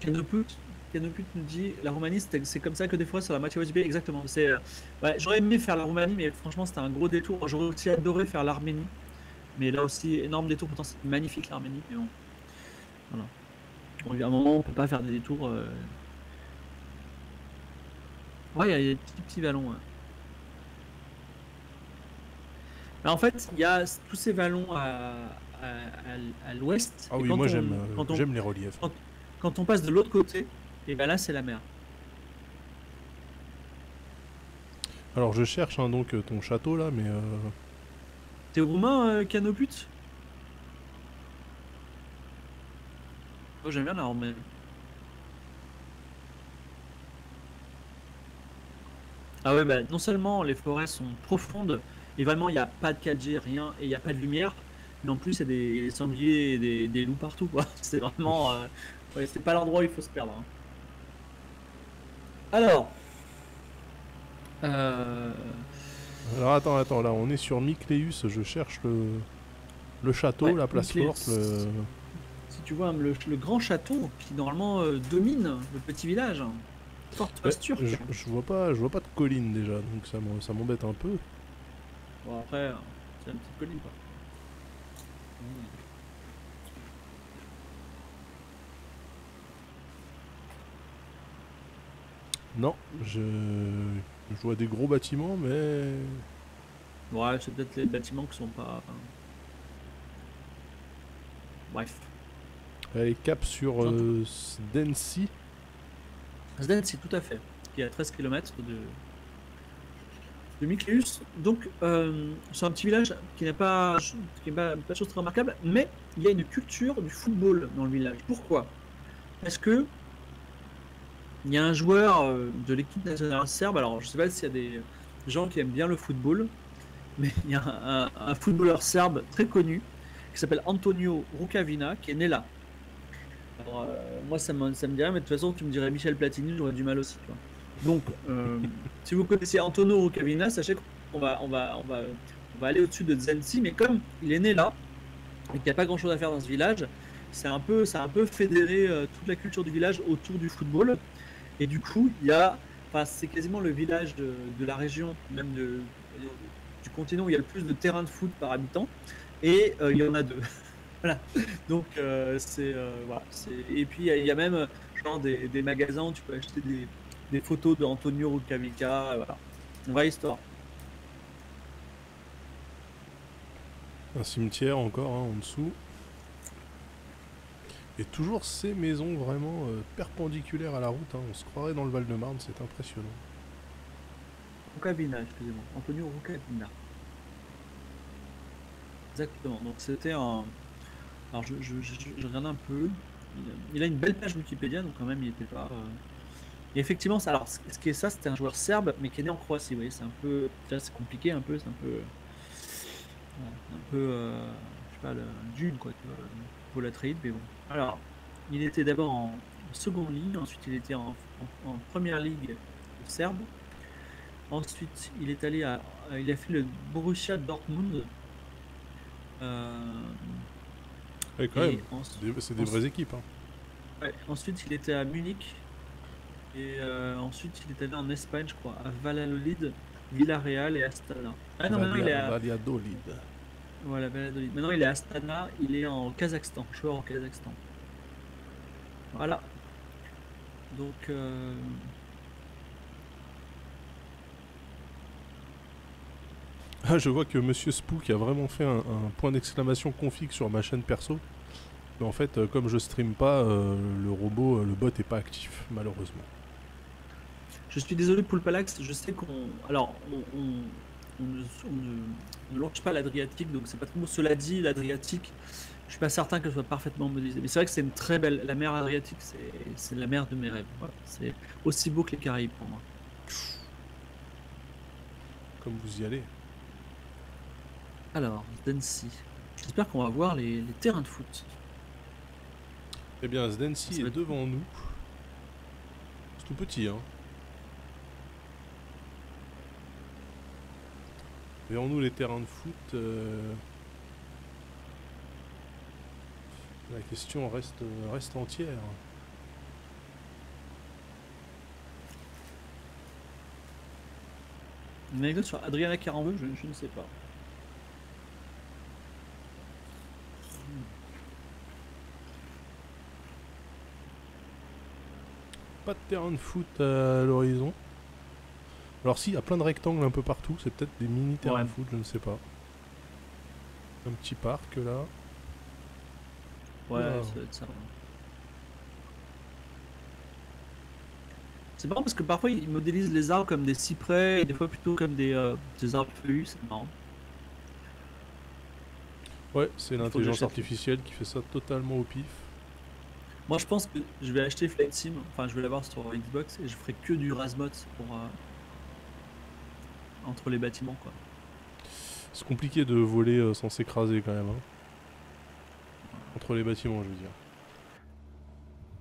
Canoput, nous dit la Roumanie c'est comme ça que des fois sur la du pays. Exactement. Euh, ouais, j'aurais aimé faire la Roumanie, mais franchement c'était un gros détour. J'aurais aussi adoré faire l'Arménie, mais là aussi énorme détour. Pourtant c'est magnifique l'Arménie. Mais bon, voilà. Un moment on peut pas faire des détours. euh. Ouais, il y a des petits petits vallons. ouais. Mais en fait, il y a tous ces vallons à, à, à- à l'ouest. Ah oui, moi j'aime euh, j'aime les reliefs. quand on passe de l'autre côté, et ben là c'est la mer. Alors je cherche hein, donc euh, ton château là, mais euh, T'es roumain, euh, Canoput Oh, j'aime bien la Roumanie. Ah ouais, bah non seulement les forêts sont profondes, et vraiment il n'y a pas de 4G, rien, et il n'y a pas de lumière, mais en plus il y a des, des sangliers et des, des loups partout, quoi. C'est vraiment. euh, ouais, c'est pas l'endroit où il faut se perdre. hein. Alors. Euh. alors attends attends là, on est sur Micléus, je cherche le le château, Ouais, la place forte. le- Si tu vois le, le grand château qui normalement euh, domine le petit village, forte Ouais, je, je vois pas, je vois pas de colline déjà, donc ça m'embête un peu. Bon après, euh, c'est une petite colline quoi. Non, je, je vois des gros bâtiments, mais Ouais, c'est peut-être les bâtiments qui sont pas. Bref. elle est cap sur euh, Sdensi. Tout à fait. Qui est à 13 km de. De. Donc, euh, c'est un petit village qui n'a pas. qui de chose très remarquable, mais il y a une culture du football dans le village. Pourquoi? Parce que. Il y a un joueur euh, de l'équipe nationale serbe, alors je sais pas s'il y a des gens qui aiment bien le football, mais il y a un, footballeur serbe très connu qui s'appelle Antonio Rukavina qui est né là. Alors, euh, moi ça me, ça dirait, mais de toute façon tu me dirais Michel Platini, j'aurais du mal aussi. tu vois. Donc, euh, si vous connaissez Antonio Rukavina, sachez qu'on va, on va, on va, on va aller au-dessus de Zensi, mais comme il est né là et qu'il n'y a pas grand-chose à faire dans ce village, c'est un peu, ça a un peu fédéré euh, toute la culture du village autour du football. Et du coup, il y a, c'est quasiment le village de, la région, même du continent où il y a le plus de terrains de foot par habitant. Et euh, il y en a deux. voilà. Donc, c'est, voilà. Et puis, il y a- même genre des magasins où tu peux acheter des, des photos de Antonio Rukavica. Voilà. Une vraie histoire. Un cimetière encore hein, en dessous. Et toujours ces maisons vraiment euh, perpendiculaires à la route. hein. On se croirait dans le Val-de-Marne, c'est impressionnant. Rukavina, excusez-moi. Antonio Rukavina. Exactement. Donc c'était un. Alors je, je, je, je regarde un peu. Il a, il a une belle page Wikipédia, donc quand même il était pas. euh, Et effectivement, ça, alors ce qui est ça, c'était un joueur serbe, mais qui est né en Croatie. Vous voyez, c'est un peu. C'est compliqué un peu, c'est un peu. un peu. euh, je sais pas, le dune quoi, tu vois, volatride, mais bon. Alors, il était d'abord en, en seconde ligne, ensuite il était en, en- en première ligue serbe. Ensuite, il est allé à, il a fait le Borussia Dortmund. Euh, Ouais, quand et même, en- c'est des, c'est des vraies équipes. hein. ouais, ensuite, il était à Munich. Et euh, ensuite, il est allé en Espagne, je crois, à Valladolid, Villarreal et Astana. Ah non, maintenant il est à, Valladolid. voilà, Valladolid. Maintenant, il est à Astana, il est en Kazakhstan, joueur au Kazakhstan. Voilà. Donc, euh, Ah, je vois que Monsieur Spook a vraiment fait un, un point d'exclamation config sur ma chaîne perso. Mais en fait, euh, comme je stream pas, euh, le robot, le bot est pas actif, malheureusement. Je suis désolé pour le Palax, je sais qu'on. Alors, on, on- on ne, on longe pas l'Adriatique, donc c'est pas trop. Cela dit, l'Adriatique, je suis pas certain qu'elle soit parfaitement modélisée. Mais c'est vrai que c'est une très belle. La mer Adriatique, c'est la mer de mes rêves. Voilà. C'est aussi beau que les Caraïbes pour moi. Comme vous y allez. Alors, Dancy. J'espère qu'on va voir les, les terrains de foot. Eh bien, va est devant nous. C'est tout petit, hein. Verrons-nous les terrains de foot euh, La question reste, reste entière. Une anecdote sur Adriana Carambeau, je, je ne sais pas. Pas de terrain de foot à l'horizon. Alors si, il y a plein de rectangles un peu partout. C'est peut-être des mini terrains Ouais. de foot, je ne sais pas. Un petit parc là. Ouais, ça doit être ça. C'est marrant parce que parfois ils modélisent les arbres comme des cyprès et des fois plutôt comme des, euh, des arbres feuillus, c'est marrant. Ouais, c'est l'intelligence artificielle qui fait ça totalement au pif. Moi je pense que je vais acheter Flight Sim, enfin je vais l'avoir sur Xbox et je ferai que du Rasmot pour euh, entre les bâtiments quoi. C'est compliqué de voler euh, sans s'écraser quand même. hein. Entre les bâtiments, je veux dire.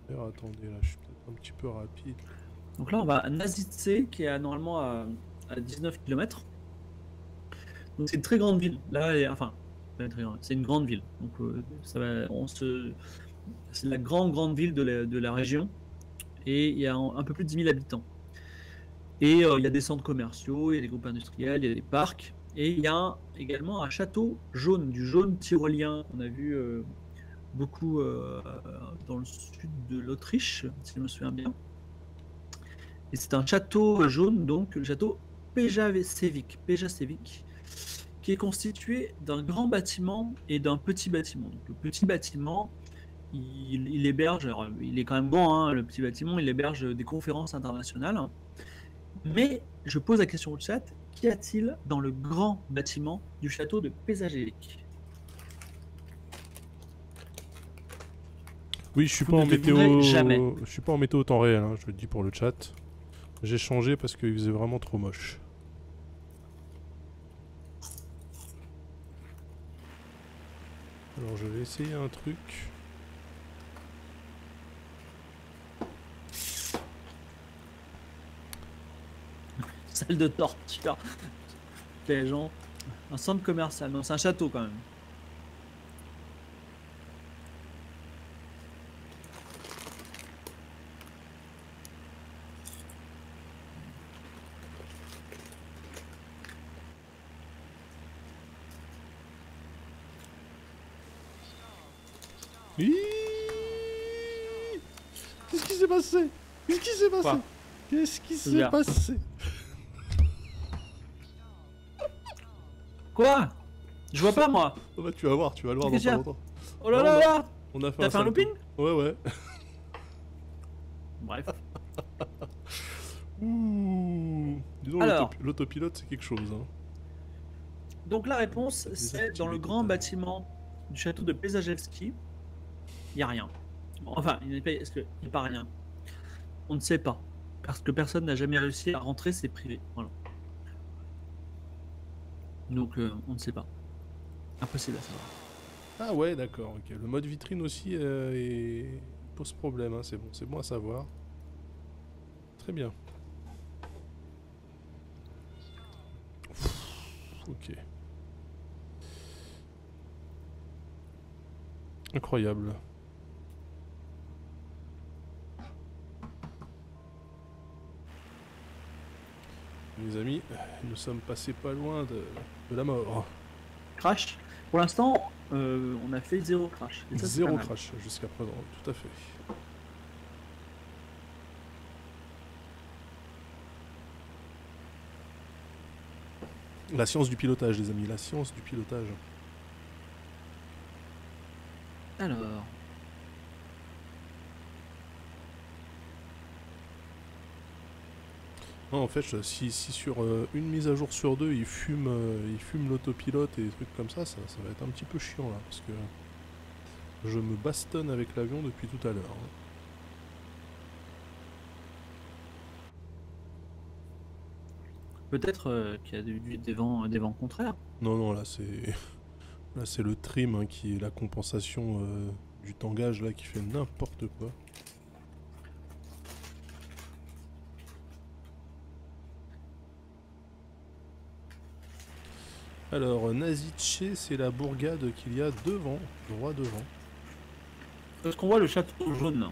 D'ailleurs, attendez, là, je suis peut-être un petit peu rapide. Donc là on va à Nazitse qui est normalement à, à 19 km. Donc c'est une très grande ville. Là, enfin, c'est une grande ville. Donc euh, ça va, on se, c'est la grande grande ville de la, de la région et il y a un peu plus de 10 000 habitants. Et euh, il y a des centres commerciaux, il y a des groupes industriels, il y a des parcs et il y a également un château jaune, du jaune tyrolien qu'on a vu euh, beaucoup euh, dans le sud de l'Autriche, si je me souviens bien. Et c'est un château jaune, donc le château Pejasevic, Pejasevic, qui est constitué d'un grand bâtiment et d'un petit bâtiment. Donc, le petit bâtiment, il, héberge, alors, il est quand même grand, hein, le petit bâtiment, il héberge des conférences internationales. Mais je pose la question au chat, qu'y a-t-il dans le grand bâtiment du château de Pejasevic Oui, je suis Vous pas en météo. jamais. Je suis pas en météo temps réel, hein, je le dis pour le chat. J'ai changé parce qu'il faisait vraiment trop moche. Alors je vais essayer un truc. Salle de torture. Les gens. Un centre commercial, non, c'est un château quand même. Qu'est-ce qui s'est passé? Qu'est-ce qui s'est passé? Qu'est-ce qui s'est passé? Quoi? Je vois pas moi. Oh bah tu vas voir, tu vas le voir dans pas longtemps. Oh là là là On a fait T'as un fait un looping Ouais ouais. Bref. Ouh. Dis donc, Alors. l'autopi- l'autopilote c'est quelque chose. Hein. Donc la réponse, c'est dans le grand bâtiment du château de Pesajewski. Il n'y a rien. Enfin, il n'y a pas rien? On ne sait pas. Parce que personne n'a jamais réussi à rentrer, c'est privé. Voilà. Donc euh, on ne sait pas. Impossible à savoir. Ah ouais d'accord, ok. Le mode vitrine aussi euh, est- pose problème, hein. c'est bon, c'est bon à savoir. Très bien. Ok. Incroyable. Les amis, nous sommes passés pas loin de, de la mort. Crash Pour l'instant, euh, on a fait zéro crash. Ça, Zéro crash jusqu'à présent, tout à fait. La science du pilotage, les amis, la science du pilotage. Alors. Non, en fait, si, si sur euh, une mise à jour sur deux, il fume, euh, il fume l'autopilote et des trucs comme ça, ça, ça va être un petit peu chiant là, parce que je me bastonne avec l'avion depuis tout à l'heure. hein. Peut-être euh, qu'il y a des, vents, des vents contraires. Non, non, là c'est là c'est le trim hein, qui est la compensation euh, du tangage là qui fait n'importe quoi. Alors, Nazice, c'est la bourgade qu'il y a devant, droit devant. Est-ce qu'on voit le château jaune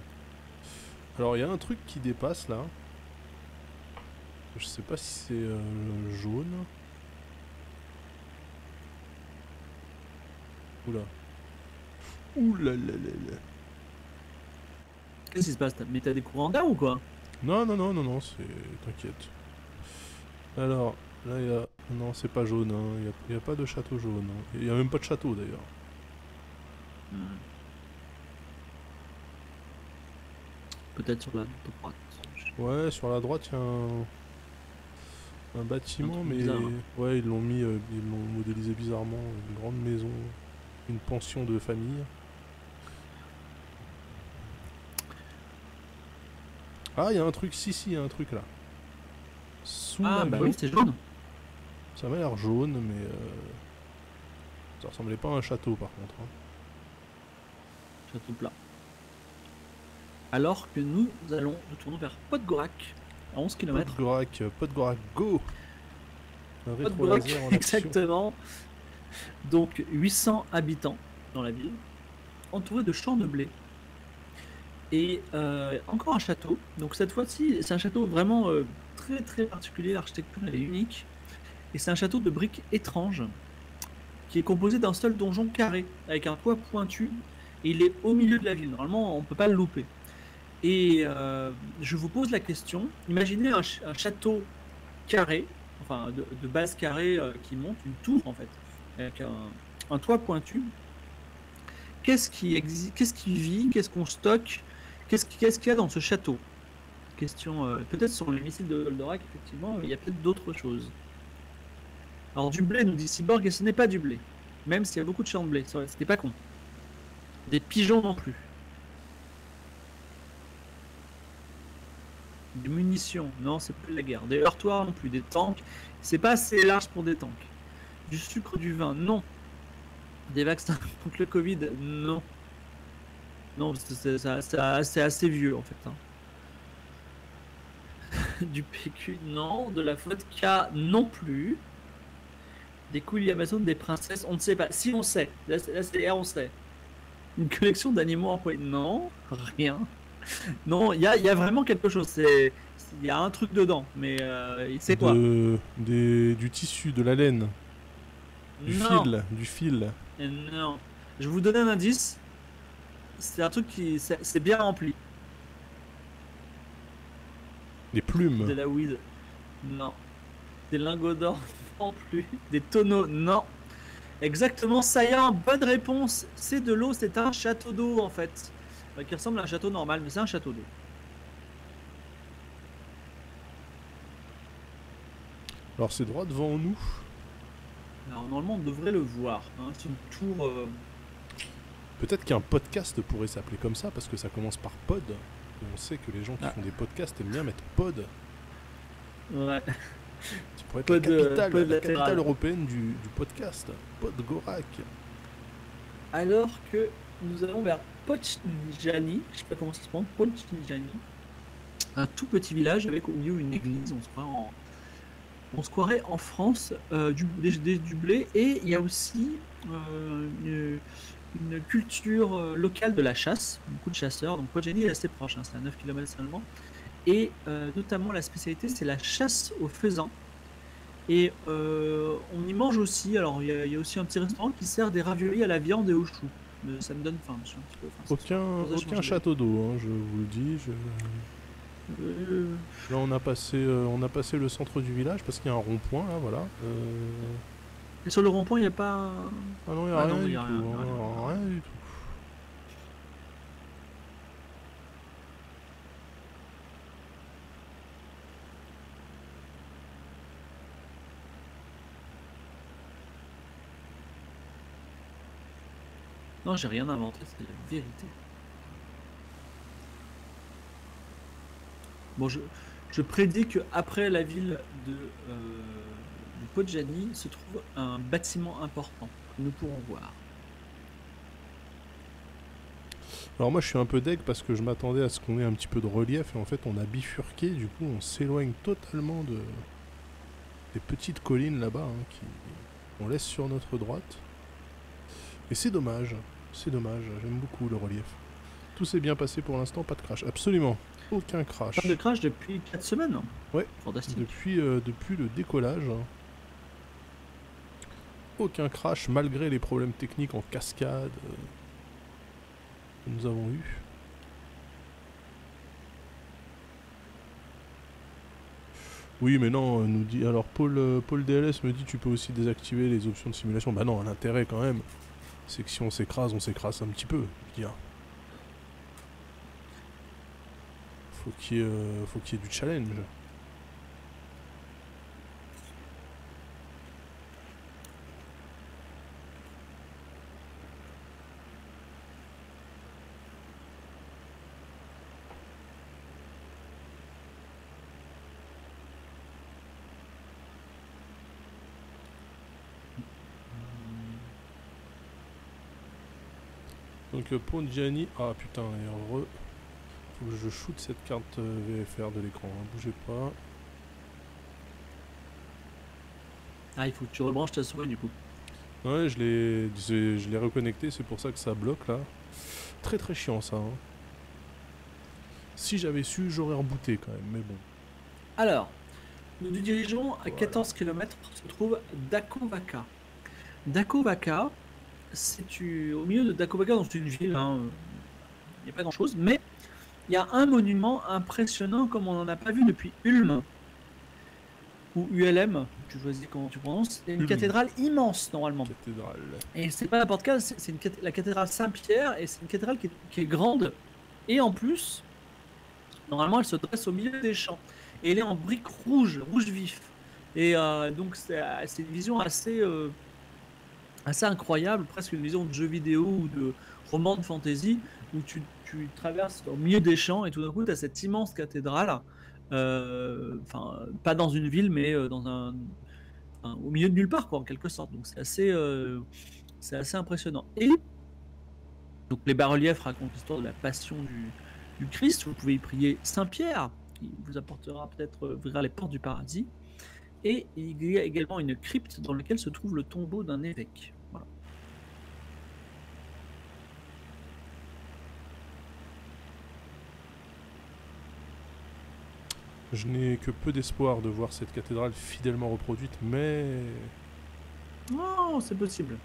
Alors, il y a un truc qui dépasse là. Je sais pas si c'est euh, jaune. Oula. Oula là là là. Qu'est-ce qui se passe Mais t'as des courants d'air ou quoi? Non, non, non, non, non, c'est. T'inquiète. Alors, là, il y a. Non, c'est pas jaune, hein. il y a, il y a pas de château jaune. hein. Il y a même pas de château d'ailleurs. Hmm. Peut-être sur la droite. Ouais, sur la droite, il y a un. Un bâtiment, mais. bizarre. Ouais, ils l'ont mis. euh, ils l'ont modélisé bizarrement. Une grande maison. Une pension de famille. Ah, il y a un truc. Si, si, il y a un truc là. Sous Ah la bah oui, c'est jaune. Ça m'a l'air jaune, mais euh, ça ressemblait pas à un château par contre. hein. Château plat. Alors que nous allons nous tourner vers Podgorak, à 11 km. Podgorak, euh, Podgorak, go Un Podgorak, en exactement. Donc 800 habitants dans la ville, entouré de champs de blé. Et euh, encore un château. Donc cette fois-ci, c'est un château vraiment euh, très très particulier. L'architecture elle est unique. Et c'est un château de briques étranges qui est composé d'un seul donjon carré avec un toit pointu. Et il est au milieu de la ville. Normalement, on peut pas le louper. Et euh, je vous pose la question. Imaginez un, ch- un château carré, enfin de, base carrée euh, qui monte, une tour en fait, avec un, toit pointu. Qu'est-ce qui qu'est-ce qui vit, qu'est-ce qu'on stocke, qu'est-ce qu'il y a dans ce château? Question, euh, peut-être sur les missiles de Goldorak, effectivement, mais il y a peut-être d'autres choses. Alors du blé, nous dit Cyborg, et ce n'est pas du blé, même s'il y a beaucoup de champs de blé, c'était pas con. Des pigeons non plus. Des munitions, non, c'est plus la guerre. Des heurtoirs non plus. Des tanks, c'est pas assez large pour des tanks. Du sucre, du vin, non. Des vaccins contre le Covid, non. Non, c'est assez vieux en fait. hein. du PQ, non. De la vodka, non plus. Des couilles Amazon, des princesses, on ne sait pas. Si on sait, là c'est là, c'est- on sait. Une collection d'animaux employés, non. Rien. Non, il y a, y a vraiment quelque chose. C'est, il y a un truc dedans, mais euh, c'est quoi De- des- Du tissu, de la laine, du Non, fil, du fil. non. Je vais vous donner un indice. C'est un truc qui, c'est c'est bien rempli. Des plumes. De la weed, non. Des lingots d'or, non plus. Des tonneaux, non. Exactement, ça y est, bonne réponse. C'est de l'eau, c'est un château d'eau en fait. Enfin, qui ressemble à un château normal, mais c'est un château d'eau. Alors c'est droit devant nous. Alors normalement, on devrait le voir. hein. C'est une tour. euh, Peut-être qu'un podcast pourrait s'appeler comme ça parce que ça commence par pod. Et on sait que les gens qui Ah. font des podcasts aiment bien mettre pod. Ouais. Ça pourrait être Pod, la capitale, pod la latéral. capitale européenne du, du podcast. Podgorak. Alors que nous allons vers Pochnjani, je sais pas comment ça se prononce, Pochnjani, un tout petit village avec au milieu une église. On se croirait en, on se croirait en France euh, du, des- des- du blé et il y a aussi euh, une, une culture euh, locale de la chasse, beaucoup de chasseurs. Donc Pochnjani est assez proche, hein, c'est à 9 km seulement. Et euh, notamment la spécialité c'est la chasse aux faisans. Et euh, on y mange aussi. Alors, il y, a- y a aussi un petit restaurant qui sert des raviolis à la viande et au chou. Mais ça me donne faim. Je suis un petit peu faim. Aucun, château d'eau, hein, je vous le dis. je- Euh, Là on a passé, on a passé le centre du village parce qu'il y a un rond-point là, voilà. Euh, et sur le rond-point, il n'y a pas. Ah non, il n'y a Ah rien non, du y a tout. rien, y a hein, rien. rien du tout. Non, j'ai rien inventé, c'est la vérité. Bon, je, je prédis que après la ville de, euh, Podjani se trouve un bâtiment important que nous pourrons voir. Alors moi je suis un peu deg parce que je m'attendais à ce qu'on ait un petit peu de relief et en fait on a bifurqué, du coup on s'éloigne totalement de des petites collines là-bas hein, qui on laisse sur notre droite. Et c'est dommage, c'est dommage, j'aime beaucoup le relief. Tout s'est bien passé pour l'instant, pas de crash, absolument aucun crash. Pas de crash depuis 4 semaines. Ouais. Fantastique. Depuis, euh, depuis le décollage. Aucun crash malgré les problèmes techniques en cascade euh, que nous avons eu. Oui, mais non, euh, nous dit. Alors, Paul, Paul DLS me dit tu peux aussi désactiver les options de simulation. Bah non, l'intérêt quand même, c'est que si on s'écrase, on s'écrase un petit peu. Je veux dire. Faut qu'il y, euh, y ait du challenge. Pour Gianni, ah putain, et re, faut que je shoot cette carte euh, VFR de l'écran, hein, bougez pas. Ah, il faut que tu rebranches ta souris du coup. Ouais, je l'ai, je je l'ai reconnecté, c'est pour ça que ça bloque là. Très très chiant ça. hein. Si j'avais su, j'aurais rebooté quand même, mais bon. Alors, nous nous dirigeons à Voilà. 14 km se trouve Dakovaka. Dakovaka, c'est au milieu de Dakovaka, dans une ville, hein, il n'y a pas grand chose, mais il y a un monument impressionnant comme on n'en a pas vu depuis Ulm, ou ULM, tu choisis comment tu prononces, c'est une Ulm. cathédrale immense normalement. Cathédrale. Et c'est pas n'importe quelle, c'est c'est la cathédrale Saint-Pierre, et c'est une cathédrale qui est, qui est grande. Et en plus, normalement, elle se dresse au milieu des champs. Et elle est en briques rouges, rouge vif. Et euh, donc, c'est c'est une vision assez, euh, assez incroyable, presque une vision de jeu vidéo ou de roman de fantasy, où tu, tu traverses au milieu des champs et tout d'un coup, tu as cette immense cathédrale. euh, pas dans une ville, mais euh, dans un, au milieu de nulle part, quoi, en quelque sorte. Donc, c'est assez. euh, assez impressionnant. Et donc les bas-reliefs racontent l'histoire de la passion du, Christ. Vous pouvez y prier Saint-Pierre, qui vous apportera peut-être les portes du paradis. Et il y a également une crypte dans laquelle se trouve le tombeau d'un évêque. Voilà. Je n'ai que peu d'espoir de voir cette cathédrale fidèlement reproduite, mais Oh, c'est possible.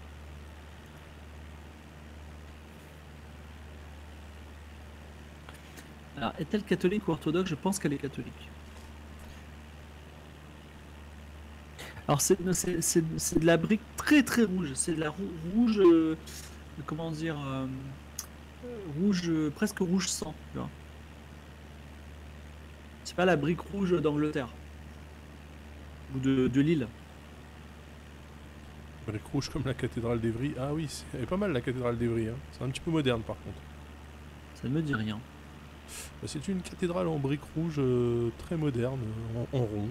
Alors, est-elle catholique ou orthodoxe? Je pense qu'elle est catholique. Alors, c'est de la brique très très rouge. C'est de la rou- rouge. euh, comment dire euh, euh, Rouge, euh, presque rouge sang. tu vois. C'est pas la brique rouge d'Angleterre. Ou de, de Lille. brique rouge comme la cathédrale d'Evry. Ah oui, c'est- elle est pas mal la cathédrale d'Evry. hein. C'est un petit peu moderne par contre. Ça ne me dit rien. Bah, C'est une cathédrale en brique rouge euh, très moderne, en, en rond.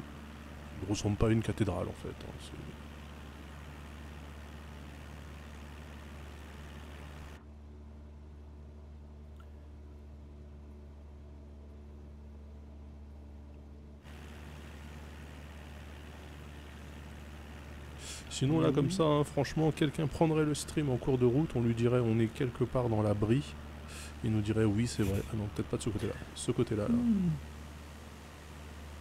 Elle ne ressemble pas à une cathédrale en fait. hein, Sinon là comme ça, hein, franchement, quelqu'un prendrait le stream en cours de route, on lui dirait on est quelque part dans la brie. Il nous dirait oui c'est vrai. Ah non, peut-être pas de ce côté-là. Ce côté-là. là.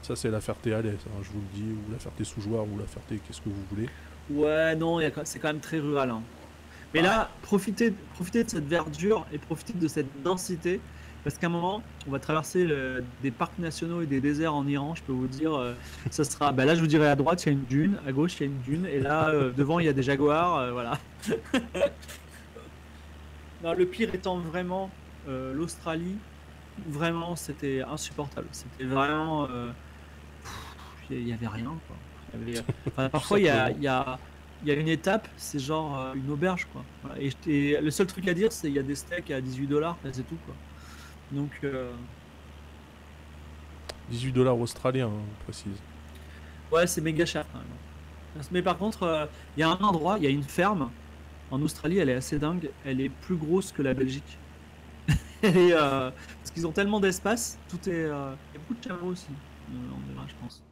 Ça, c'est la Ferté à l'aise, hein, je vous le dis, ou la Ferté sous-joueur, ou la Ferté, qu'est-ce que vous voulez. Ouais, non, c'est quand même très rural. hein. Mais là, profitez, profitez de cette verdure et profitez de cette densité. Parce qu'à un moment, on va traverser le- des parcs nationaux et des déserts en Iran, je peux vous dire. euh, ça sera. Bah là, je vous dirais à droite, il y a une dune, à gauche, il y a une dune, et là, euh, devant, il y a des jaguars. euh, voilà. non, le pire étant vraiment l'Australie. Vraiment, c'était insupportable. C'était vraiment. Il y avait rien. Quoi. Il y avait- enfin, parfois, il y a, il y, a, il y a une étape, c'est genre une auberge. Quoi. Et, le seul truc à dire, c'est qu'il y a des steaks à 18 dollars, c'est tout. Quoi. Donc, euh, 18 dollars australiens, hein, on précise. ouais, c'est méga cher quand même. Mais par contre, euh, il y a un endroit, il y a une ferme en Australie, elle est assez dingue. Elle est plus grosse que la Belgique. Et, euh, parce qu'ils ont tellement d'espace, tout est. euh, Il y a beaucoup de chevaux aussi, euh, on verra, je pense.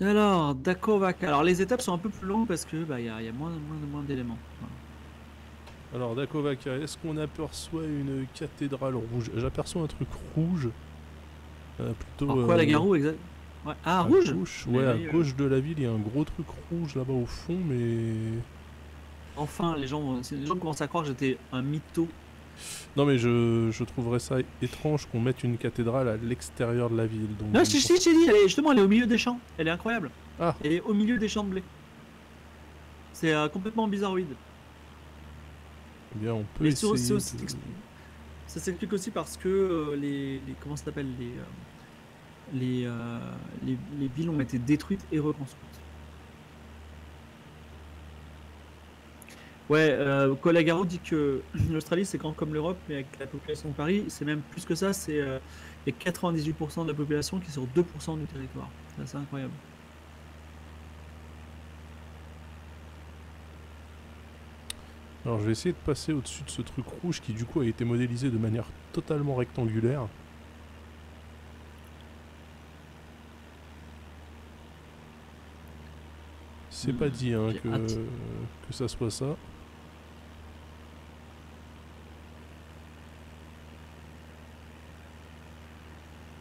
Alors, Dakovac. Alors, les étapes sont un peu plus longues parce que bah, y, a, il y a moins, moins, moins d'éléments. Voilà. Alors, Dakovaca, est-ce qu'on aperçoit une cathédrale rouge? J'aperçois un truc rouge. Euh, plutôt. Alors, quoi, la euh, gare rouge, exact? Ouais. Ah, à rouge gauche, Ouais, à gauche de la ville, il y a un gros truc rouge là-bas au fond, mais. Enfin, les gens, les gens commencent à croire que j'étais un mytho. Non, mais je, je trouverais ça étrange qu'on mette une cathédrale à l'extérieur de la ville. Donc, Non, si, si, j'ai dit, elle est, justement, elle est au milieu des champs. Elle est incroyable. Ah. Elle est au milieu des champs de blé. C'est euh, complètement bizarroïde. Eh bien, on peut Mais essayer. de- Ça s'explique aussi parce que euh, les, les- comment ça s'appelle les, euh, les, euh, les les villes ont été détruites et reconstruites. Ouais, euh, Colagaro dit que l'Australie c'est grand comme l'Europe, mais avec la population de Paris, c'est même plus que ça. C'est euh, il y a 98% de la population qui est sur 2% du territoire. C'est incroyable. Alors, je vais essayer de passer au-dessus de ce truc rouge qui, du coup, a été modélisé de manière totalement rectangulaire. C'est pas Hmm, dit hein, que, ça soit ça.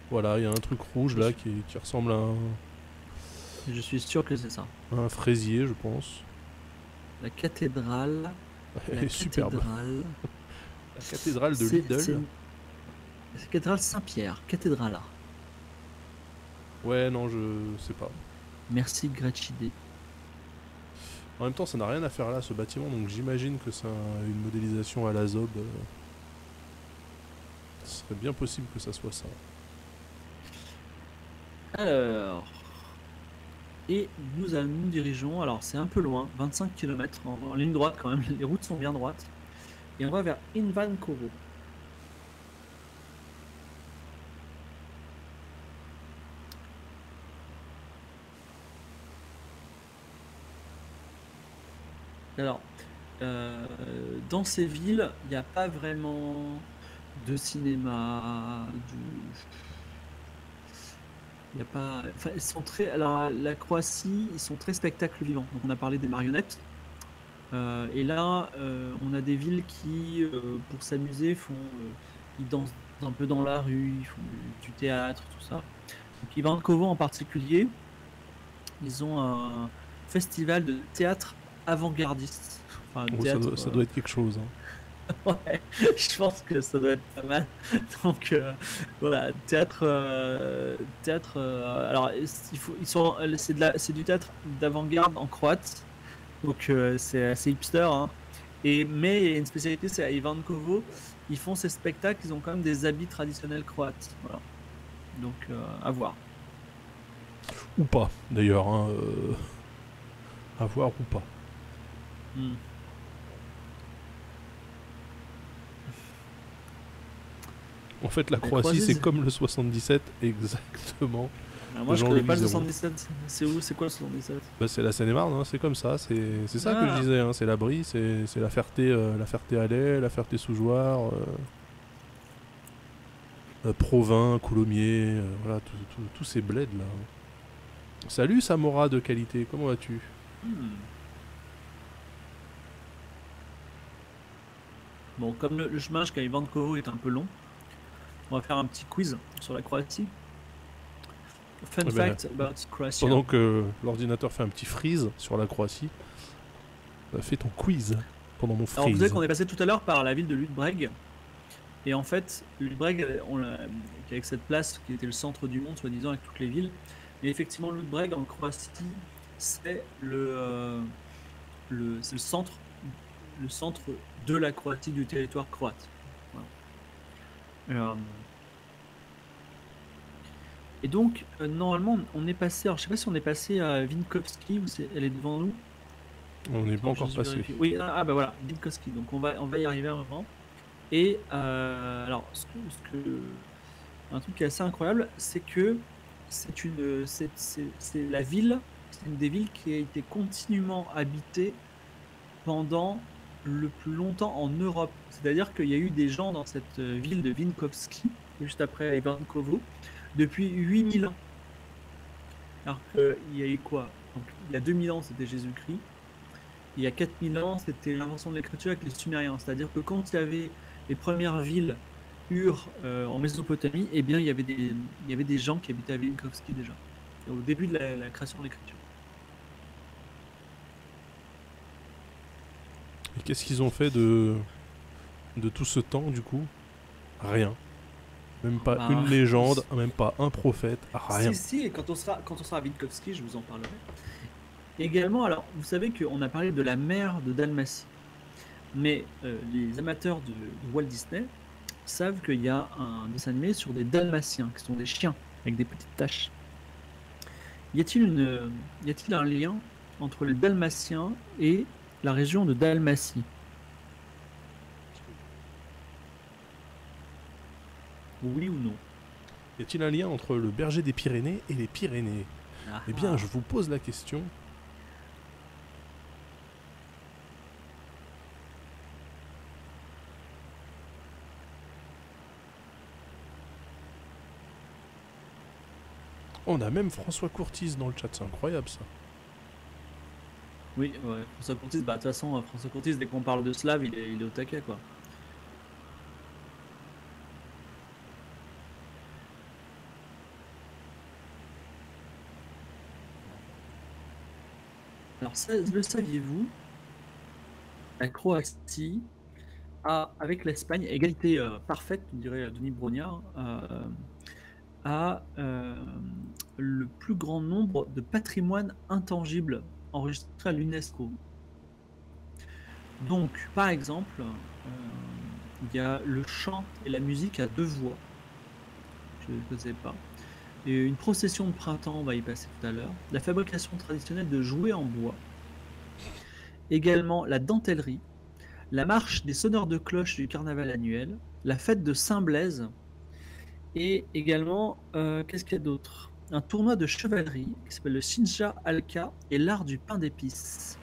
Voilà, il y a un truc rouge là qui, qui ressemble à un, Je suis sûr que c'est ça. un fraisier, je pense. La cathédrale. Elle La est superbe. cathédrale. La cathédrale de Lidl. C'est cathédrale Saint-Pierre, cathédrale. Ouais, non, je sais pas. Merci Grachide. En même temps, ça n'a rien à faire là, ce bâtiment, donc j'imagine que c'est un- une modélisation à la Zob. euh. Ce serait bien possible que ça soit ça. Alors. Et nous, nous dirigeons, alors c'est un peu loin, 25 km en, ligne droite quand même, les routes sont bien droites. Et on va vers Invankovo. Alors, euh, dans ces villes, il n'y a pas vraiment de cinéma. Il y a pas. Enfin, ils sont très. Alors, la Croatie, ils sont très spectacle vivant. Donc, on a parlé des marionnettes. Euh, et là, euh, on a des villes qui, euh, pour s'amuser, font. ils dansent un peu dans la rue, ils font du, théâtre, tout ça. Donc, Ivankovo en particulier, ils ont un festival de théâtre avant-gardiste. Enfin, Oh, ça, théâtre, doit, ça doit être quelque chose. hein. Ouais, je pense que ça doit être pas mal. Donc euh, voilà, théâtre, euh, théâtre. euh, alors il faut, ils sont, c'est de la, c'est du théâtre d'avant-garde en croate. Donc c'est assez hipster. Hein. Et mais il y a une spécialité, c'est à Ivankovo. Ils font ces spectacles, ils ont quand même des habits traditionnels croates. Voilà. Donc à voir. Ou pas, d'ailleurs. Hein, À voir ou pas. Hmm. En fait, la La Croatie, c'est comme le 77, exactement. Alors, moi je connais pas le Zéro. 77. C'est où C'est quoi le 77 Bah, c'est la Seine-et-Marne, hein, c'est comme ça. C'est c'est ça que Ah. je disais. hein, c'est la Brie, c'est c'est la Ferté, euh, la Ferté-Alais, la Ferté-Sous-Jouarre, euh, euh, Provins, Coulommiers, euh, voilà, tous ces bleds là. Salut Samora de qualité, comment vas-tu? Hmm. Bon, comme le, le chemin jusqu'à Ivankovo est un peu long, on va faire un petit quiz sur la Croatie. Fun Eh ben, fact about Croatia. Pendant que l'ordinateur fait un petit freeze sur la Croatie, bah, fais ton quiz pendant mon Alors, vous freeze. savez qu'on est passé tout à l'heure par la ville de Ludbreg. Et en fait, Ludbreg, on avec cette place qui était le centre du monde, soi-disant, avec toutes les villes. Et effectivement, Ludbreg en Croatie, c'est le, euh, le, c'est le centre, le centre de la Croatie, du territoire croate. Euh, et donc, euh, normalement, on est passé. Alors, je sais pas si on est passé à Vinkovski ou elle est devant nous. On n'est pas encore passé. vérifier. Oui, ah, ah, bah voilà, Winkowski. Donc on va, on va y arriver à un moment. Et euh, alors, ce que, ce que- un truc qui est assez incroyable, c'est que c'est une, c'est la ville, c'est une des villes qui a été continuellement habitée pendant le plus longtemps en Europe. C'est-à-dire qu'il y a eu des gens dans cette euh, ville de Vinkovski, juste après Ivankovo, depuis 8000 ans. Alors qu'il y a eu quoi? Il y a 2000 ans, c'était Jésus-Christ. Il y a 4000 ans, c'était l'invention de l'écriture avec les Sumériens. C'est-à-dire que quand il y avait les premières villes Ur euh, en Mésopotamie, eh bien, il y, avait des, il y avait des gens qui habitaient à Vinkovski déjà, au début de la création de l'écriture. Et qu'est-ce qu'ils ont fait de, de tout ce temps, du coup? Rien. Même pas Bah, une légende, même pas un prophète, rien. Si, si, et quand on sera, quand on sera à Vinkovski, je vous en parlerai. Également, alors, vous savez qu'on a parlé de la mer de Dalmatie. Mais euh, les amateurs de, de Walt Disney savent qu'il y a un dessin animé sur des Dalmatiens, qui sont des chiens, avec des petites taches. Y a-t-il une, y a-t-il un lien entre les Dalmatiens et la région de Dalmatie Oui ou non? Y a-t-il un lien entre le berger des Pyrénées et les Pyrénées? Eh bien, Ah. je vous pose la question. On a même François Courtis dans le chat, c'est incroyable ça. Oui, ouais. François Courtis, bah de toute façon, euh, François Courtis, dès qu'on parle de slave, il est, il est au taquet, quoi. Alors, le saviez-vous? La Croatie a, avec l'Espagne, égalité euh, parfaite, dirait Denis Brognard, euh, a le plus grand nombre de patrimoine intangible enregistré à l'UNESCO. Donc, par exemple, euh, il y a le chant et la musique à deux voix. Je ne sais pas. Et une procession de printemps, on va y passer tout à l'heure. La fabrication traditionnelle de jouets en bois. Également la dentellerie. La marche des sonneurs de cloche du carnaval annuel. La fête de Saint-Blaise. Et également, euh, qu'est-ce qu'il y a d'autre? Un tournoi de chevalerie qui s'appelle le Shinja Alka et l'art du pain d'épices.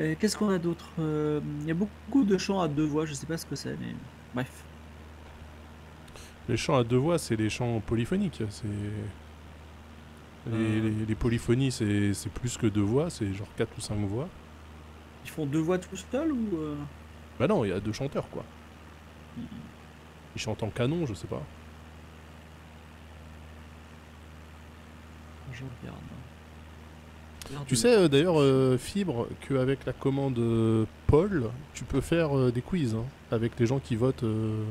Euh, Qu'est-ce qu'on a d'autre Euh, Il y a beaucoup de chants à deux voix, je sais pas ce que c'est, mais bref. Les chants à deux voix, c'est les chants polyphoniques. C'est les, Euh. les- les polyphonies, c'est c'est plus que deux voix, c'est genre quatre ou cinq voix. Ils font deux voix tout seuls ou Bah non, il y a deux chanteurs quoi. Ils chantent en canon, je sais pas. Je regarde. Tu sais euh, d'ailleurs, euh, Fibre, qu'avec la commande euh, Paul, tu peux faire euh, des quiz hein, avec les gens qui votent. euh,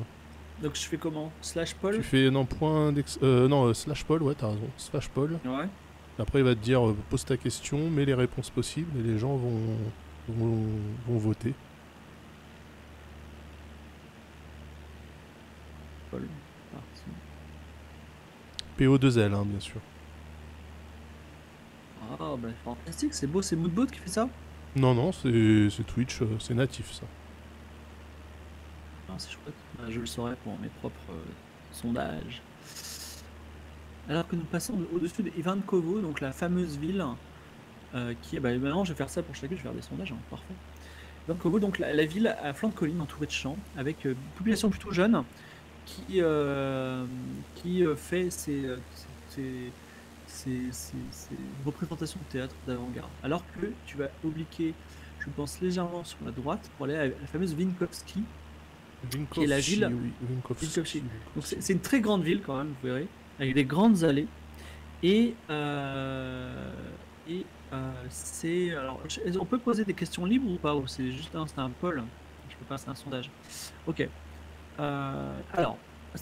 Donc je fais comment? Slash Paul? Tu fais non point d'ex- euh, non euh, slash Paul, ouais t'as raison, slash Paul. Ouais. Après il va te dire euh, pose ta question, mets les réponses possibles et les gens vont vont, vont voter. Paul. Parti. PO2L hein, bien sûr. Ah bah fantastique, c'est beau, c'est Moodbot qui fait ça? Non non c'est Twitch, euh, c'est natif ça. Ah, c'est chouette. Bah, je le saurai pour mes propres euh, sondages. Alors que nous passons de- au-dessus de Ivankovo, donc la fameuse ville euh, qui. Bah, maintenant, je vais faire ça pour chacun, je vais faire des sondages, hein, parfait. Ivankovo, donc la, la ville à flanc de colline entourée de champs, avec euh, une population plutôt jeune qui, qui fait ses, ses- représentations de théâtre d'avant-garde. Alors que tu vas obliquer, je pense, légèrement sur la droite pour aller à la fameuse Vinkovski, Qui est la ville- oui, Vinkovski, Vinkovski. Donc c'est c'est une très grande ville quand même, vous verrez, avec des grandes allées. Et, euh, et euh, c'est. Alors, on peut poser des questions libres ou pas Ou c'est juste un, c'est un poll? Je peux passer un sondage. Ok. Euh, alors,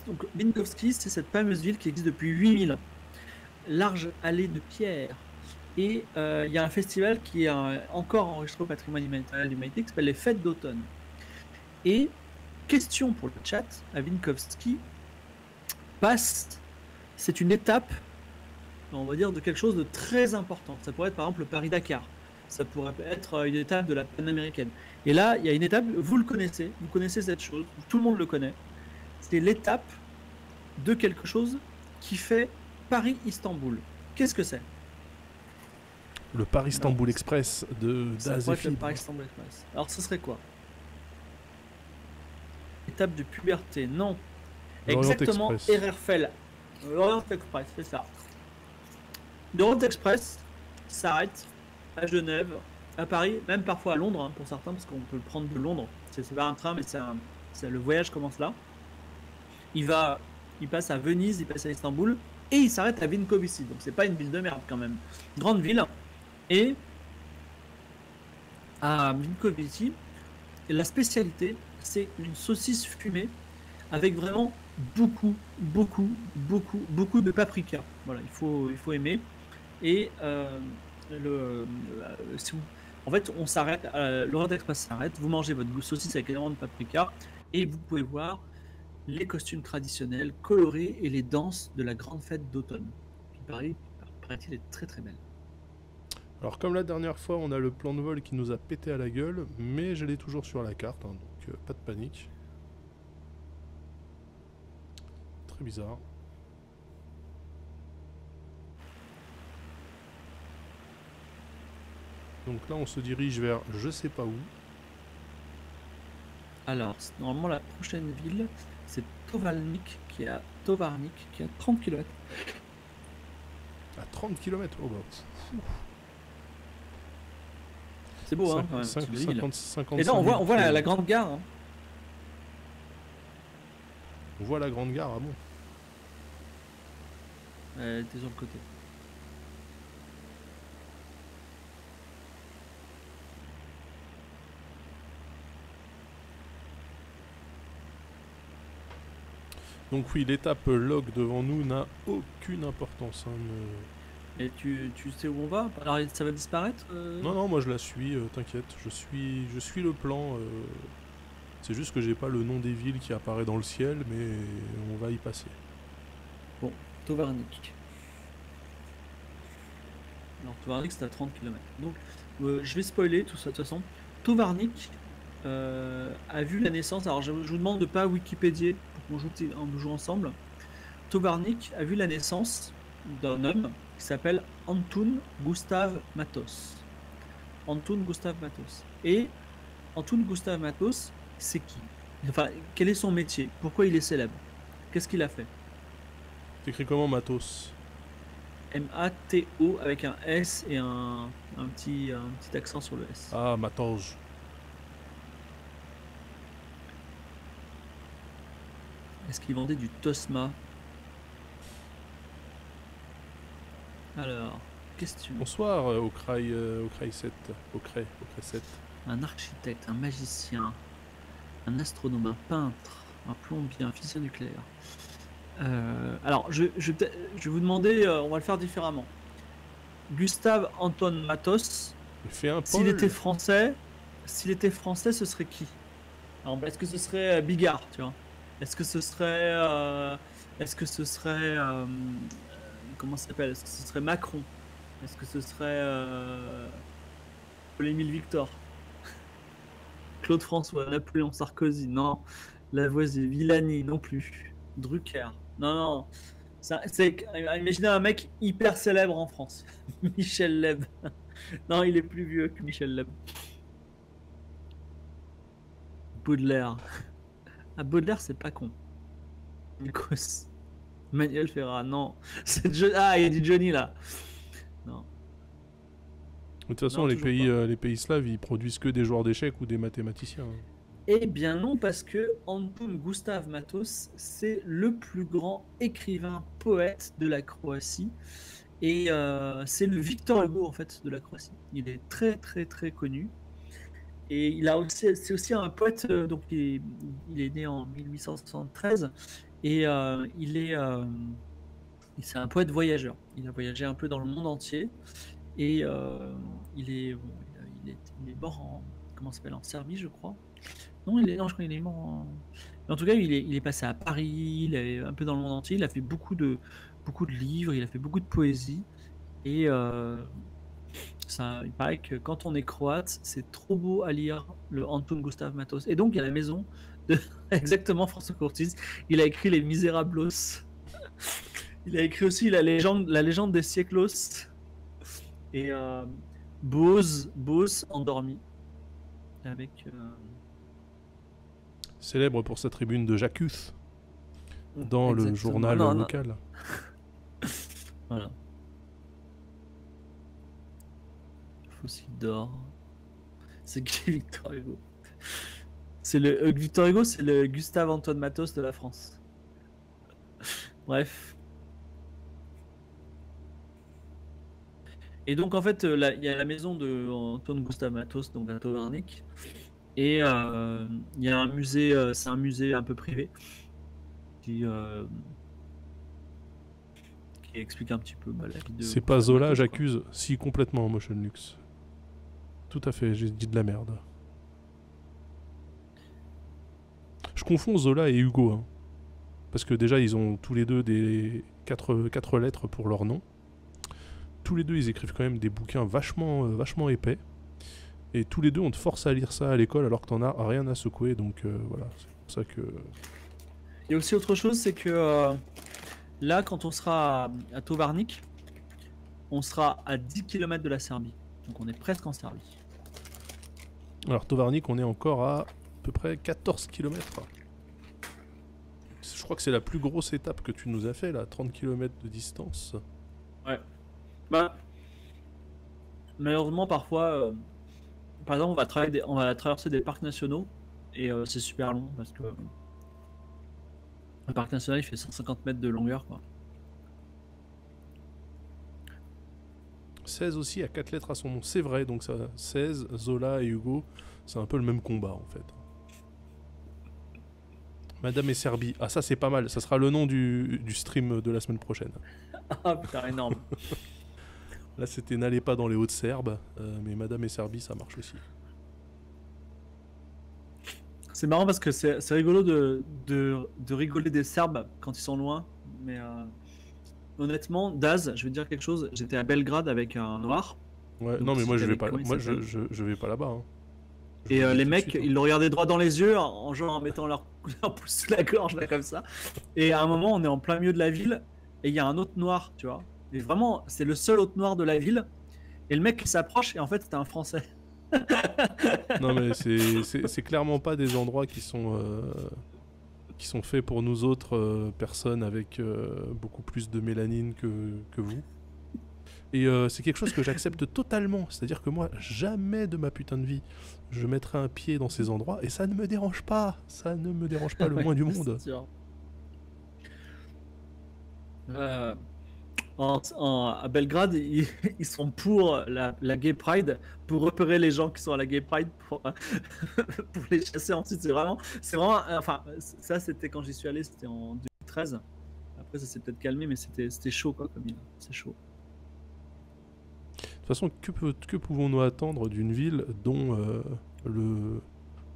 donc c'est cette fameuse ville qui existe depuis 8000 ans. Large allée de pierre. Et euh, il y a un festival qui est euh, encore enregistré au patrimoine immatériel de l'humanité qui s'appelle les Fêtes d'automne. Et question pour le chat, à Vinkovski passe, c'est une étape, on va dire, de quelque chose de très important. Ça pourrait être par exemple le Paris-Dakar. Ça pourrait être euh, une étape de la panaméricaine. Et là, il y a une étape, vous le connaissez, vous connaissez cette chose, tout le monde le connaît. C'est l'étape de quelque chose qui fait Paris-Istanbul. Qu'est-ce que c'est? Le Paris-Istanbul Express de être le Istanbul Express. Alors ce serait quoi? Étape de puberté, non. Exactement. RRFL. L'Orient Express, c'est ça. L'Orient Express s'arrête à Genève, à Paris, même parfois à Londres hein, pour certains, parce qu'on peut le prendre de Londres. C'est pas un train, mais un- le voyage commence là. Il va, il passe à Venise, il passe à Istanbul, et il s'arrête à Vinkovici. Donc c'est pas une ville de merde quand même. Grande ville. Et à Vinkovici, la spécialité, c'est une saucisse fumée avec vraiment beaucoup, beaucoup, beaucoup, beaucoup de paprika. Voilà, il faut, il faut aimer. Et euh, euh, en fait, on s'arrête, euh, l'Orient Express s'arrête, vous mangez votre saucisse avec énormément de paprika et vous pouvez voir les costumes traditionnels colorés et les danses de la grande fête d'automne. Qui paraît, paraît-il, est très très belle. Alors comme la dernière fois, on a le plan de vol qui nous a pété à la gueule, mais je l'ai toujours sur la carte, hein, donc euh, pas de panique. Très bizarre. Donc là, on se dirige vers je sais pas où. Alors, c'est- normalement, la prochaine ville, c'est Tovalnik, qui est à Tovarnik, qui est à 30 km. À 30 km. Oh bah. C'est beau, hein, quand même. cinq- c'est une ville. 50 55 Et là, on voit, on voit la, grande gare. hein. On voit la grande gare, ah bon? Elle était sur le côté. Donc oui, l'étape log devant nous n'a aucune importance. hein, Et tu, tu sais où on va? Alors, ça va disparaître euh? Non, non, moi je la suis, euh, t'inquiète. Je suis, je suis le plan. euh, C'est juste que j'ai pas le nom des villes qui apparaît dans le ciel, mais on va y passer. Tovarnik. Alors, Tovarnik, c'est à 30 km. Donc, je vais spoiler tout ça de toute façon. Tovarnik euh, a vu la naissance. Alors, je, je vous demande de pas Wikipédier pour qu'on joue, on joue ensemble. Tovarnik a vu la naissance d'un homme qui s'appelle Antoun Gustav Matos. Antoun Gustav Matos. Et Antoun Gustav Matos, c'est qui? Enfin, quel est son métier? Pourquoi il est célèbre? Qu'est-ce qu'il a fait? T'écris comment Matos? M-A-T-O avec un S et un, un, petit, un petit accent sur le S. Ah, Matos. Est-ce qu'il vendait du Tosma Alors, question. Bonsoir euh, au Cray, euh, au Cray 7. Au Cray, au Cray 7. Un architecte, un magicien, un astronome, un peintre, un plombier, un physicien nucléaire. Euh, alors, je, je, vais peut-être- je vais vous demander, euh, on va le faire différemment. Gustave Anton Matos, Il fait un S'il était français, s'il était français, ce serait qui? Est-ce que ce serait Bigard, tu vois Est-ce que ce serait, euh, est-ce que ce serait, euh, comment ça s'appelle Est-ce que ce serait Macron? Est-ce que ce serait euh, Paul-Émile Victor? Claude François, Napoléon Sarkozy Non, Lavoisier, Villani non plus, Drucker Non, non. C'est, imaginez un mec hyper célèbre en France, Michel Leb. Non, il est plus vieux que Michel Leb. Baudelaire. Ah, Baudelaire, c'est pas con. Nikos. Manuel Ferrat, non. Jo- Ah, il y a du Johnny là. Non. De toute façon, Non, les pays, euh, les pays slaves, ils produisent que des joueurs d'échecs ou des mathématiciens. hein. Eh bien non, parce que Anton Gustav Matos, c'est le plus grand écrivain poète de la Croatie. Et euh, c'est le Victor Hugo en fait de la Croatie. Il est très très très connu. Et il a aussi, c'est aussi un poète, euh, donc il est, né en 1873 et euh, il est, euh, c'est un poète voyageur. Il a voyagé un peu dans le monde entier et il est, il, est, il est mort en, comment s'appelle, en Serbie, je crois. Non, il est, non, je crois qu'il est mort en... Tout cas, il est, il est passé à Paris, il est un peu dans le monde entier, il a fait beaucoup de, beaucoup de livres, il a fait beaucoup de poésie. Et ça, il paraît que quand on est croate, c'est trop beau à lire le Anton Gustav Matos. Et donc, il y a la maison de exactement François Courtis. Il a écrit Les Misérablos. Il a écrit aussi la légende, la légende des sièclos. Et euh, Bose, Bose endormi. Avec. euh, Célèbre pour sa tribune de Jacques dans le journal Non, non, local. Voilà. Fossile d'or. C'est qui Victor Hugo C'est le euh, Victor Hugo, c'est le Gustave Antoine Matos de la France. Bref. Et donc en fait, euh, il y a la maison de Antoine Gustave Matos, donc à Tovarnik, et euh, il y a un musée, c'est un musée un peu privé qui euh, qui explique un petit peu bah, la vie de. C'est pas Zola, j'accuse. Si, complètement, Motion Lux. Tout à fait, j'ai dit de la merde. Je confonds Zola et Hugo. hein. Parce que déjà, ils ont tous les deux des quatre, quatre lettres pour leur nom. Tous les deux, ils écrivent quand même des bouquins vachement, euh, épais. Et tous les deux, on te force à lire ça à l'école alors que t'en as rien à secouer. Donc euh, voilà, c'est pour ça que. Il aussi autre chose, c'est que euh, là, quand on sera à, à Tovarnik, on sera à 10 km de la Serbie. Donc on est presque en Serbie. Alors, Tovarnik, on est encore à à peu près 14 km. Je crois que c'est la plus grosse étape que tu nous as fait là, 30 km de distance. Bah, malheureusement, parfois, euh, par exemple, on va, travailler des- on va traverser des parcs nationaux et euh, c'est super long parce que le parc national il fait 150 mètres de longueur. Quoi. 16 aussi à 4 lettres à son nom, c'est vrai, donc ça, 16, Zola et Hugo, c'est un peu le même combat en fait. Madame et Serbie, ah ça c'est pas mal, ça sera le nom du, du stream de la semaine prochaine. Ah putain, énorme. Là c'était N'allez pas dans les Hautes-Serbes, euh, mais Madame et Serbie ça marche aussi. C'est marrant parce que c'est c'est rigolo de, de, de rigoler des Serbes quand ils sont loin. Mais euh, honnêtement, Daz, je vais te dire quelque chose. J'étais à Belgrade avec un noir. Ouais, non mais moi je vais pas, moi je, s'appelle je, je vais pas là-bas. hein. Et euh, les mecs, suite, hein. ils le regardaient droit dans les yeux, en, en genre en mettant leur, leur pouce sous la gorge, là, comme ça. Et à un moment, on est en plein milieu de la ville, et il y a un autre noir, tu vois. Et vraiment, c'est le seul autre noir de la ville. Et le mec s'approche, et en fait, c'était un français. Non mais c'est clairement pas des endroits qui sont euh, qui sont faits pour nous autres euh, personnes avec euh, beaucoup plus de mélanine que, que vous. Et euh, c'est quelque chose que j'accepte totalement. C'est-à-dire que moi, jamais de ma putain de vie, je mettrai un pied dans ces endroits et ça ne me dérange pas. Ça ne me dérange pas le moins du monde. Euh, en- en- à Belgrade, ils, ils sont pour la, la Gay Pride, pour repérer les gens qui sont à la Gay Pride, pour, pour les chasser ensuite. C'est vraiment, c'est vraiment, enfin, ça c'était quand j'y suis allé, c'était en 2013. Après, ça s'est peut-être calmé, mais c'était c'était chaud, quoi, comme il C'est chaud. De toute façon, que, peut- que pouvons-nous attendre d'une ville dont euh, le,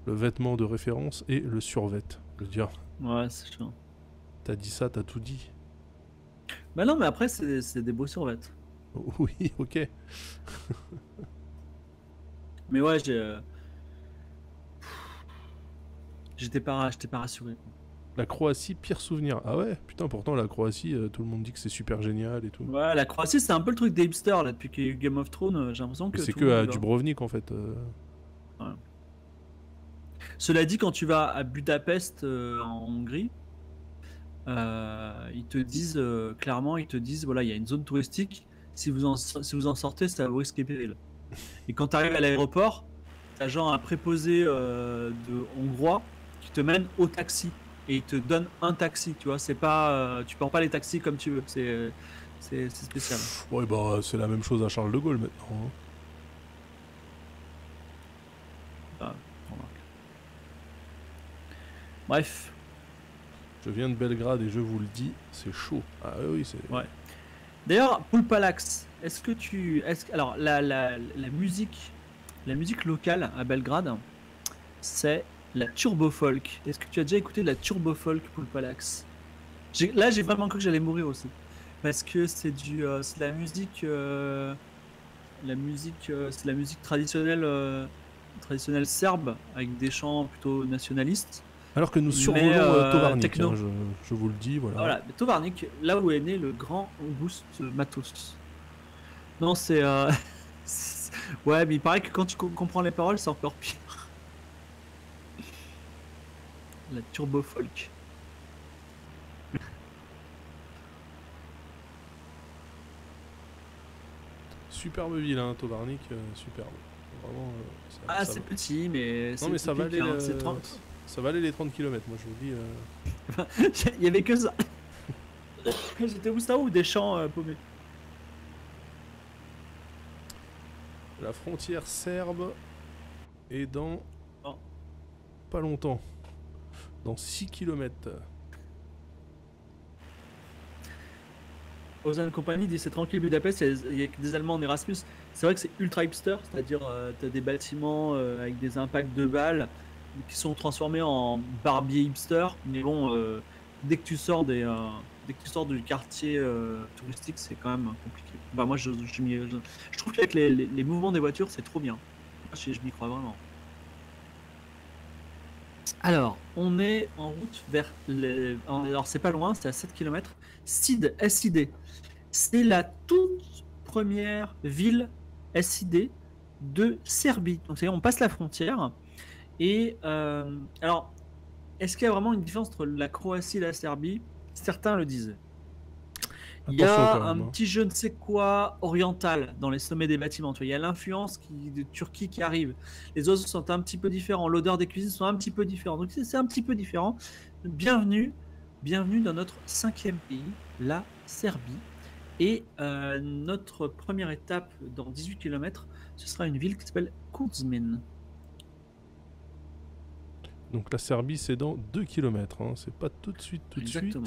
le vêtement de référence est le survêt? Je veux dire, Ouais, c'est chaud. t'as dit ça, t'as tout dit. Bah non, mais après, c'est des beaux survêtements. Oui, ok. Mais ouais, j'ai. euh, J'étais pas, pas rassuré. La Croatie, pire souvenir. Ah ouais Putain, pourtant la Croatie, euh, tout le monde dit que c'est super génial et tout. Ouais, la Croatie, c'est un peu le truc des hipsters là depuis qu'il y a eu Game of Thrones. euh, J'ai l'impression que. C'est que à. Dubrovnik en fait. euh. Cela dit, quand tu vas à Budapest euh, en Hongrie, euh, ils te disent euh, clairement, ils te disent voilà, il y a une zone touristique. Si vous en, si vous en sortez, ça vous risque et péril. Et quand tu arrives à l'aéroport, t'as genre un préposé euh, de hongrois qui te mène au taxi et il te donne un taxi. Tu vois, c'est pas, tu prends pas les taxis comme tu veux. C'est, c'est, spécial. Ouais, bah c'est la même chose à Charles de Gaulle maintenant. hein. Bref, Je viens de Belgrade et je vous le dis, c'est chaud. Ah oui, c'est. Ouais. D'ailleurs, Pulpalax, est-ce que tu. Est -ce, alors, la, la, la musique la musique locale à Belgrade, c'est la turbo folk. Est-ce que tu as déjà écouté de la turbo folk Pulpalax J'ai- Là, j'ai vraiment cru que j'allais mourir aussi. Parce que c'est du, euh, c'est la musique. euh, la musique, euh, c'est la musique traditionnelle, traditionnelle serbe, avec des chants plutôt nationalistes. Alors que nous survolons euh, euh, Tovarnik, hein, je, je vous le dis, voilà. Voilà, Tovarnik, là où est né le grand August Matos. Non, c'est. euh, ouais, mais il paraît que quand tu co- comprends les paroles, c'est encore pire. La turbo folk. Superbe ville, hein, Tovarnik, euh, superbe. Vraiment, ça, Ah, c'est petit, mais. Non, mais ça va aller, hein, le- c'est 30. Ça va aller les 30 km, moi je vous dis. euh. Il y avait que ça. J'étais où ça ou des champs euh, paumés La frontière serbe est dans Oh. pas longtemps. Dans 6 km. Ozan Company dit c'est tranquille Budapest, il y a- y des Allemands en Erasmus. C'est vrai que c'est ultra hipster, c'est-à-dire euh, t'as des bâtiments euh, avec des impacts de balles qui sont transformés en barbier hipster. Mais bon, euh, dès que tu sors des, euh, dès que tu sors du quartier euh, touristique, c'est quand même compliqué. Bah moi je, je, je- trouve qu'avec les, mouvements des voitures, c'est trop bien. Je, je m'y crois vraiment. Alors, on est en route vers les... Alors, c'est pas loin, c'est à 7 km. SID, SID. C'est la toute première ville SID de Serbie. Donc, c'est on passe la frontière. Et euh, alors, est-ce qu'il y a vraiment une différence entre la Croatie et la Serbie? Certains le disent. Il y a un même, hein. petit je ne sais quoi oriental dans les sommets des bâtiments. Tu vois, il y a l'influence de Turquie qui arrive. Les oiseaux sont un petit peu différents. L'odeur des cuisines sont un petit peu différentes. Donc c'est c'est un petit peu différent. Bienvenue, bienvenue dans notre cinquième pays, la Serbie. Et euh, notre première étape dans 18 km, ce sera une ville qui s'appelle Kuzmin. Donc la Serbie, c'est dans 2 km. Hein. C'est pas tout de suite, tout de suite.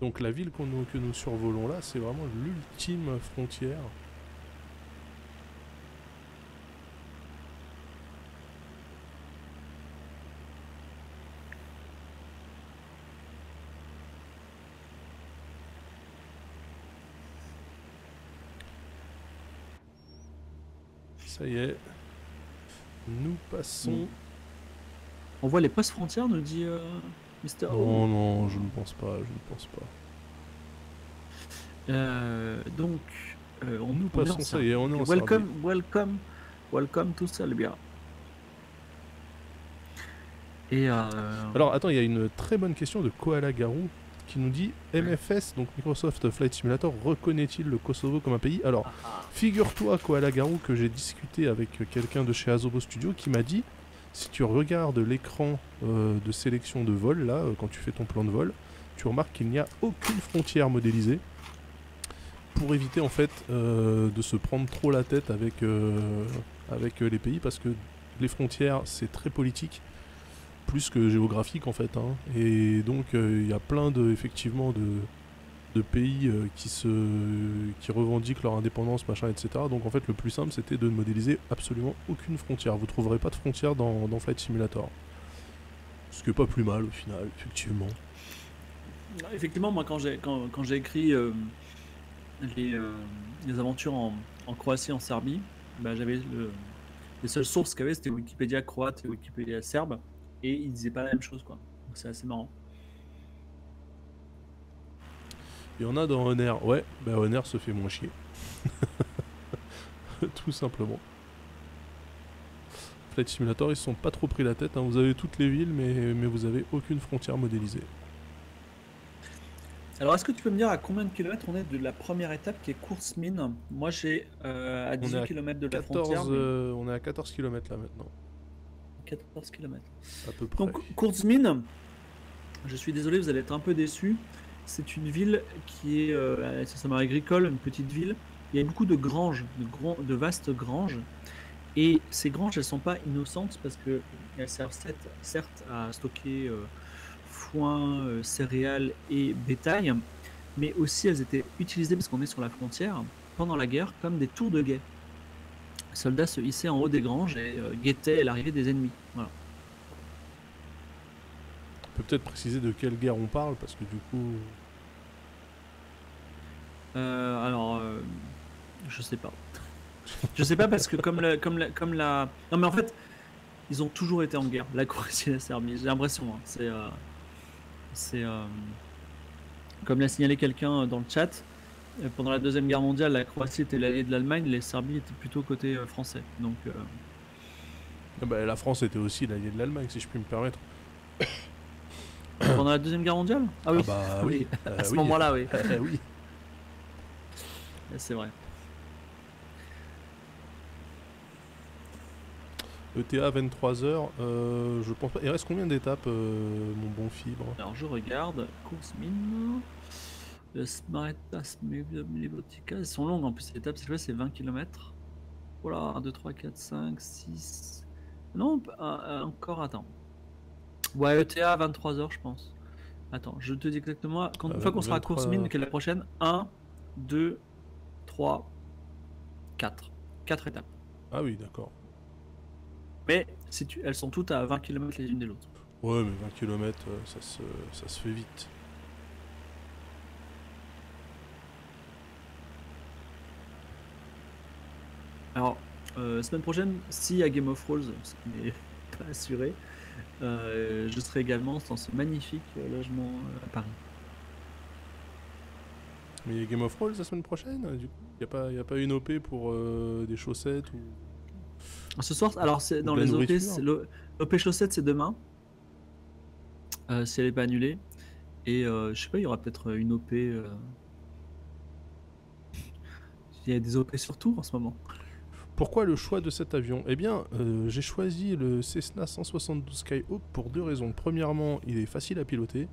Donc la ville nous- que nous survolons là, c'est vraiment l'ultime frontière. Ça y est. Nous passons. Mm. On voit les postes frontières, nous dit euh, Mister. O. Non, non, je ne pense pas, je ne pense pas. Euh, donc, euh, on Nous en passons, ça Serbie. y est, on est en Welcome, Serbie. welcome, welcome to Serbia. Et euh, Alors attends, il y a une très bonne question de Koala Garou qui nous dit MFS, donc Microsoft Flight Simulator, reconnaît-il le Kosovo comme un pays? Alors, ah, figure-toi, Koala Garou, que j'ai discuté avec quelqu'un de chez Azobo Studio qui m'a dit si tu regardes l'écran euh, de sélection de vol, là, euh, quand tu fais ton plan de vol, tu remarques qu'il n'y a aucune frontière modélisée pour éviter en fait euh, de se prendre trop la tête avec, avec les pays parce que les frontières c'est très politique plus que géographique en fait hein. et donc euh, il y a plein de effectivement de, de pays euh, qui se qui revendiquent leur indépendance machin etc donc en fait le plus simple c'était de ne modéliser absolument aucune frontière. Vous trouverez pas de frontière dans, dans Flight Simulator. Ce qui est pas plus mal au final effectivement. Effectivement, moi, quand j'ai quand, j'ai écrit euh, les, les aventures en, en Croatie, en Serbie, bah, j'avais le- les seules sources qu'il y avait, c'était Wikipédia croate et Wikipédia serbe, et ils disaient pas la même chose, quoi. Donc c'est assez marrant. il y en a dans Honor ouais bah Honor se fait moins chier tout simplement Flight Simulator ils se sont pas trop pris la tête hein. vous avez toutes les villes mais, mais vous avez aucune frontière modélisée Alors, est-ce que tu peux me dire à combien de kilomètres on est de la première étape qui est course mine? Moi, j'ai euh, à est 18 à km de la 14, frontière, mais euh, on est à 14 km là maintenant, 14 km. à peu près. Donc, Kurzmin, je suis désolé, vous allez être un peu déçus. C'est une ville qui est, euh, c'est ça agricole, une petite ville. Il y a beaucoup de granges, de, gros- de vastes granges. Et ces granges, elles sont pas innocentes parce que elles servent certes, certes à stocker euh, foin, euh, céréales et bétail, mais aussi elles étaient utilisées parce qu'on est sur la frontière pendant la guerre comme des tours de guet. Les soldats se hissaient en haut des granges et euh, guettaient l'arrivée des ennemis. Voilà. On peut peut-être préciser de quelle guerre on parle parce que du coup, Euh, alors, euh, je sais pas. je sais pas parce que comme la, comme la, comme la, non mais en fait, ils ont toujours été en guerre, la Croatie et la Serbie. J'ai l'impression. hein. C'est, c'est, comme l'a signalé quelqu'un dans le chat. Euh, pendant la Deuxième Guerre mondiale, la Croatie était l'allié de l'Allemagne, les Serbies étaient plutôt côté euh, français. Donc, euh, Ah bah, la France était aussi l'allié de l'Allemagne, si je puis me permettre. pendant la Deuxième Guerre mondiale? Ah oui, Ah bah oui. euh, à ce oui. moment-là, oui. Euh, oui. C'est vrai. ETA 23h, euh, je pense pas. Il reste combien d'étapes, euh, mon bon fibre? Alors je regarde, course mine. Le Smaritas Levotica, elles sont longues en plus, les étapes, c'est c'est 20 km. Voilà, 1, 2, 3, 4, 5, 6. Non, ah, ah, encore, attends. Ouais, ETA 23h, je pense. Attends, je te dis exactement, quand, une Euh, fois qu'on sera à course 23. mine, quelle est la prochaine 1, 2, 3, 4. 4 étapes. Ah oui, d'accord. Mais si tu, elles sont toutes à 20 km les unes des autres. Ouais, mais 20 km, ça se, ça se fait vite. Alors, euh, semaine prochaine, s'il y a Game of Thrones, ce qui n'est pas assuré, euh, je serai également dans ce magnifique euh, logement à Paris. Mais il y a Game of Thrones la semaine prochaine, Il n'y a, pas- y a pas une OP pour euh, des chaussettes ou... Ce soir, alors c'est dans les OP, l'OP chaussettes c'est demain, si elle n'est pas annulée. Et je sais pas, il y aura peut-être une OP. Il y a des OP sur tout en ce moment. Pourquoi le choix de cet avion? Eh bien, euh, j'ai choisi le Cessna 172 Skyhawk pour deux raisons. Premièrement, il est facile à piloter.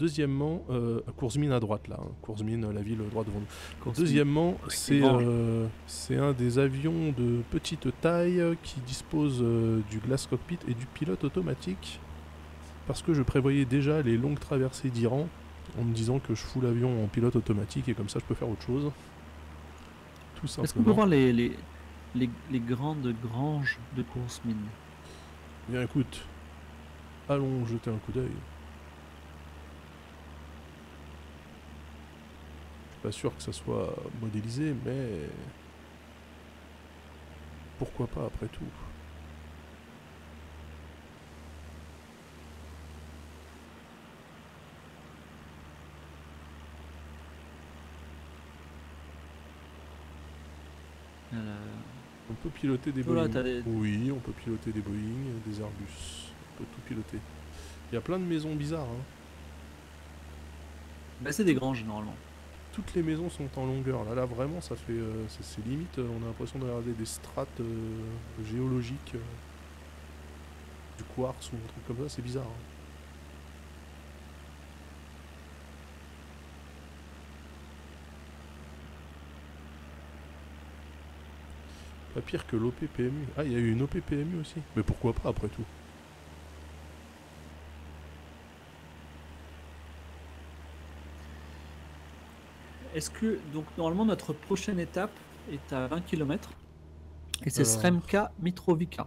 Deuxièmement, euh, course mine à droite là, hein. course mine, la ville droite devant nous. Deuxièmement, c'est euh, c'est un des avions de petite taille qui dispose euh, du glass cockpit et du pilote automatique. Parce que je prévoyais déjà les longues traversées d'Iran en me disant que je fous l'avion en pilote automatique et comme ça je peux faire autre chose. Tout Est-ce qu'on peut simplement. voir les, les, les, les grandes granges de course mine Bien écoute, allons jeter un coup d'œil. Je suis pas sûr que ça soit modélisé, mais pourquoi pas après tout? On peut piloter des Boeing. des- Oui, on peut piloter des Boeing, des Airbus. On peut tout piloter. Il y a plein de maisons bizarres. hein. bah, c'est des granges normalement. Toutes les maisons sont en longueur. Là, là vraiment, ça fait, euh, c'est limite. euh, On a l'impression de regarder des strates euh, géologiques, euh, du quartz ou un truc comme ça. C'est bizarre. hein. Pas pire que l'OPPMU. Ah, il y a eu une OPPMU aussi. Mais pourquoi pas après tout Est-ce que, donc normalement, notre prochaine étape est à 20 km et c'est Alors. Sremka Mitrovica.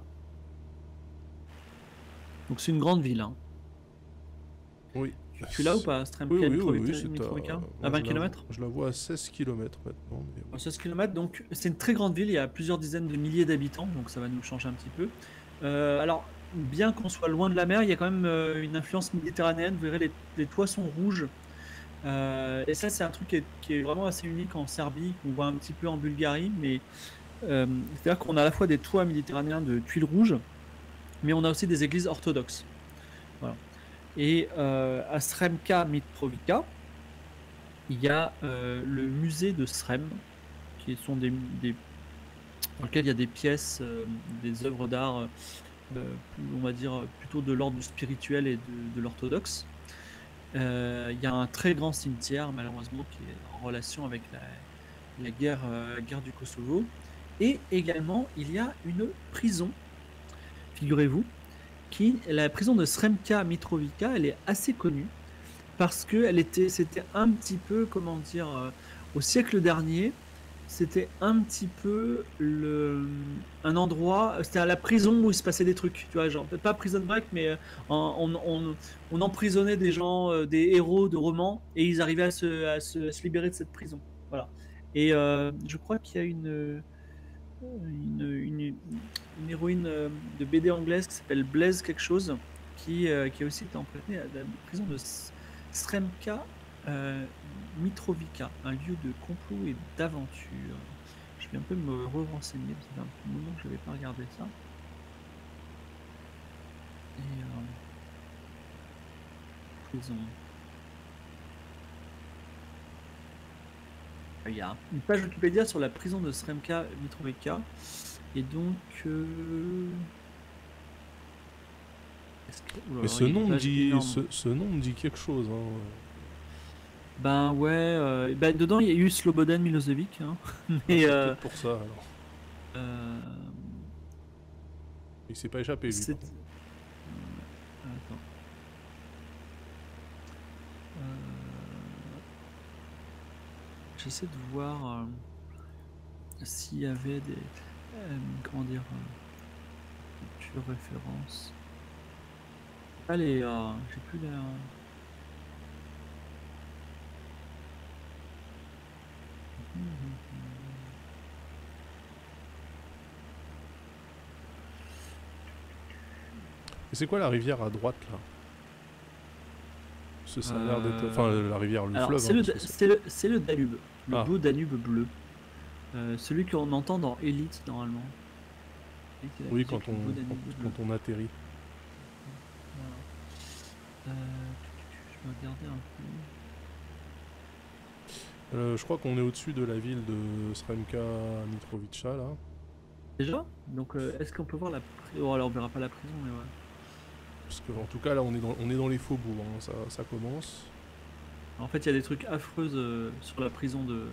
Donc c'est une grande ville. hein. Oui. Tu l'as ou pas, Sremka Oui, oui, oui, oui, c'est à, À 20 je la- km Je la vois à 16 km maintenant. mais oui. 16 km, donc c'est une très grande ville, il y a plusieurs dizaines de milliers d'habitants, donc ça va nous changer un petit peu. Euh, alors, bien qu'on soit loin de la mer, il y a quand même euh, une influence méditerranéenne, vous verrez les, les toits sont rouges. Euh, et ça, c'est un truc qui est, qui est vraiment assez unique en Serbie, qu'on voit un petit peu en Bulgarie, mais c'est-à-dire qu'on a à la fois des toits méditerranéens de tuiles rouges, mais on a aussi des églises orthodoxes. Et euh, à Sremka Mitrovica, il y a euh, le musée de Srem, qui sont des, dans lequel il y a des pièces, euh, des œuvres d'art, on va dire plutôt de l'ordre spirituel et de, l'orthodoxe. Il y a un très grand cimetière, malheureusement, qui est en relation avec la, la guerre, la guerre du Kosovo. Et également, il y a une prison, figurez-vous, la prison de Sremka Mitrovica, elle est assez connue parce que elle était, c'était un petit peu, comment dire, euh, au siècle dernier, c'était un petit peu le, un endroit, c'était la prison où il se passait des trucs, tu vois, genre pas prison break, mais euh, on, on- on emprisonnait des gens, euh, des héros de romans, et ils arrivaient à se, libérer de cette prison. Voilà. Et je crois qu'il y a une, une, héroïne euh, de BD anglaise qui s'appelle Blaise quelque chose, qui, euh, qui a aussi été emprisonnée à la prison de Sremka euh, Mitrovica, un lieu de complot et d'aventure. Je vais un peu me re-renseigner, un petit moment que je n'avais pas regardé ça. Et prison. Il y a une page Wikipédia sur la prison de Sremka Mitrovica. Et donc. euh, est-ce que- Oula, Mais ce nom, me dit, énorme. ce, ce nom me dit quelque chose. hein. Ben ouais, euh, ben dedans il y a eu Slobodan Milosevic, hein. mais C'est euh, peut-être pour ça alors. euh, Il s'est pas échappé lui. c'est- par contre. Euh, attends. Euh, J'essaie de voir euh, s'il y avait des euh, comment dire euh, culture référence. Allez, euh, j'ai plus la. Et c'est quoi la rivière à droite là? Ça a l'air d'être. Enfin, la rivière, le Alors, fleuve. c'est hein, le, Danube, le Ah. beau Danube bleu. Euh, celui qu'on entend dans Elite normalement. Oui, quand on, quand, on atterrit. Voilà. Euh, je vais regarder un peu. Euh, je crois qu'on est au-dessus de la ville de Sremka Mitrovica là. Déjà? Donc, est-ce qu'on peut voir la prison? Oh, alors on verra pas la prison, mais ouais. Parce que en tout cas là on est dans, on est dans les faubourgs, hein, ça, ça commence. En fait, il y a des trucs affreux euh, sur la prison de,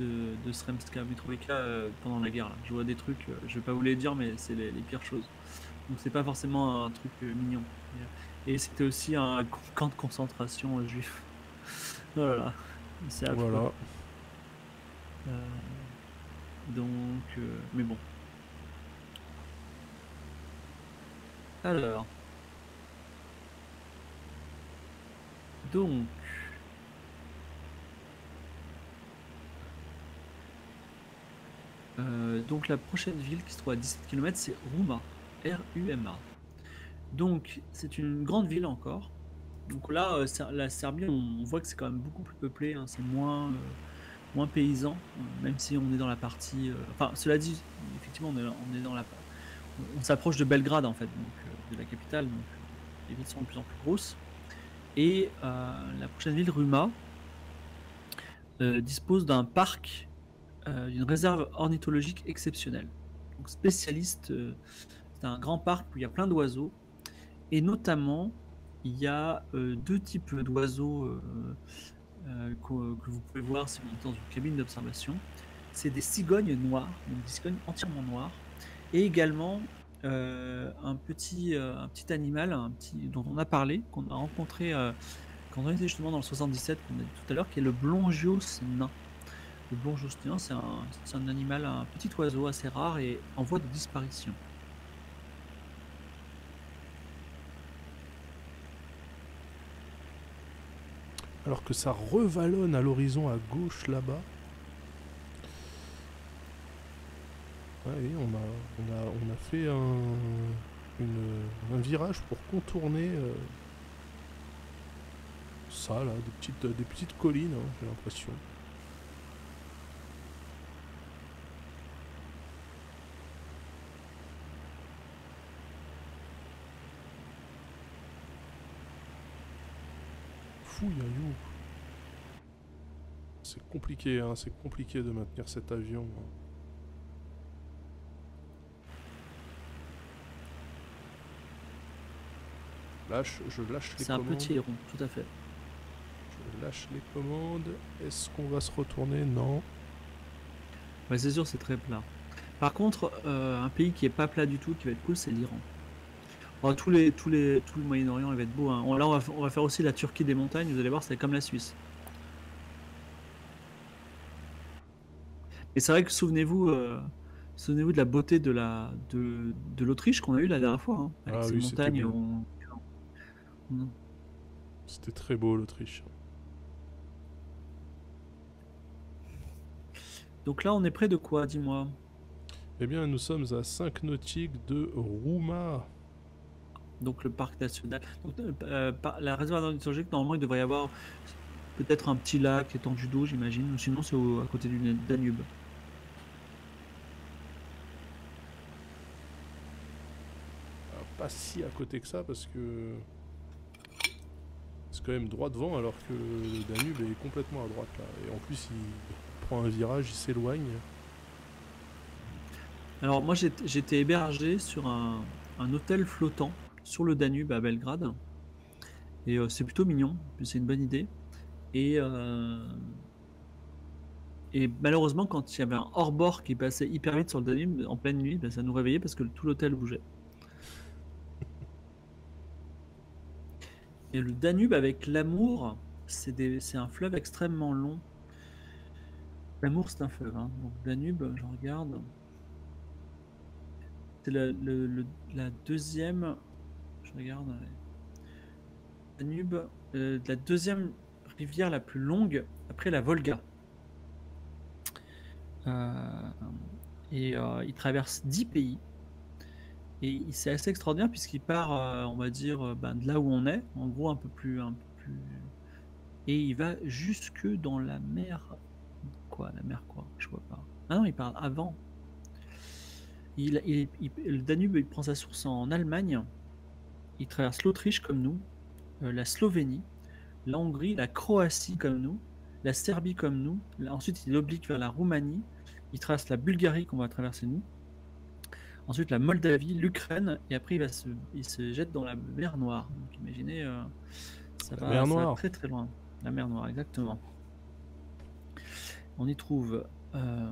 de, de Sremska Mitrovica euh, pendant la guerre. Là. Je vois des trucs, euh, je vais pas vous les dire, mais c'est les, les pires choses. Donc, c'est pas forcément un truc euh, mignon. Et c'était aussi un camp de concentration juif. Oh là là, c'est affreux. Voilà. Donc, mais bon. Alors. Donc. Euh, donc la prochaine ville qui se trouve à 17 km, c'est Rouma. R-U-M-A. Donc c'est une grande ville encore. Donc là, euh, la Serbie, on, voit que c'est quand même beaucoup plus peuplé. hein, c'est moins, euh, paysan, même si on est dans la partie. Enfin, cela dit, effectivement, on on s'approche de Belgrade en fait, donc de la capitale. Donc les villes sont de plus en plus grosses. Et euh, la prochaine ville, Ruma, euh, dispose d'un parc, euh, d'une réserve ornithologique exceptionnelle. Donc spécialiste, c'est un grand parc où il y a plein d'oiseaux. Et notamment, il y a deux types d'oiseaux que vous pouvez voir si vous êtes dans une cabine d'observation. C'est des cigognes noires, donc des cigognes entièrement noires, et également un, petit, euh, un petit animal dont on a parlé, qu'on a rencontré euh, quand on était justement dans le 77, qu'on a dit tout à l'heure, qui est le blongios nain. Le blongios nain, c'est un, c'est un animal, un petit oiseau assez rare et en voie de disparition. Alors que ça revalonne à l'horizon à gauche là-bas. On a, fait un, virage pour contourner euh, ça là, des petites, collines, hein, j'ai l'impression. Fouilllaillou. C'est compliqué, hein, c'est compliqué de maintenir cet avion. Lâche, je lâche les C'est un commandes. petit héron, tout à fait. Je lâche les commandes. Est-ce qu'on va se retourner? Non. Ouais, c'est sûr, c'est très plat. Par contre, euh, un pays qui est pas plat du tout, qui va être cool, c'est l'Iran. Bon, tous les, tous les, tout le Moyen-Orient, il va être beau. hein. On- Là, on va, on va faire aussi la Turquie des montagnes. Vous allez voir, c'est comme la Suisse. Et c'est vrai que souvenez-vous, euh, souvenez-vous de la beauté de la de, de l'Autriche qu'on a eu la dernière fois, hein, avec Ah oui, c'était montagnes. on- C'était très beau l'Autriche. Donc là, on est près de quoi, dis-moi? Eh bien, nous sommes à 5 nautiques de Rouma. Donc le parc national. Donc, euh, euh, la réserve ornithologique, normalement, il devrait y avoir peut-être un petit lac étendu d'eau, j'imagine. Sinon, c'est à côté du Danube. Alors, pas si à côté que ça parce que quand même droit devant alors que le Danube est complètement à droite là. Et en plus il prend un virage, il s'éloigne. Alors moi j'étais hébergé sur un, un hôtel flottant sur le Danube à Belgrade. Et euh, c'est plutôt mignon, c'est une bonne idée. Et, euh, et malheureusement quand il y avait un hors-bord qui passait hyper vite sur le Danube en pleine nuit, ben, ça nous réveillait parce que tout l'hôtel bougeait. Et le Danube avec l'Amour, c'est un fleuve extrêmement long. L'Amour c'est un fleuve, hein. donc Danube, je regarde. C'est la, deuxième. Je regarde. Danube, euh, la deuxième rivière la plus longue après la Volga. Euh, et euh, il traverse 10 pays. Et c'est assez extraordinaire puisqu'il part, euh, on va dire, euh, ben, de là où on est, en gros un peu plus, un peu plus. Et il va jusque dans la mer. Quoi, la mer quoi Je vois pas. Ah non, il part avant. Il, le Danube, il prend sa source en Allemagne. Il traverse l'Autriche comme nous, euh, la Slovénie, la Hongrie, la Croatie comme nous, la Serbie comme nous. Ensuite, il oblique vers la Roumanie. Il traverse la Bulgarie qu'on va traverser nous. Ensuite, la Moldavie, l'Ukraine, et après, il, va se, il se jette dans la mer Noire. Donc, imaginez, euh, ça, La va, mer ça va Noire. très très loin. La mer Noire, exactement. On y trouve euh,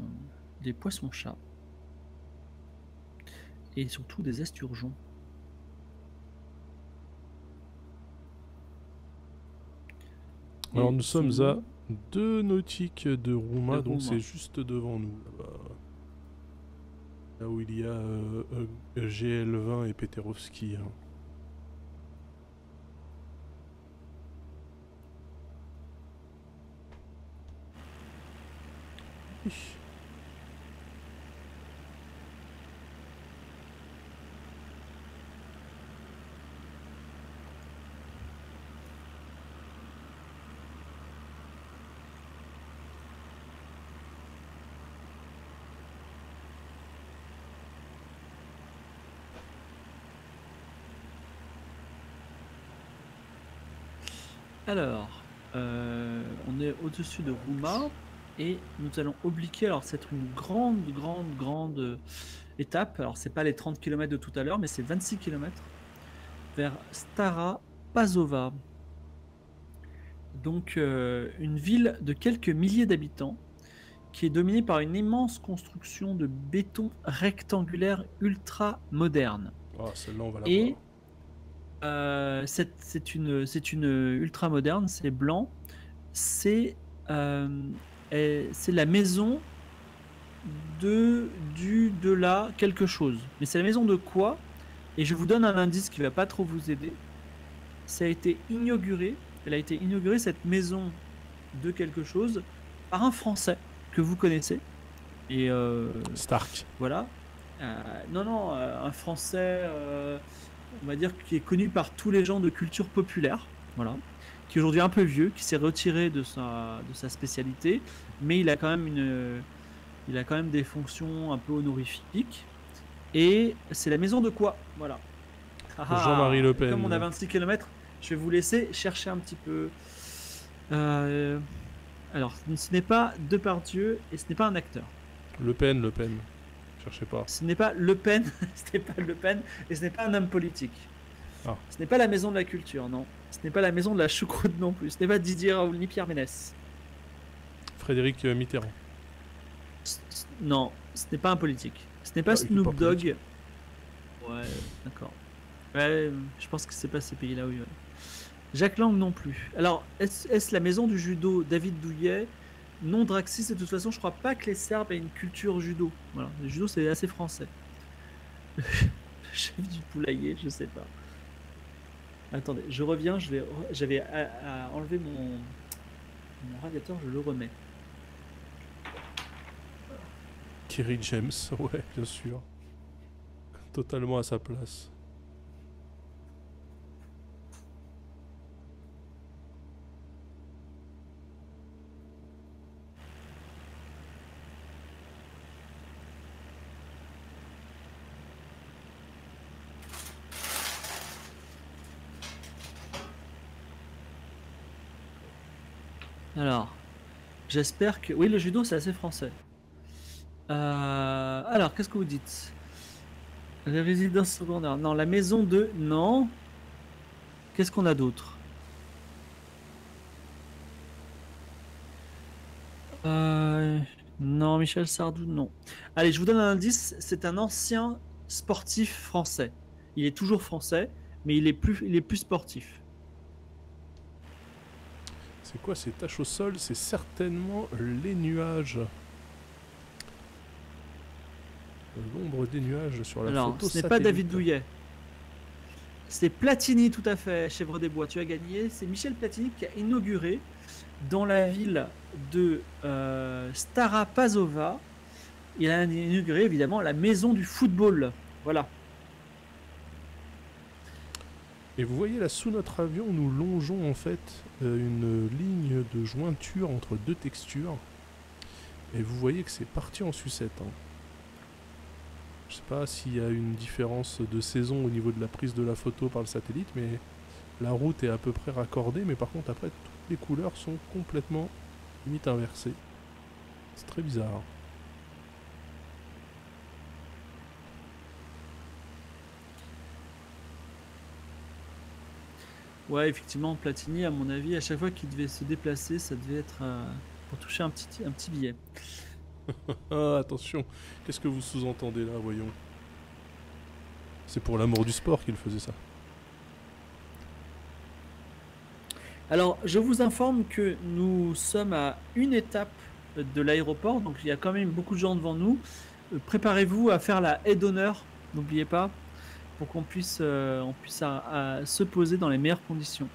des poissons-chats et surtout des esturgeons. Alors Et nous sommes à 2 nautiques de Rouma, De donc c'est juste devant nous. Là où il y a euh, euh, GL20 et Peterovski. hein. Alors, euh, on est au-dessus de Rouma et nous allons obliquer. Alors, c'est une grande, grande, grande euh, étape. Alors, c'est pas les 30 km de tout à l'heure, mais c'est 26 km vers Stara Pazova. Donc, euh, une ville de quelques milliers d'habitants qui est dominée par une immense construction de béton rectangulaire ultra moderne. Ah, celle-là on va la Et voir. Euh, c'est une, ultra moderne, c'est blanc. C'est euh, c'est la maison de du de la quelque chose. Mais c'est la maison de quoi? Et je vous donne un indice qui va pas trop vous aider. Ça a été inauguré. Elle a été inaugurée cette maison de quelque chose par un Français que vous connaissez. Et euh, Stark. voilà. Euh, non, non, un Français, euh, on va dire, qui est connu par tous les gens de culture populaire, voilà, qui est aujourd'hui un peu vieux, qui s'est retiré de sa, de sa spécialité, mais il a quand même une, il a quand même des fonctions un peu honorifiques. Et c'est la maison de quoi Voilà. Ah ah. Jean-Marie Le Pen. Comme on a 26 km, je vais vous laisser chercher un petit peu. Euh, alors, ce n'est pas Depardieu et ce n'est pas un acteur. Le Pen, Le Pen. Cherchez pas. Ce n'est pas Le Pen, ce n'est pas Le Pen, et ce n'est pas un homme politique. Ah. Ce n'est pas la maison de la culture, non. Ce n'est pas la maison de la choucroute non plus. Ce n'est pas Didier Raoul ni Pierre Ménès. Frédéric euh, Mitterrand. C- Non, ce n'est pas un politique. Ce n'est pas Ah, Snoop Dogg. Ouais, d'accord. Ouais, je pense que c'est pas ces pays-là, ouais. Jacques Lang non plus. Alors, est-ce est-ce la maison du judo David Douillet Non, Draxis, de toute façon, je crois pas que les Serbes aient une culture judo. Voilà, le judo, c'est assez français. Chef du poulailler, je sais pas. Attendez, je reviens, j'avais à, à enlever mon, mon radiateur, je le remets. Kerry James, ouais, bien sûr. Totalement à sa place. Alors, j'espère que. Oui, le judo, c'est assez français. Euh, Alors, qu'est-ce que vous dites? Les résidences secondaires. Non, la maison de. Non. Qu'est-ce qu'on a d'autre? Euh, Non, Michel Sardou, non. Allez, je vous donne un indice. C'est un ancien sportif français. Il est toujours français, mais il est plus, il est plus sportif. C'est quoi ces taches au sol? C'est certainement les nuages. L'ombre des nuages sur la Alors, photo ce n'est pas. David Douillet. C'est Platini, tout à fait, Chèvre des Bois. Tu as gagné. C'est Michel Platini qui a inauguré dans la ville de euh, Stara Pazova. Il a inauguré évidemment la maison du football. Voilà. Et vous voyez là, sous notre avion, nous longeons en fait euh, une ligne de jointure entre deux textures. Et vous voyez que c'est parti en sucette. hein. Je sais pas s'il y a une différence de saison au niveau de la prise de la photo par le satellite, mais la route est à peu près raccordée. Mais par contre, après, toutes les couleurs sont complètement limite inversées. C'est très bizarre. Ouais, effectivement, Platini, à mon avis, à chaque fois qu'il devait se déplacer, ça devait être euh, pour toucher un petit, un petit billet. Ah, attention, qu'est-ce que vous sous-entendez là, voyons? C'est pour l'amour du sport qu'il faisait ça. Alors, je vous informe que nous sommes à une étape de l'aéroport, donc il y a quand même beaucoup de gens devant nous. Euh, Préparez-vous à faire la haie d'honneur, n'oubliez pas, pour qu'on puisse, euh, on puisse à- à se poser dans les meilleures conditions.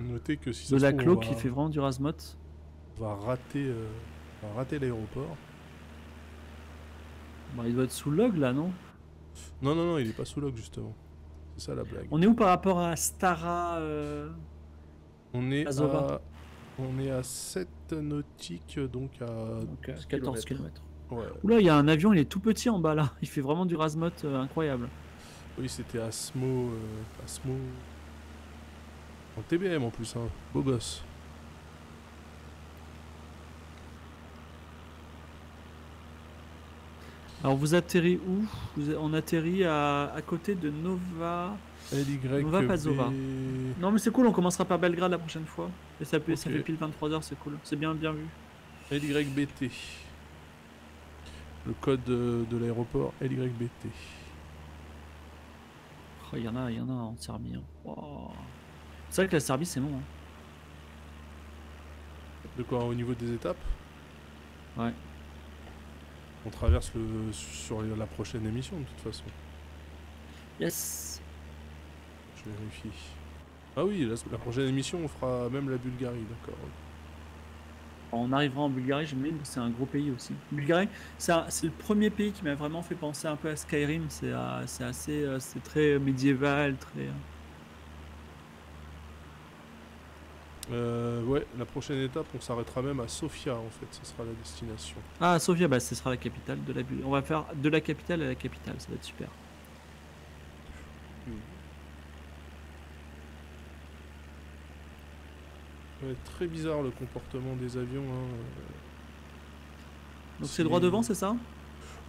Notez que si De la trouve, on qui va- fait vraiment du rasmot. on va rater, euh, on va rater l'aéroport. Bon, il doit être sous log là, non? Non, non, non, il est pas sous log justement. C'est ça la blague. On est où par rapport à Stara euh, On est à, on est à 7 nautiques, donc à donc, euh, 12 14 kilomètres. km. Ouais. Oula, il y a un avion, il est tout petit en bas là. Il fait vraiment du rasmot euh, incroyable. Oui, c'était Asmo, euh, Asmo. En TBM en plus, hein. Beau gosse. Alors vous atterri où? Vous- On atterrit à, à côté de Nova. LY. Nova Pazova. B. Non mais c'est cool, on commencera par Belgrade la prochaine fois. Et ça, peut, ça fait pile 23h, c'est cool. C'est bien bien vu. LYBT. Le code de, de l'aéroport LYBT. Oh, Il y en a, il y en a en Serbie. hein. Wow. C'est vrai que la Serbie c'est bon. hein. De quoi au niveau des étapes? Ouais. On traverse le sur la prochaine émission de toute façon. Yes. Je vérifie. Ah oui, la, la prochaine émission on fera même la Bulgarie, d'accord. On arrivera en Bulgarie, j'imagine que c'est un gros pays aussi. Bulgarie, c'est le premier pays qui m'a vraiment fait penser un peu à Skyrim. C'est euh, assez, euh, c'est très médiéval, très. euh, ouais, la prochaine étape on s'arrêtera même à Sofia en fait, ce sera la destination. Ah, Sofia, bah, ce sera la capitale de la Bulgarie. On va faire de la capitale à la capitale, ça va être super. Ouais, très bizarre le comportement des avions. hein. Donc c'est droit devant, c'est ça?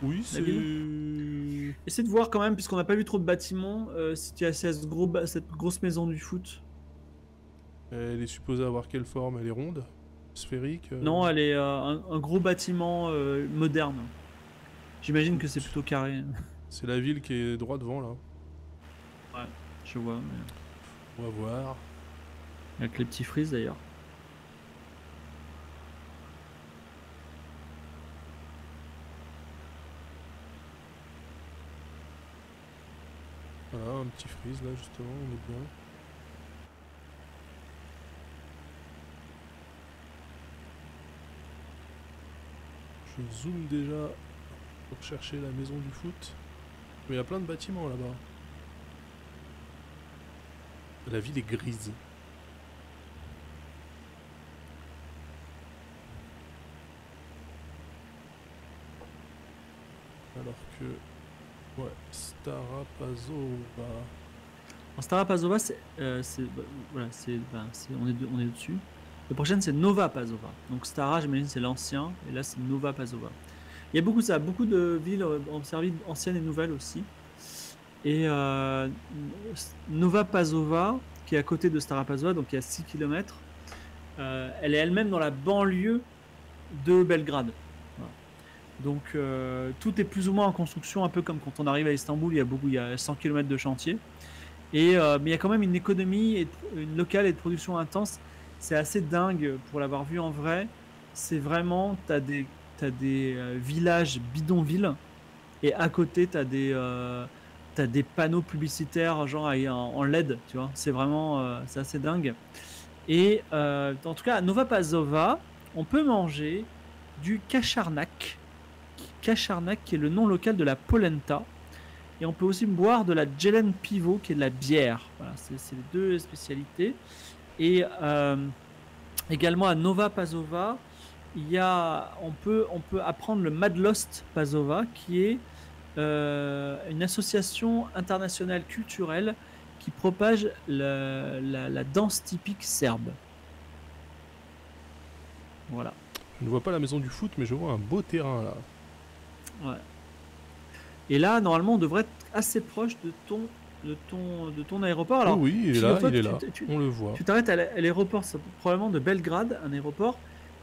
Oui, c'est. Essaye de voir quand même, puisqu'on n'a pas vu trop de bâtiments, euh, si tu as cette, gros ba- cette grosse maison du foot. Elle est supposée avoir quelle forme? Elle est ronde? Sphérique euh, Non, elle est euh, un, un gros bâtiment moderne. J'imagine que c'est plutôt carré. C'est la ville qui est droit devant là. Je vois. mais- On va voir. Avec les petits frises d'ailleurs. Voilà, un petit freeze là justement, on est bien. Je zoome déjà pour chercher la maison du foot. Mais il y a plein de bâtiments là-bas. La ville est grise. Alors que Ouais, Starapazova. En Stara Pazova, c'est, euh, bah, voilà, c'est, bah, c'est- on est, de- on est dessus. La prochaine, c'est Nova Pazova. Donc Stara, j'imagine, c'est l'ancien, et là, c'est Nova Pazova. Il y a beaucoup de ça, beaucoup de villes euh, observées anciennes et nouvelles aussi. Et euh, Nova Pazova, qui est à côté de Stara Pazova, donc il y a 6 km, elle est elle-même dans la banlieue de Belgrade. Donc euh, tout est plus ou moins en construction, un peu comme quand on arrive à Istanbul, il y a beaucoup, il y a 100 km de chantier. Et euh, mais il y a quand même une économie et une locale et de production intense. C'est assez dingue pour l'avoir vu en vrai. C'est vraiment, t'as des, t'as des euh, villages bidonvilles et à côté t'as des, euh, t'as des panneaux publicitaires genre en, LED, tu vois. C'est vraiment, c'est assez dingue. Et en tout cas, à Nova Pazova, on peut manger du kacharnak. Kacharnak qui est le nom local de la polenta. Et on peut aussi boire de la Jelen Pivot qui est de la bière. Voilà, c'est les deux spécialités. Et euh, également à Nova Pazova, il y a, on, peut, on peut apprendre le Madlost Pazova qui est euh, une association internationale culturelle qui propage la danse typique serbe. Voilà. Je ne vois pas la maison du foot, mais je vois un beau terrain là. Ouais. Et là, normalement, on devrait être assez proche de ton, de ton, de ton aéroport. Alors, oui, il est là, figure-toi il est que là. tu- tu- On le voit. Tu t'arrêtes à l'a- à l'aéroport, probablement de Belgrade, un aéroport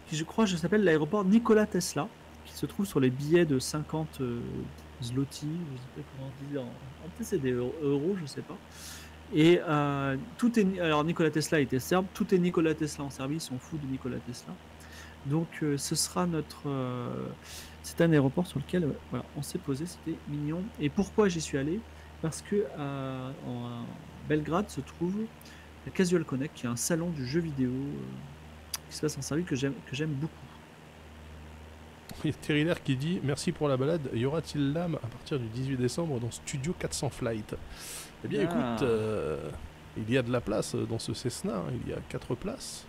qui, je crois, je s'appelle l'aéroport Nikola Tesla, qui se trouve sur les billets de 50 euh, zloty, je sais pas comment on dit, en, en peut-être c'est des euro- euros, je sais pas. Et euh, tout est, alors Nikola Tesla était serbe, tout est Nikola Tesla en Serbie, ils sont fous de Nikola Tesla. Donc euh, ce sera notre, euh, c'est un aéroport sur lequel euh, voilà, on s'est posé, c'était mignon. Et pourquoi j'y suis allé? Parce que euh, en, à Belgrade se trouve la Casual Connect, qui est un salon du jeu vidéo euh, qui se passe en Serbie que j'aime beaucoup. Il y a Terrillaire qui dit Merci pour la balade. Y aura-t-il l'âme à partir du 18 décembre dans Studio 400 Flight? Eh bien, Ah. écoute, euh, il y a de la place dans ce Cessna. hein. Il y a 4 places.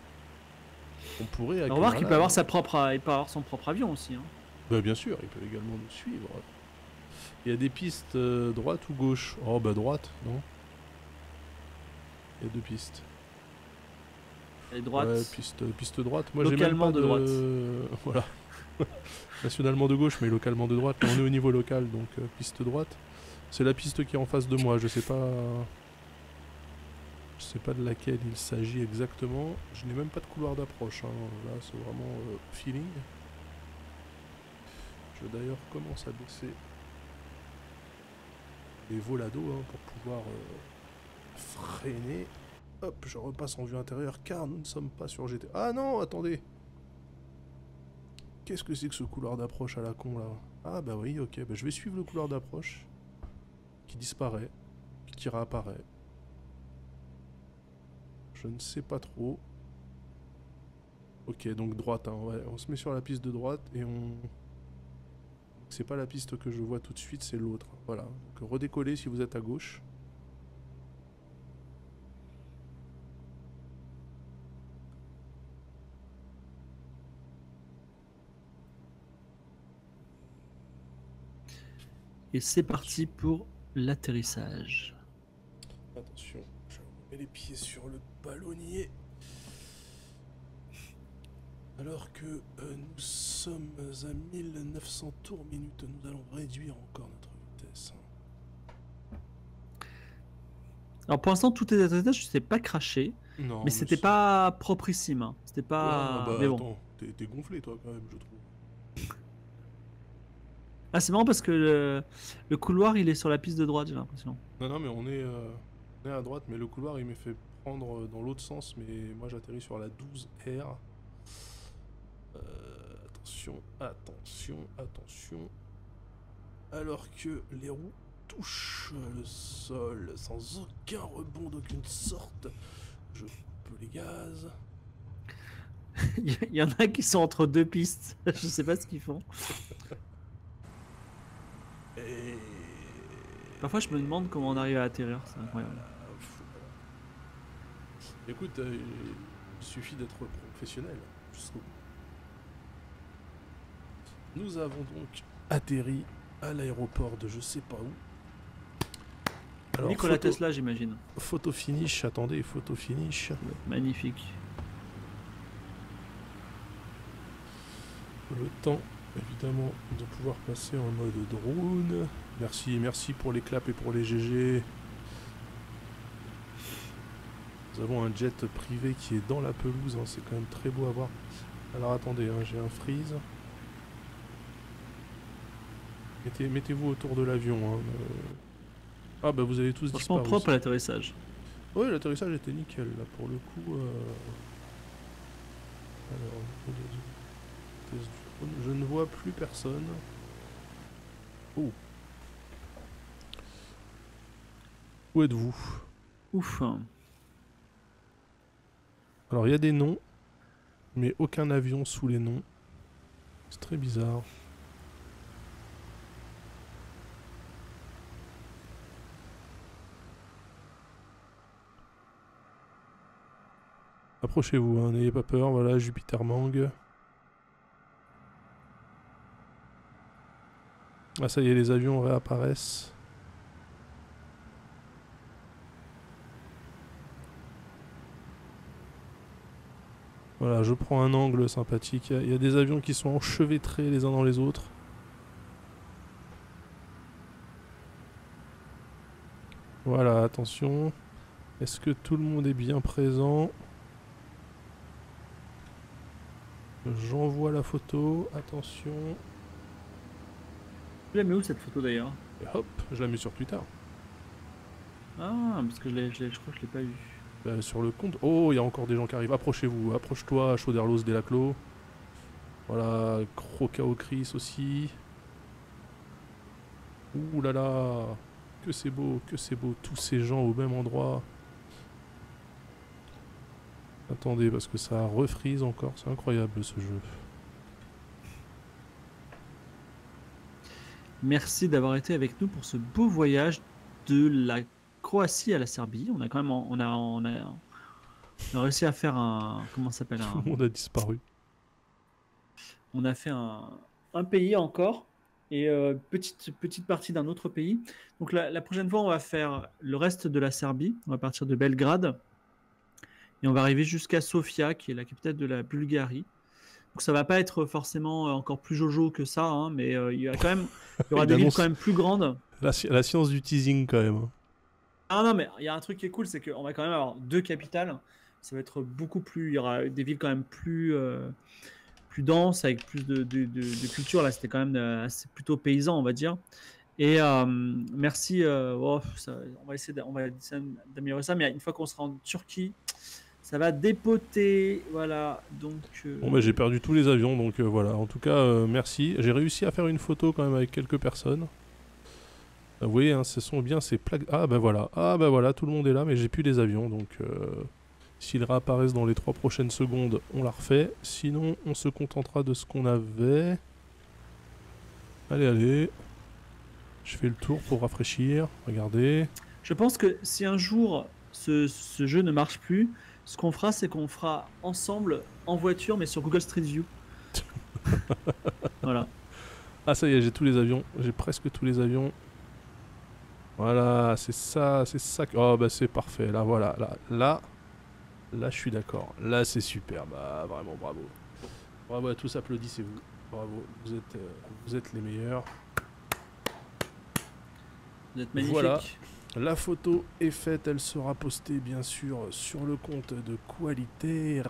On pourrait Alors, accueillir remarque, il peut avoir sa propre, il peut avoir son propre avion aussi. hein. Bah, bien sûr, il peut également nous suivre. Il y a des pistes euh, droite ou gauche? Oh, bah, droite, non? Il y a deux pistes. Est droite. Ouais, piste, piste droite. Moi, j'ai même Localement pas de droite. Voilà. Nationalement de gauche, mais localement de droite. Là, on est au niveau local, donc euh, piste droite. C'est la piste qui est en face de moi. Je sais pas. Je sais pas de laquelle il s'agit exactement. Je n'ai même pas de couloir d'approche. hein. Là, c'est vraiment euh, feeling. Je d'ailleurs commence à baisser les volados hein, pour pouvoir euh, freiner. Hop, je repasse en vue intérieure car nous ne sommes pas sur GT. Ah non, attendez Qu'est-ce que c'est que ce couloir d'approche à la con là? Ah bah oui, ok, bah, je vais suivre le couloir d'approche qui disparaît, qui réapparaît. Je ne sais pas trop. Ok, donc droite, hein, on se met sur la piste de droite et on... C'est pas la piste que je vois tout de suite, c'est l'autre. Voilà, donc redécollez si vous êtes à gauche. Et c'est parti pour l'atterrissage. Attention, je mets les pieds sur le ballonnier. Alors que euh, nous sommes à 1900 tours minute, nous allons réduire encore notre vitesse. Alors pour l'instant, tout est atterrissage, je sais pas craché, Non, mais c'était pas proprissime. hein. C'était pas. Bah, mais bon. t'es gonflé toi quand même, je trouve. Ah, c'est marrant parce que le, le couloir, il est sur la piste de droite, j'ai l'impression. Non, non, mais on est, euh, on est à droite, mais le couloir il m'est fait prendre euh, dans l'autre sens, mais moi j'atterris sur la 12R. Euh, attention, attention, attention. Alors que les roues touchent le sol sans aucun rebond d'aucune sorte, je peux les gaz. Il y en a qui sont entre deux pistes. je sais pas ce qu'ils font. Et. Parfois, je me demande comment on arrive à atterrir. C'est incroyable. Écoute, euh, il suffit d'être professionnel jusqu'au bout. Nous avons donc atterri à l'aéroport de je sais pas où. Alors, photo, Tesla, j'imagine. photo finish, attendez, photo finish. Magnifique. Le temps, évidemment, de pouvoir passer en mode drone. Merci, merci pour les claps et pour les GG. Nous avons un jet privé qui est dans la pelouse, hein, c'est quand même très beau à voir. Alors attendez, hein, j'ai un freeze. Mettez- Mettez-vous autour de l'avion. hein, euh. Ah bah vous avez tous Franchement disparu. propre à l'atterrissage. Oui, l'atterrissage était nickel là pour le coup. euh. Alors, je ne vois plus personne. Oh. Où êtes-vous? Ouf. Alors il y a des noms, mais aucun avion sous les noms. C'est très bizarre. Approchez-vous, hein, n'ayez pas peur, voilà, Jupiter Mang. Ah ça y est, les avions réapparaissent. Voilà, je prends un angle sympathique. Il y a- il y, a des avions qui sont enchevêtrés les uns dans les autres. Voilà, attention. Est-ce que tout le monde est bien présent? J'envoie la photo. Attention. Tu la mets où cette photo d'ailleurs hop, je la mets sur Twitter. Ah, parce que je, je crois que je l'ai pas vu. Bah, sur le compte. Oh, il y a encore des gens qui arrivent. Approchez-vous. Approche-toi, Chauderlos Delaclos. Voilà, Crocao Chris aussi. Ouh là là. Que c'est beau, que c'est beau. Tous ces gens au même endroit. Attendez, parce que ça refreeze encore. C'est incroyable ce jeu. Merci d'avoir été avec nous pour ce beau voyage de la Croatie à la Serbie. On a quand même, on a, on a, on a réussi à faire un, comment ça s'appelle Tout un, le monde a disparu. on a fait un, un pays encore et euh, petite petite partie d'un autre pays. Donc la, la prochaine fois, on va faire le reste de la Serbie. On va partir de Belgrade et on va arriver jusqu'à Sofia, qui est la capitale de la Bulgarie. Donc ça va pas être forcément euh, encore plus jojo que ça, hein, mais euh, il y a quand même, il y aura des villes quand même plus grandes. La, sci- la science du teasing quand même. hein. Ah non, mais il y a un truc qui est cool, c'est qu'on va quand même avoir deux capitales. Ça va être beaucoup plus. Il y aura des villes quand même plus, euh, plus denses, avec plus de, de- de- de culture. Là, c'était quand même assez plutôt paysan, on va dire. Et euh, merci. oh, ça- on va essayer d'améliorer ça, mais une fois qu'on sera en Turquie, ça va dépoter. Voilà. Donc. euh, Bon, bah, j'ai perdu tous les avions, donc euh, voilà. En tout cas, euh, merci. J'ai réussi à faire une photo quand même avec quelques personnes. Vous voyez, hein, ce sont bien ces plaques. Ah, bah voilà. Ah, bah voilà, tout le monde est là, mais j'ai plus les avions, donc euh, s'ils réapparaissent dans les trois prochaines secondes, on la refait. Sinon, on se contentera de ce qu'on avait. Allez, allez. Je fais le tour pour rafraîchir. Regardez. Je pense que si un jour ce, ce jeu ne marche plus, ce qu'on fera, c'est qu'on fera ensemble en voiture, mais sur Google Street View. voilà. Ah ça y est, j'ai tous les avions. J'ai presque tous les avions. Voilà, c'est ça, c'est ça. que- Oh bah c'est parfait. Là voilà, là, là, là je suis d'accord. Là c'est super. Bah vraiment bravo. Bravo à tous, applaudissez-vous. Bravo, vous êtes, euh, vous êtes les meilleurs. Vous êtes magnifique. Voilà. La photo est faite, elle sera postée bien sûr sur le compte de Qualité.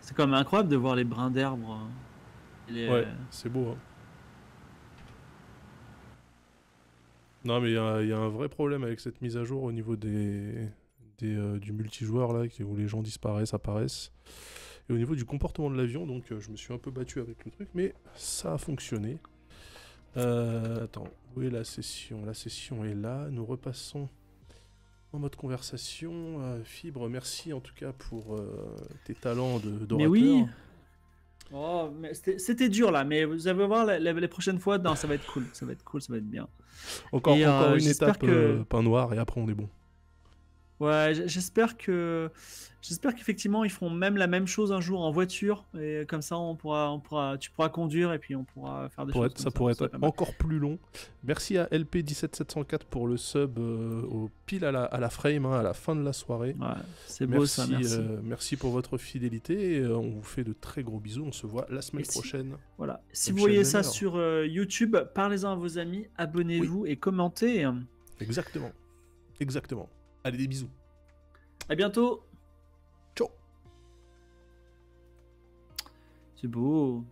C'est quand même incroyable de voir les brins d'herbe. euh, les- Ouais, c'est beau. hein. Non, mais il y, a il y a un vrai problème avec cette mise à jour au niveau des, des, euh, du multijoueur là, où les gens disparaissent, apparaissent. Et au niveau du comportement de l'avion, donc euh, je me suis un peu battu avec le truc, mais ça a fonctionné. Euh, attends, où est la session La session est là. Nous repassons en mode conversation. Euh, Fibre, merci en tout cas pour euh, tes talents de d'orateur. Mais oui. Oh, mais c'était dur là, mais vous allez voir la- la- les prochaines fois, non, ça va être cool, ça va être cool, ça va être bien. Encore, Et, encore une étape que- pain noir et après on est bon. Ouais, j'espère que j'espère qu'effectivement ils feront même la même chose un jour en voiture et comme ça on pourra on pourra tu pourras conduire et puis on pourra faire des choses être- comme ça pourrait être encore plus long. Merci à LP17704 pour le sub euh, au pile à la, à la frame, hein, à la fin de la soirée. Ouais, c'est beau ça, merci. euh, merci pour votre fidélité. et, euh, on vous fait de très gros bisous. On se voit la semaine si- prochaine. Voilà. Si vous voyez ça sur YouTube, parlez-en à vos amis, abonnez-vous et commentez. Exactement. Exactement. Allez, des bisous. À bientôt. Ciao. C'est beau.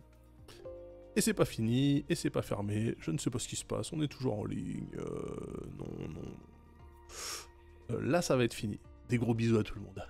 Et c'est pas fini, et c'est pas fermé. Je ne sais pas ce qui se passe. On est toujours en ligne. euh, non, non. Euh, là, ça va être fini. Des gros bisous à tout le monde.